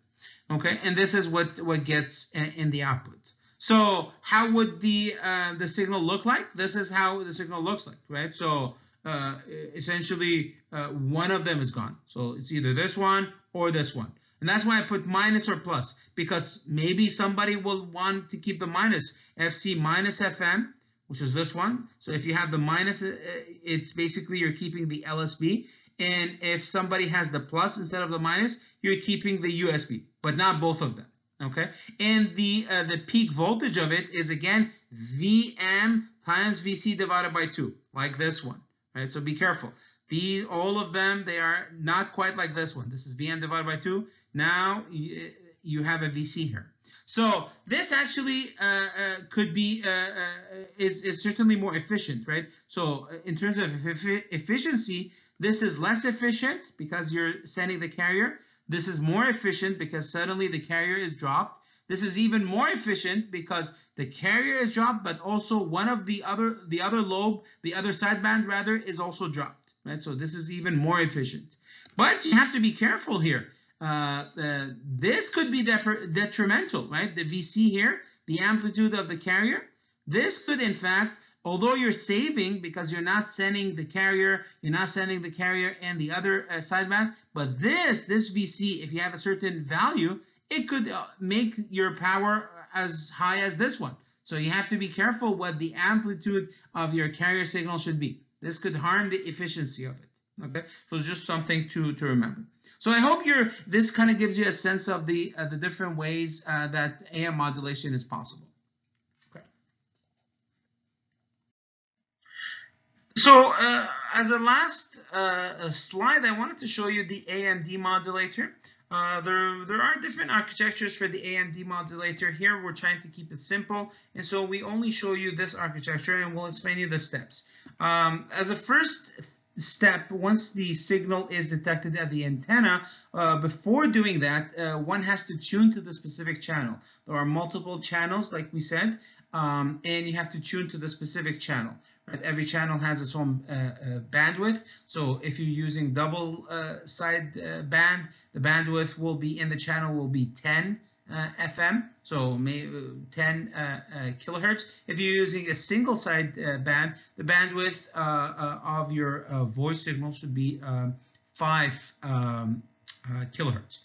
Okay, and this is what, what gets in the output. So how would the uh, the signal look like? This is how the signal looks like, right? So uh, essentially uh, one of them is gone. So it's either this one or this one. And that's why I put minus or plus because maybe somebody will want to keep the minus FC minus FM, which is this one. So if you have the minus, uh, it's basically you're keeping the LSB. And if somebody has the plus instead of the minus, you're keeping the USB, but not both of them. Okay, and the uh, the peak voltage of it is again Vm times Vc divided by two, like this one. Right, so be careful. The all of them they are not quite like this one. This is Vm divided by two. Now you, you have a Vc here. So this actually uh, uh, could be uh, uh is is certainly more efficient, right? So uh, in terms of efficiency, this is less efficient because you're sending the carrier. This is more efficient because suddenly the carrier is dropped. This is even more efficient because the carrier is dropped, but also one of the other the other lobe, the other sideband rather, is also dropped. Right. So this is even more efficient. But you have to be careful here. Uh, uh, this could be detrimental, right? The VC here, the amplitude of the carrier. This could, in fact, although you're saving because you're not sending the carrier, you're not sending the carrier and the other uh, sideband, but this, this VC, if you have a certain value, it could uh, make your power as high as this one. So you have to be careful what the amplitude of your carrier signal should be. This could harm the efficiency of it. Okay, so it's just something to, to remember. So I hope you're, this kind of gives you a sense of the, uh, the different ways uh, that AM modulation is possible. So uh, as a last uh, slide, I wanted to show you the AM demodulator. Uh, there, there are different architectures for the AM demodulator. Here we're trying to keep it simple, and so we only show you this architecture, and we'll explain you the steps. Um, as a first step, once the signal is detected at the antenna, uh, before doing that, uh, one has to tune to the specific channel. There are multiple channels, like we said, um, and you have to tune to the specific channel. Right? Every channel has its own uh, uh, bandwidth. So if you're using double uh, side uh, band, the bandwidth will be in the channel will be 10 uh, FM, so maybe uh, 10 kilohertz. If you're using a single side band, the bandwidth of your voice signal should be um, 5 um, kilohertz.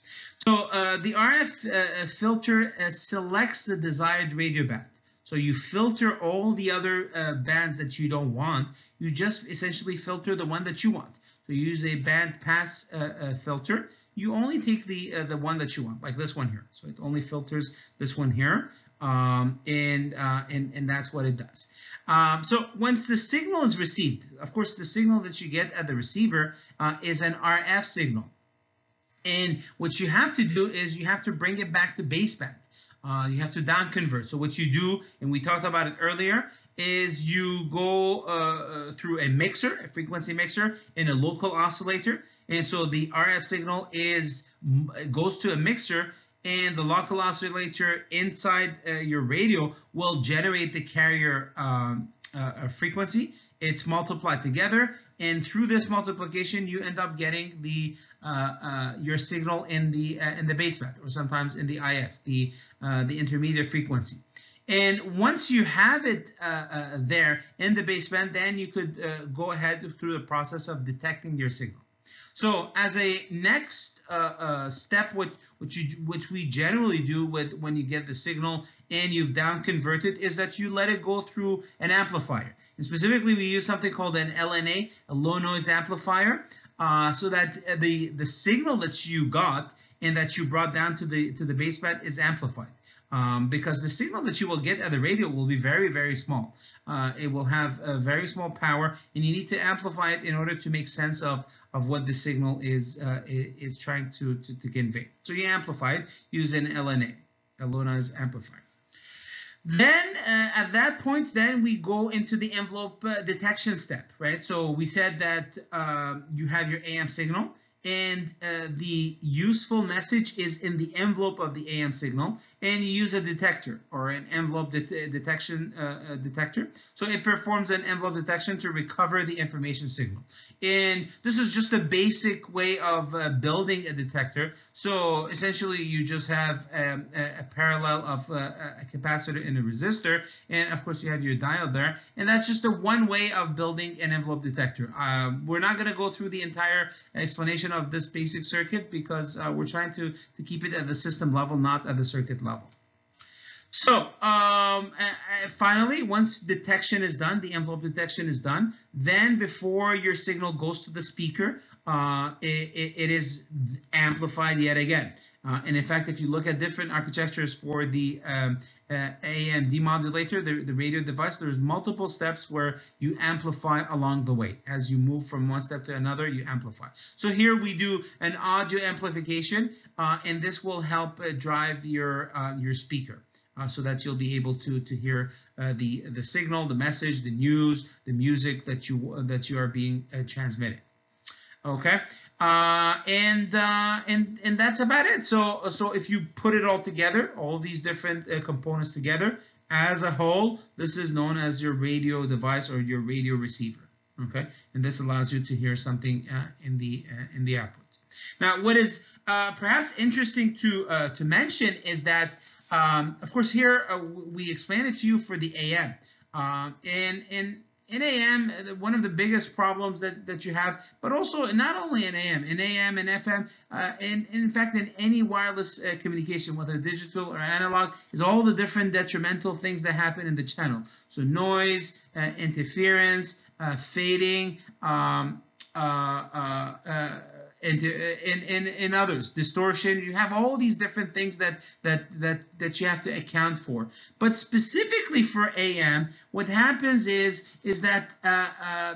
So the RF filter selects the desired radio band. So you filter all the other uh, bands that you don't want. You just essentially filter the one that you want. So you use a band pass uh, uh, filter. You only take the uh, the one that you want, like this one here. So it only filters this one here, um, and, uh, and and that's what it does. Um, so once the signal is received, of course, the signal that you get at the receiver uh, is an RF signal. And what you have to do is you have to bring it back to baseband. Uh, you have to down convert. So what you do, and we talked about it earlier, is you go uh, uh through a mixer, a frequency mixer, in a local oscillator. And so the RF signal is goes to a mixer and the local oscillator inside uh, your radio will generate the carrier um, uh, frequency. It's multiplied together and through this multiplication you end up getting the uh, uh, your signal in the uh, in the baseband or sometimes in the IF the uh, the intermediate frequency. And once you have it uh, uh, there in the baseband then you could go ahead through the process of detecting your signal. So as a next step what which you which we generally do with when you get the signal and you've down converted is that you let it go through an amplifier And specifically, we use something called an LNA, a low noise amplifier, uh, so that the, the signal that you got and that you brought down to the, to the baseband is amplified. Um, because the signal that you will get at the radio will be very, very small. Uh, it will have a very small power, and you need to amplify it in order to make sense of, of what the signal is uh, is trying to, to, to convey. So you amplify it using LNA, a low noise amplifier. Then uh, at that point, then we go into the envelope uh, detection step, right? So we said that uh, you have your AM signal and uh, the useful message is in the envelope of the AM signal and you use a detector or an envelope det detection uh, detector. So it performs an envelope detection to recover the information signal. And this is just a basic way of uh, building a detector. So essentially you just have um, a, a, parallel of uh, a capacitor and a resistor. And of course you have your diode there. And that's just a one way of building an envelope detector. Um, we're not going to go through the entire explanation of this basic circuit because uh, we're trying to, to keep it at the system level, not at the circuit level. So um, finally, once detection is done, the envelope detection is done, then before your signal goes to the speaker, uh, it, it is amplified yet again. Uh, and in fact, if you look at different architectures for the um, uh, AM demodulator, the, the radio device, there's multiple steps where you amplify along the way. As you move from one step to another, you amplify. So here we do an audio amplification, uh, and this will help uh, drive your, uh, your speaker uh, so that you'll be able to to hear the the signal, the message, the news, the music that you that you are being transmitted. Okay, uh, and uh, and and that's about it. So so if you put it all together, all these different uh, components together as a whole, this is known as your radio device or your radio receiver. Okay, and this allows you to hear something in the in the output. Now, what is perhaps interesting to to mention is that um, of course, here uh, we explained it to you for the AM. Uh, and, and in AM, one of the biggest problems that, that you have, but also not only in AM, in AM and FM, uh, and, in fact in any wireless uh, communication, whether digital or analog, is all the different detrimental things that happen in the channel. So noise, uh, interference, uh, fading, um, and in, in, in others. Distortion you have all these different things that that that that you have to account for. But specifically for am what happens is is that uh, uh,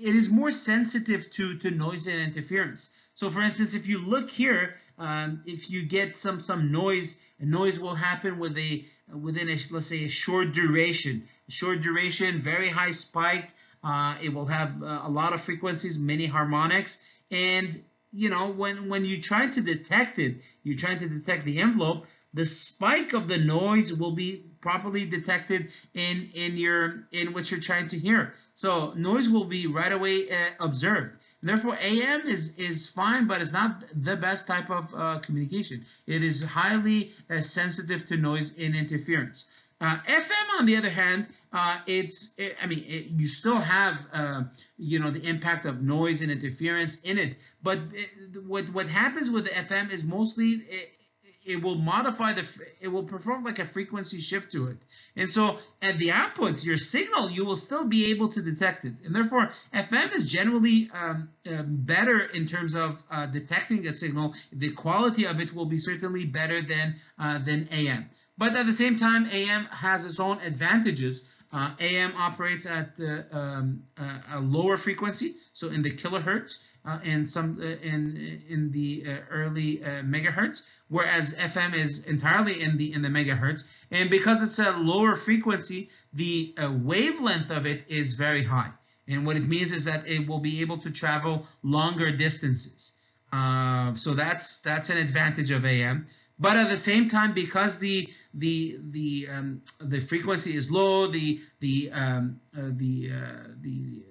it is more sensitive to to noise and interference. So for instance if you look here um, if you get some some noise noise will happen with a within a let's say a short duration. Short duration very high spike uh, it will have uh, a lot of frequencies many harmonics and you know when when you try to detect it you're trying to detect the envelope the spike of the noise will be properly detected in in your in what you're trying to hear. So noise will be right away uh, observed. And therefore am is is fine but it's not the best type of uh, communication. It is highly uh, sensitive to noise and interference uh, FM, on the other hand, uh, it's it, I mean it, you still have uh, you know the impact of noise and interference in it, but it, what what happens with the FM is mostly it, will modify the it will perform like a frequency shift to it, and so at the output, your signal you will still be able to detect it, and therefore FM is generally um, uh, better in terms of uh, detecting a signal. The quality of it will be certainly better than uh, than AM. But at the same time, AM has its own advantages. Uh, AM operates at uh, um, uh, a lower frequency, so in the kilohertz, uh, and some uh, in in the uh, early megahertz, whereas FM is entirely in the in the megahertz. And because it's a lower frequency, the wavelength of it is very high. And what it means is that it will be able to travel longer distances. so that's that's an advantage of AM. But at the same time, because the the the um, the frequency is low, the the um, uh, the uh, the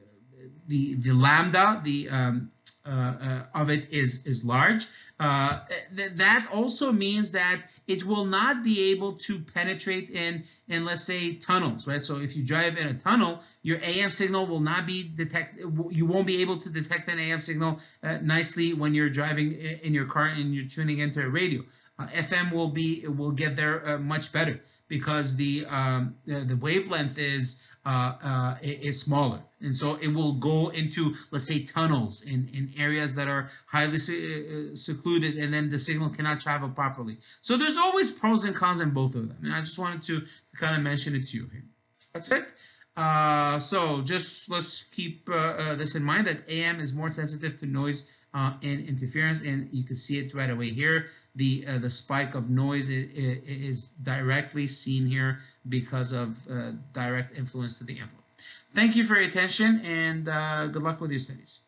the the lambda the um, uh, uh of it is is large. Uh, th that also means that it will not be able to penetrate in in let's say tunnels, right? So if you drive in a tunnel, your AM signal will not be detect. You won't be able to detect an AM signal uh, nicely when you're driving in your car and you're tuning into a radio uh, FM will be will get there uh, much better because the um, the, the, wavelength is uh, uh, is smaller. And so it will go into, let's say, tunnels in, in areas that are highly uh, secluded, and then the signal cannot travel properly. So there's always pros and cons in both of them. And I just wanted to, to kind of mention it to you here. That's it. Uh, so just let's keep uh, uh, this in mind that AM is more sensitive to noise uh, and interference, and you can see it right away here. The uh, the spike of noise is, is, directly seen here because of uh, direct influence to the envelope. Thank you for your attention, and good luck with your studies.